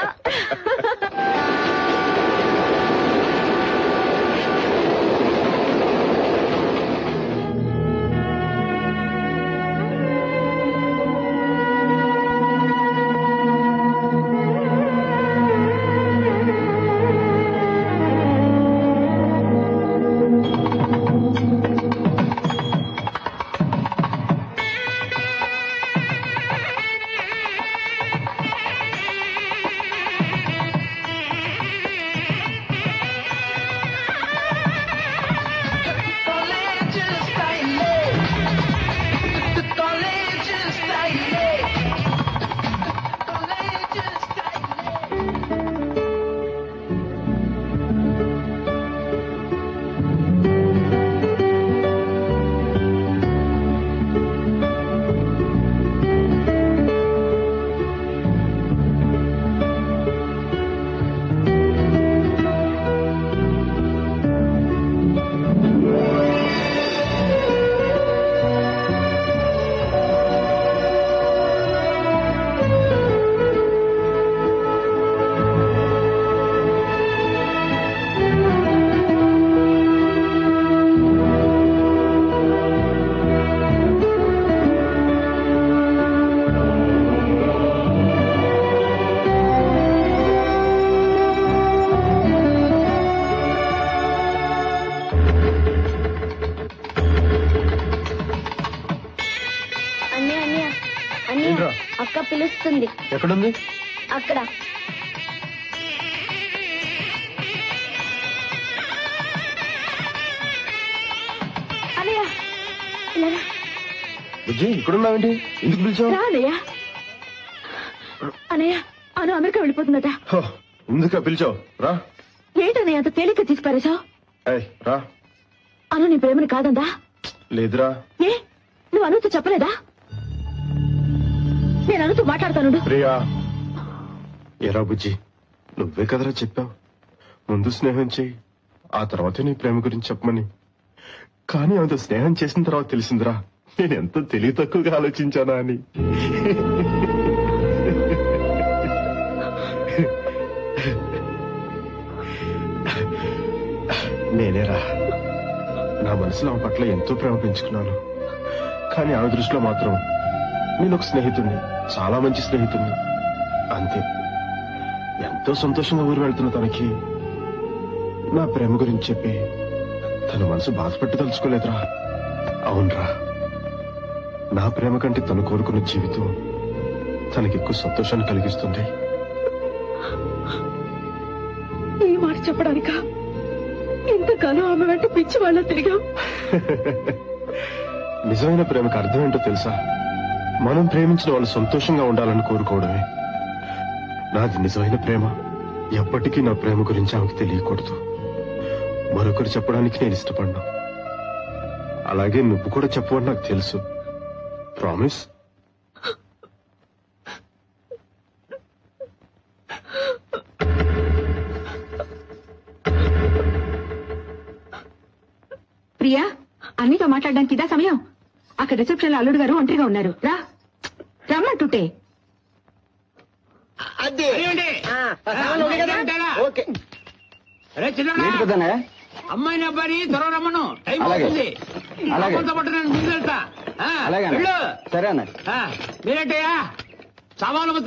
ఎక్కడుంది? అక్కడ. రా. బుజ్జి ఇక్కడున్నావేంటి? ఎందుకు పిలిచావు? రా అన్నయ్య. అన్నయ్య అను అమెరికా వెళ్ళిపోతుందట. ఎందుకా పిలిచావు? రా. ఏంటన్నయ్య అంత తేలిక తీసుకుపారేశావు ఏయ్ రా. అను నీ ప్రేమని కాదందా? లేదురా. ఏ నువ్వు అనుతో చెప్పలేదా? నేను అనుతూ మాట్లాడతాను ప్రియా ఎరా బుజ్జి నువ్వే కదరా చెప్పావు. ముందు స్నేహం చేయి ఆ తర్వాత నీ ప్రేమ గురించి చెప్పమని. కానీ అంత స్నేహం చేసిన తర్వాత తెలిసిందిరా నేను ఎంత తెలివి తక్కువగా ఆలోచించానా అని. నేనేరా నా మనసులో ఆమె పట్ల ఎంతో ప్రేమ పెంచుకున్నాను. కానీ ఆమె దృష్టిలో మాత్రం నేను ఒక స్నేహితుడిని చాలా మంచి స్నేహితుడిని అంతే. ఎంతో సంతోషంగా ఊరు వెళ్తున్న తనకి నా ప్రేమ గురించి చెప్పి తన మనసు బాధపెట్టి తలుచుకోలేదురా అవునరా. నా ప్రేమ కంటే తను కోరుకున్న జీవితం తనకి ఎక్కువ సంతోషాన్ని కలిగిస్తుంది. ఈ మాట చెప్పడానిక ఇంతకాలం ఆమె వెంట పిచ్చి వాళ్ళ తిరిగాం. నిజమైన ప్రేమకు అర్థం ఏంటో తెలుసా? మనం ప్రేమించిన వాళ్ళు సంతోషంగా ఉండాలని కోరుకోవడమే. నాది నిజమైన ప్రేమ. ఎప్పటికీ నా ప్రేమ గురించి ఆమెకు తెలియకూడదు. మరొకరు చెప్పడానికి నేను ఇష్టపడ్డా అలాగే నువ్వు కూడా చెప్పవని నాకు తెలుసు. ప్రామిస్ ప్రియా అన్నితో మాట్లాడడానికి ఇదా సమయం? అక్కడ రిసెప్షన్లో అల్లుడు గారు ఒంటరిగా ఉన్నారు. రా. రమ్మంటుంటే అదే? ఓకే? అమ్మాయిని త్వరగా రమ్మను. టైం. అవుతుంది. ముందు వెళ్తా. ఆ, అలాగే అన్న. వెళ్ళు. సరే అన్న. ఆ, మీరేంటయ్యా?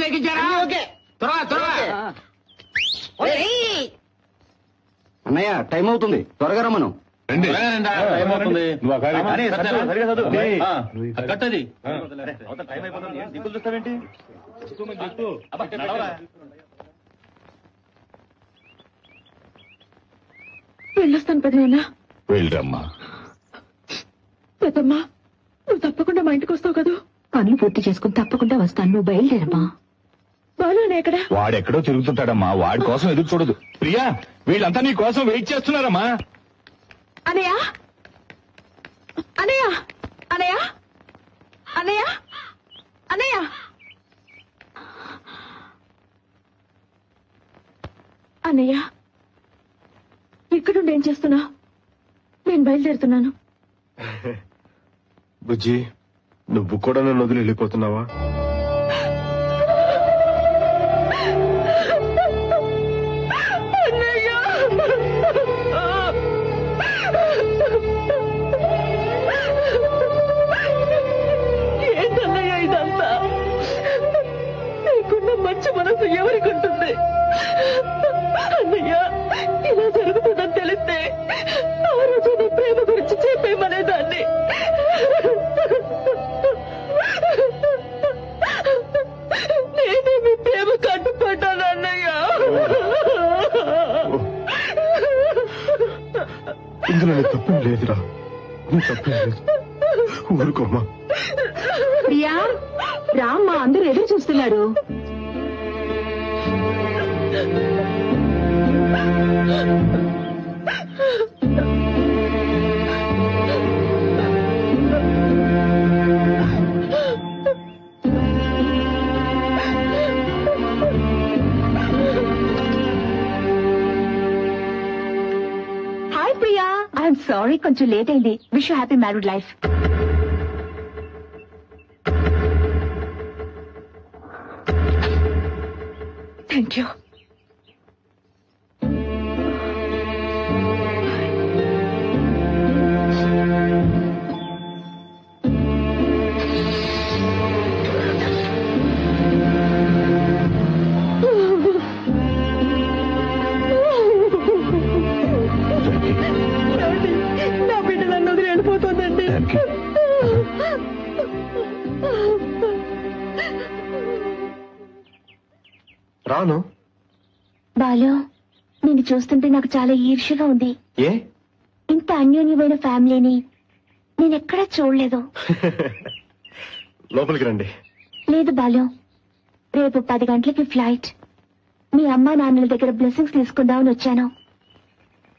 ఎక్కించారా? ఓకే. త్వరగా త్వరగా. అన్నయ్య టైం అవుతుంది. త్వరగా రమ్మను. రండి. వెళ్ళొస్తాను పెద్దనాన్న వెళ్ళరమ్మా. పెద్దమ్మా నువ్వు తప్పకుండా మా ఇంటికి వస్తావు కదా? పనులు పూర్తి చేసుకుని తప్పకుండా వస్తాను. నువ్వు బయలుదేరమ్మా. ఎక్కడ? వాడెక్కడో తిరుగుతుంటాడమ్మా. వాడి కోసం ఎదురు చూడదు. ప్రియా వీళ్ళంతా నీ కోసం వెయిట్ చేస్తున్నారమ్మా. అనయ్య? అనయ్య? అనయ్య? అనయ్య? అనయ్య? అన్నయ్య ఇక్కడుండి ఏం చేస్తున్నా? నేను బయలుదేరుతున్నాను. బుజ్జి నువ్వు కూడా నన్ను వదిలి వెళ్ళిపోతున్నావా? మనసు ఎవరికి ఉంటుంది? అన్నయ్య ఇలా జరుగుతుందని తెలిస్తే ఆ రోజు నీ ప్రేమ గురించి చెప్పేమనేదాన్ని నేనే మీ ప్రేమ కట్టుపడ్డాను అన్నయ్య. ఇందులో నీ తప్పేం లేదురా. నీ తప్పేం లేదు. ఊరుకోమ్మా. హాయ్ ప్రియా ఐఎమ్ సారీ కొంచెం లేట్ అయింది. విష్ హ్యాపీ మ్యారీడ్ లైఫ్ నాకు చాలా ఈర్ష్యగా ఉంది. ఏ? ఇంత అన్యోన్యమైన ఫ్యామిలీని నేనెక్కడా చూడలేదు. లోపలికి రండి. లేదు బాలు. రేపు పది గంటలకి ఫ్లైట్. మీ అమ్మా నాన్నల దగ్గర బ్లెస్సింగ్స్ తీసుకుందామని వచ్చాను.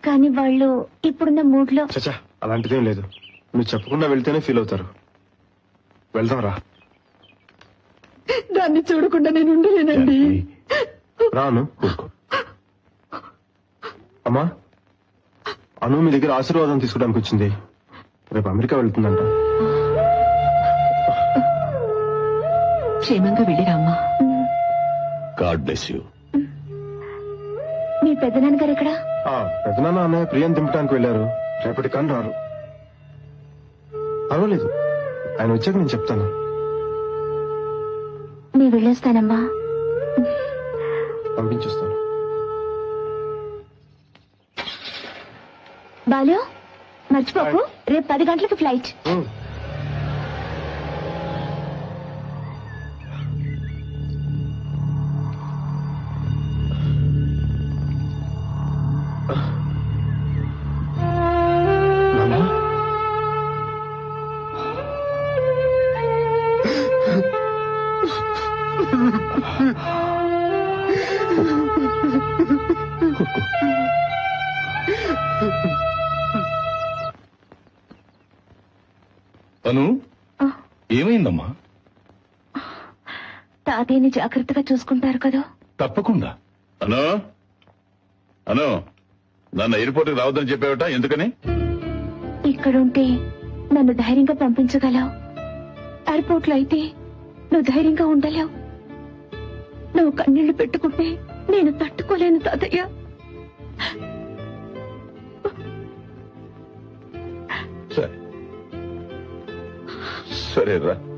కానీ వాళ్ళు ఇప్పుడున్న మూడ్లో చచా అలాంటిదేం లేదు. మీరు చెప్పకుండా వెళ్తేనే ఫీల్ అవుతారు. వెళ్దాం రా. దాన్ని చూడకుండా నేను ఉండలేనండి. రాను అమ్మా అను మీ దగ్గర ఆశీర్వాదం తీసుకోవడానికి వచ్చింది. రేపు అమెరికా వెళ్తుందంట. క్షేమంగా వెళ్ళిరామ్మా గాడ్ బ్లెస్ యూ. మీ పెద్దనాన్నగారు ఎక్కడ? ఆ, పెద్దనాన్న అన్నయ్య ప్రియం దింపడానికి వెళ్ళారు. రేపటి కానీ రారు. పర్వాలేదు. ఆయన వచ్చాక నేను చెప్తాను. నేను వెళ్ళొస్తానమ్మా. పంపించేస్తాను. బాలు మర్చిపోకు. రేపు పది గంటలకు ఫ్లైట్. తాతయ్యని జాగ్రత్తగా చూసుకుంటారు కదా? తప్పకుండా. అను అను నన్ను ఎయిర్పోర్ట్కి రావద్దని చెప్పావట? ఎందుకని? ఇక్కడుంటే నన్ను ధైర్యంగా పంపించగలవు. ఎయిర్పోర్ట్లో అయితే నువ్వు ధైర్యంగా ఉండలేవు. నువ్వు కన్నీళ్ళు పెట్టుకుంటే నేను తట్టుకోలేను తాతయ్య. సరే. సరేరా.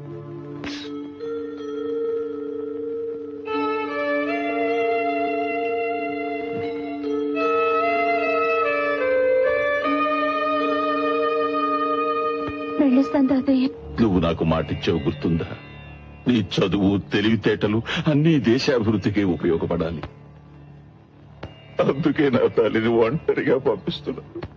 నువ్వు నాకు మాటిచ్చావు గుర్తుందా? నీ చదువు తెలివితేటలు అన్ని దేశాభివృద్ధికి ఉపయోగపడాలి. అందుకే నా తల్లిని ఒంటరిగా పంపిస్తున్నాను.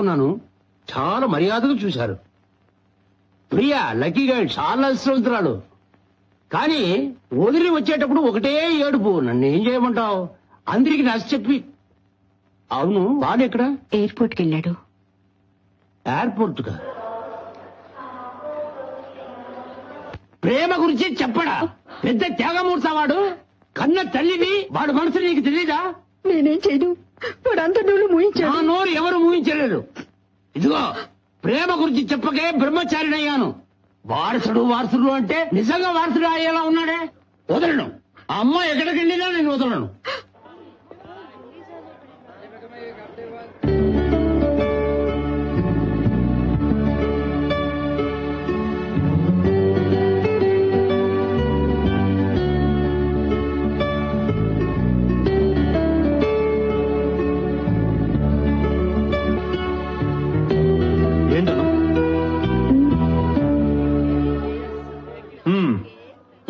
అనుకున్నాను. చాలా మర్యాదగా చూశారు. ప్రియా లక్కీ గైడ్ చాలా అదృష్టవంతురాలు కానీ వదిలి వచ్చేటప్పుడు ఒకటే ఏడుపు. నన్ను ఏం చేయమంటావు? అందరికి నచ్చ చెప్పి. అవును బాలు ఎక్కడ? ఎయిర్పోర్ట్కి వెళ్ళాడు. ఎయిర్పోర్ట్ కా ప్రేమ గురించి చెప్పడా? పెద్ద త్యాగమూర్త వాడు? కన్న తల్లివి? వాడు మనసు నీకు తెలీదా? నేనేం చేయను. అంత నోళ్ళు నా ముయించాడు నోరు ఎవరు ఊహించలేరు ఇదిగో ప్రేమ గురించి చెప్పకే బ్రహ్మచారినయ్యాను వారసుడు వారసుడు అంటే నిజంగా వారసుడు అయ్యేలా ఉన్నాడే? వదలను. ఆ అమ్మాయి ఎక్కడికి వెళ్ళినా నేను వదలను.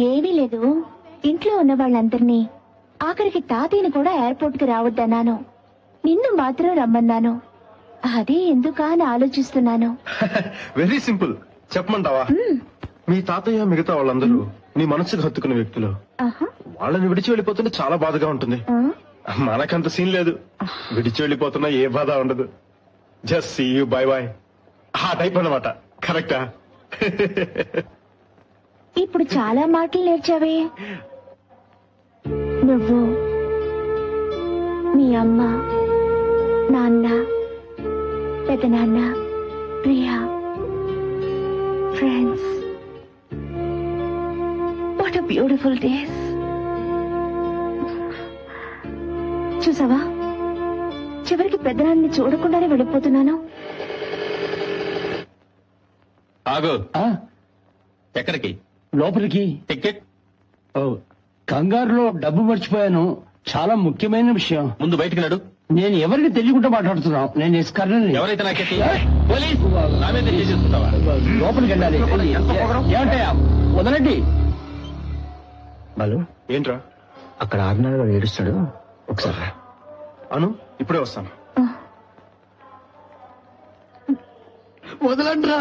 ఏమీ లేదు. ఇంట్లో ఉన్న వాళ్ళందరినీ ఆఖరికి తాతయ్యని కూడా ఎయిర్పోర్ట్కి రావద్దన్నాను. నిన్ను మాత్రం రమ్మన్నాను. అదే ఎందుకా అని ఆలోచిస్తున్నాను. Very simple. చెప్పమంటావా? మీ తాతయ్య మిగతా వాళ్ళందరూ నీ మనసుకు హత్తుకున్న వ్యక్తులు. వాళ్ళని విడిచి వెళ్ళిపోతుంటే చాలా బాధగా ఉంటుంది. మనకంత సీన్ లేదు. విడిచి వెళ్ళిపోతున్నా ఏ బాధ ఉండదు. Just see you bye bye ఆ టైప్ అన్నమాట. కరెక్టా ఇప్పుడు చాలా మాటలు నేర్చావే. నువ్వు మీ అమ్మ నాన్న పెదనాన్న Priya friends. What a beautiful days చూసావా? చివరికి పెద్దనాన్ని చూడకుండానే వెళ్ళిపోతున్నాను. ఆగు. ఎక్కడికి? లోపలికి. టికెట్ ఓ, కంగారులో డబ్బు మర్చిపోయాను. చాలా ముఖ్యమైన విషయం. ముందు బయటికి నడు. నేను ఎవరిని తెలియకుండా మాట్లాడుతున్నాను నేను ఎస్కర్నని ఎవరైతే నాకెత్తి పోలీస్! నా మీద చేసేసుకుంటావా లోపలికి వెళ్ళాలి. ఏమంటాయా వదలండి. బాలు? ఏంట్రా? అక్కడ ఆరునాడు వాడు ఏడుస్తాడు. ఒకసారి రా. అను ఇప్పుడే వస్తాను. వదలండ్రా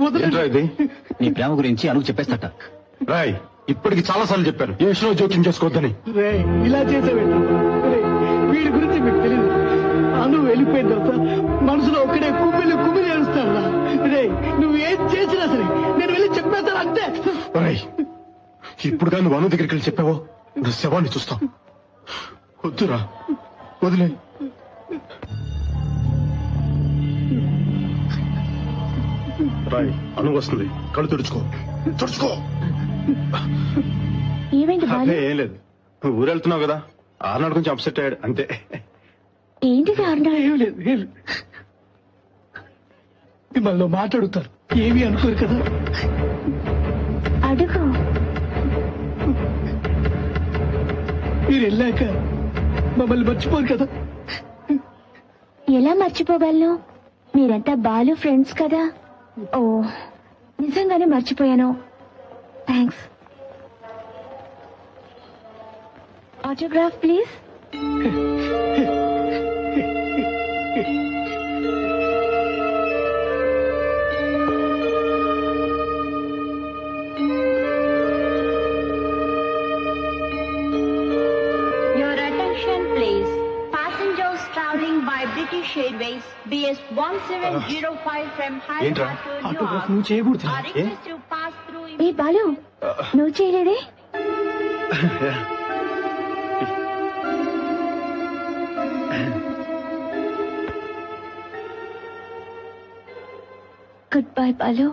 వదలండి నీ ప్రేమ గురించి అనుకు చెప్పేస్తట. రాయ్ ఇప్పటికి చాలా సార్లు చెప్పాను. ఏ విషయంలో జోక్యం చేసుకోవద్దని? రే ఇలా చేసావేంటి వీడి గురించి మీకు తెలియదు అను వెళ్ళిపోయిన తర్వాత మనసులో ఒక్కడే కుమ్మిలి కుమ్మిలి ఏడుస్తాడా రే నువ్వు ఏం చేసినా సరే నేను వెళ్ళి చెప్పేస్తాను అంతే. రాయ్ ఇప్పుడు కానీ నువ్వు అను దగ్గరికి వెళ్ళి చెప్పావో? నా శవాన్ని చూస్తాం వద్దురా వదిలే రాయ్ అను వస్తుంది. కళ్ళు తుడుచుకో. తుడుచుకో. ఏమైంది బాలు? ఏం లేదు. నువ్వు ఊరు వెళ్తున్నావు కదా. ఆర్నాడు కొంచెం అప్సెట్ అయ్యాడు అంతే. ఏంటిది అరుణాడు ఏం లేదు ఏం లేదు. మిమ్మల్ని మాట్లాడుతారు. ఏమీ అనుకోరు కదా. అడుగు. మీరు వెళ్ళాక మమ్మల్ని మర్చిపోరు కదా. ఎలా మర్చిపోగలను? మీరంతా బాలు ఫ్రెండ్స్ కదా. ఓ నిజంగానే మర్చిపోయాను. Thanks autograph please British Airways BS 1705 from ఏంట్రా? Hyderabad to ఆటోగ్రాఫ్ Newark నువ్వు చేయకూడదు are requested to pass through ఏ బాలు నువ్వు చేయలేదే గుడ్ బై బాలు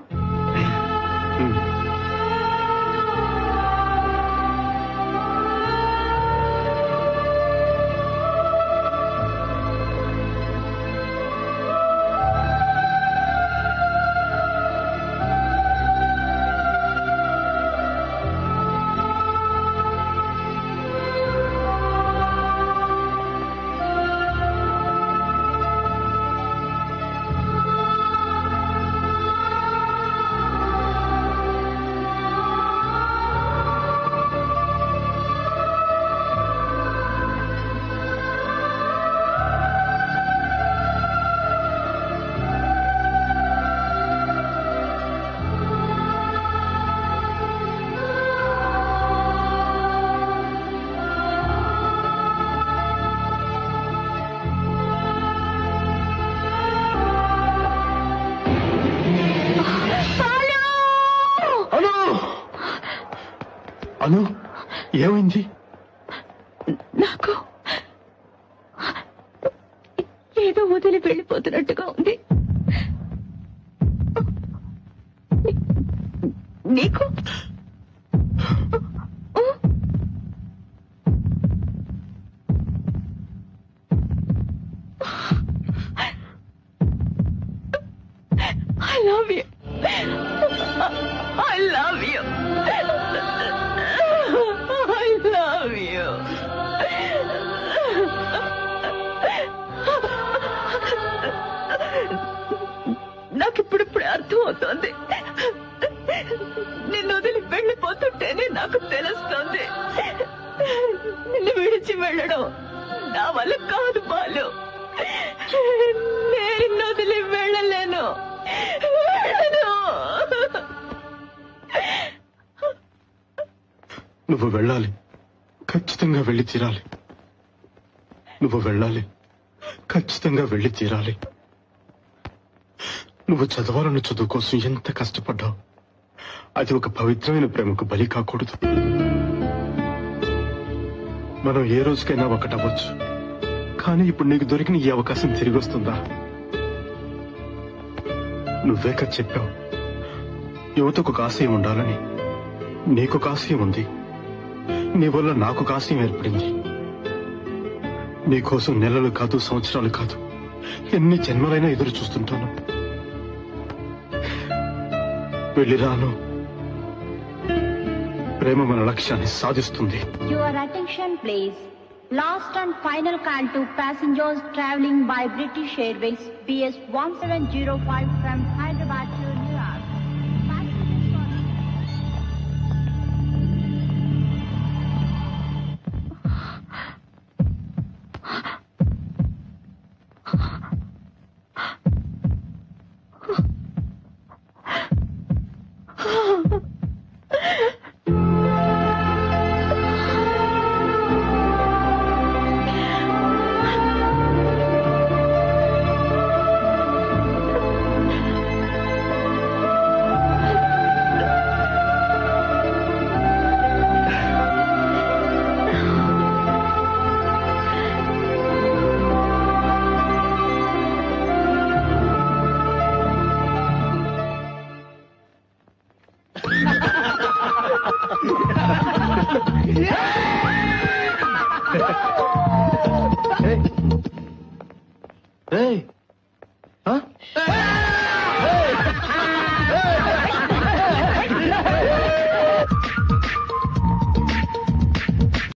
ఏమైంది? నువ్వు వెళ్ళాలి. ఖచ్చితంగా వెళ్ళి తీరాలి. నువ్వు చదవాలన్న చదువు కోసం ఎంత కష్టపడ్డావు? అది ఒక పవిత్రమైన ప్రేమకు బలి కాకూడదు. మనం ఏ రోజుకైనా ఒకటవ్వచ్చు. కానీ ఇప్పుడు నీకు దొరికిన ఈ అవకాశం తిరిగి వస్తుందా? నువ్వే కదా చెప్పావు. యువతకు ఒక ఆశయం ఉండాలని. నీకు ఒక ఆశయం ఉంది. నీ వల్ల నాకు ఒక ఆశయం ఏర్పడింది. నీకోసం నెలలు కాదు సంవత్సరాలు కాదు. ఎన్ని జన్మలైనా ఎదురు చూస్తుంటాను. వెళ్ళి రాను ప్రేమ మన లక్ష్యాన్ని సాధిస్తుంది. Your attention please last and final call to passengers travelling by British Airways BS one seven zero five from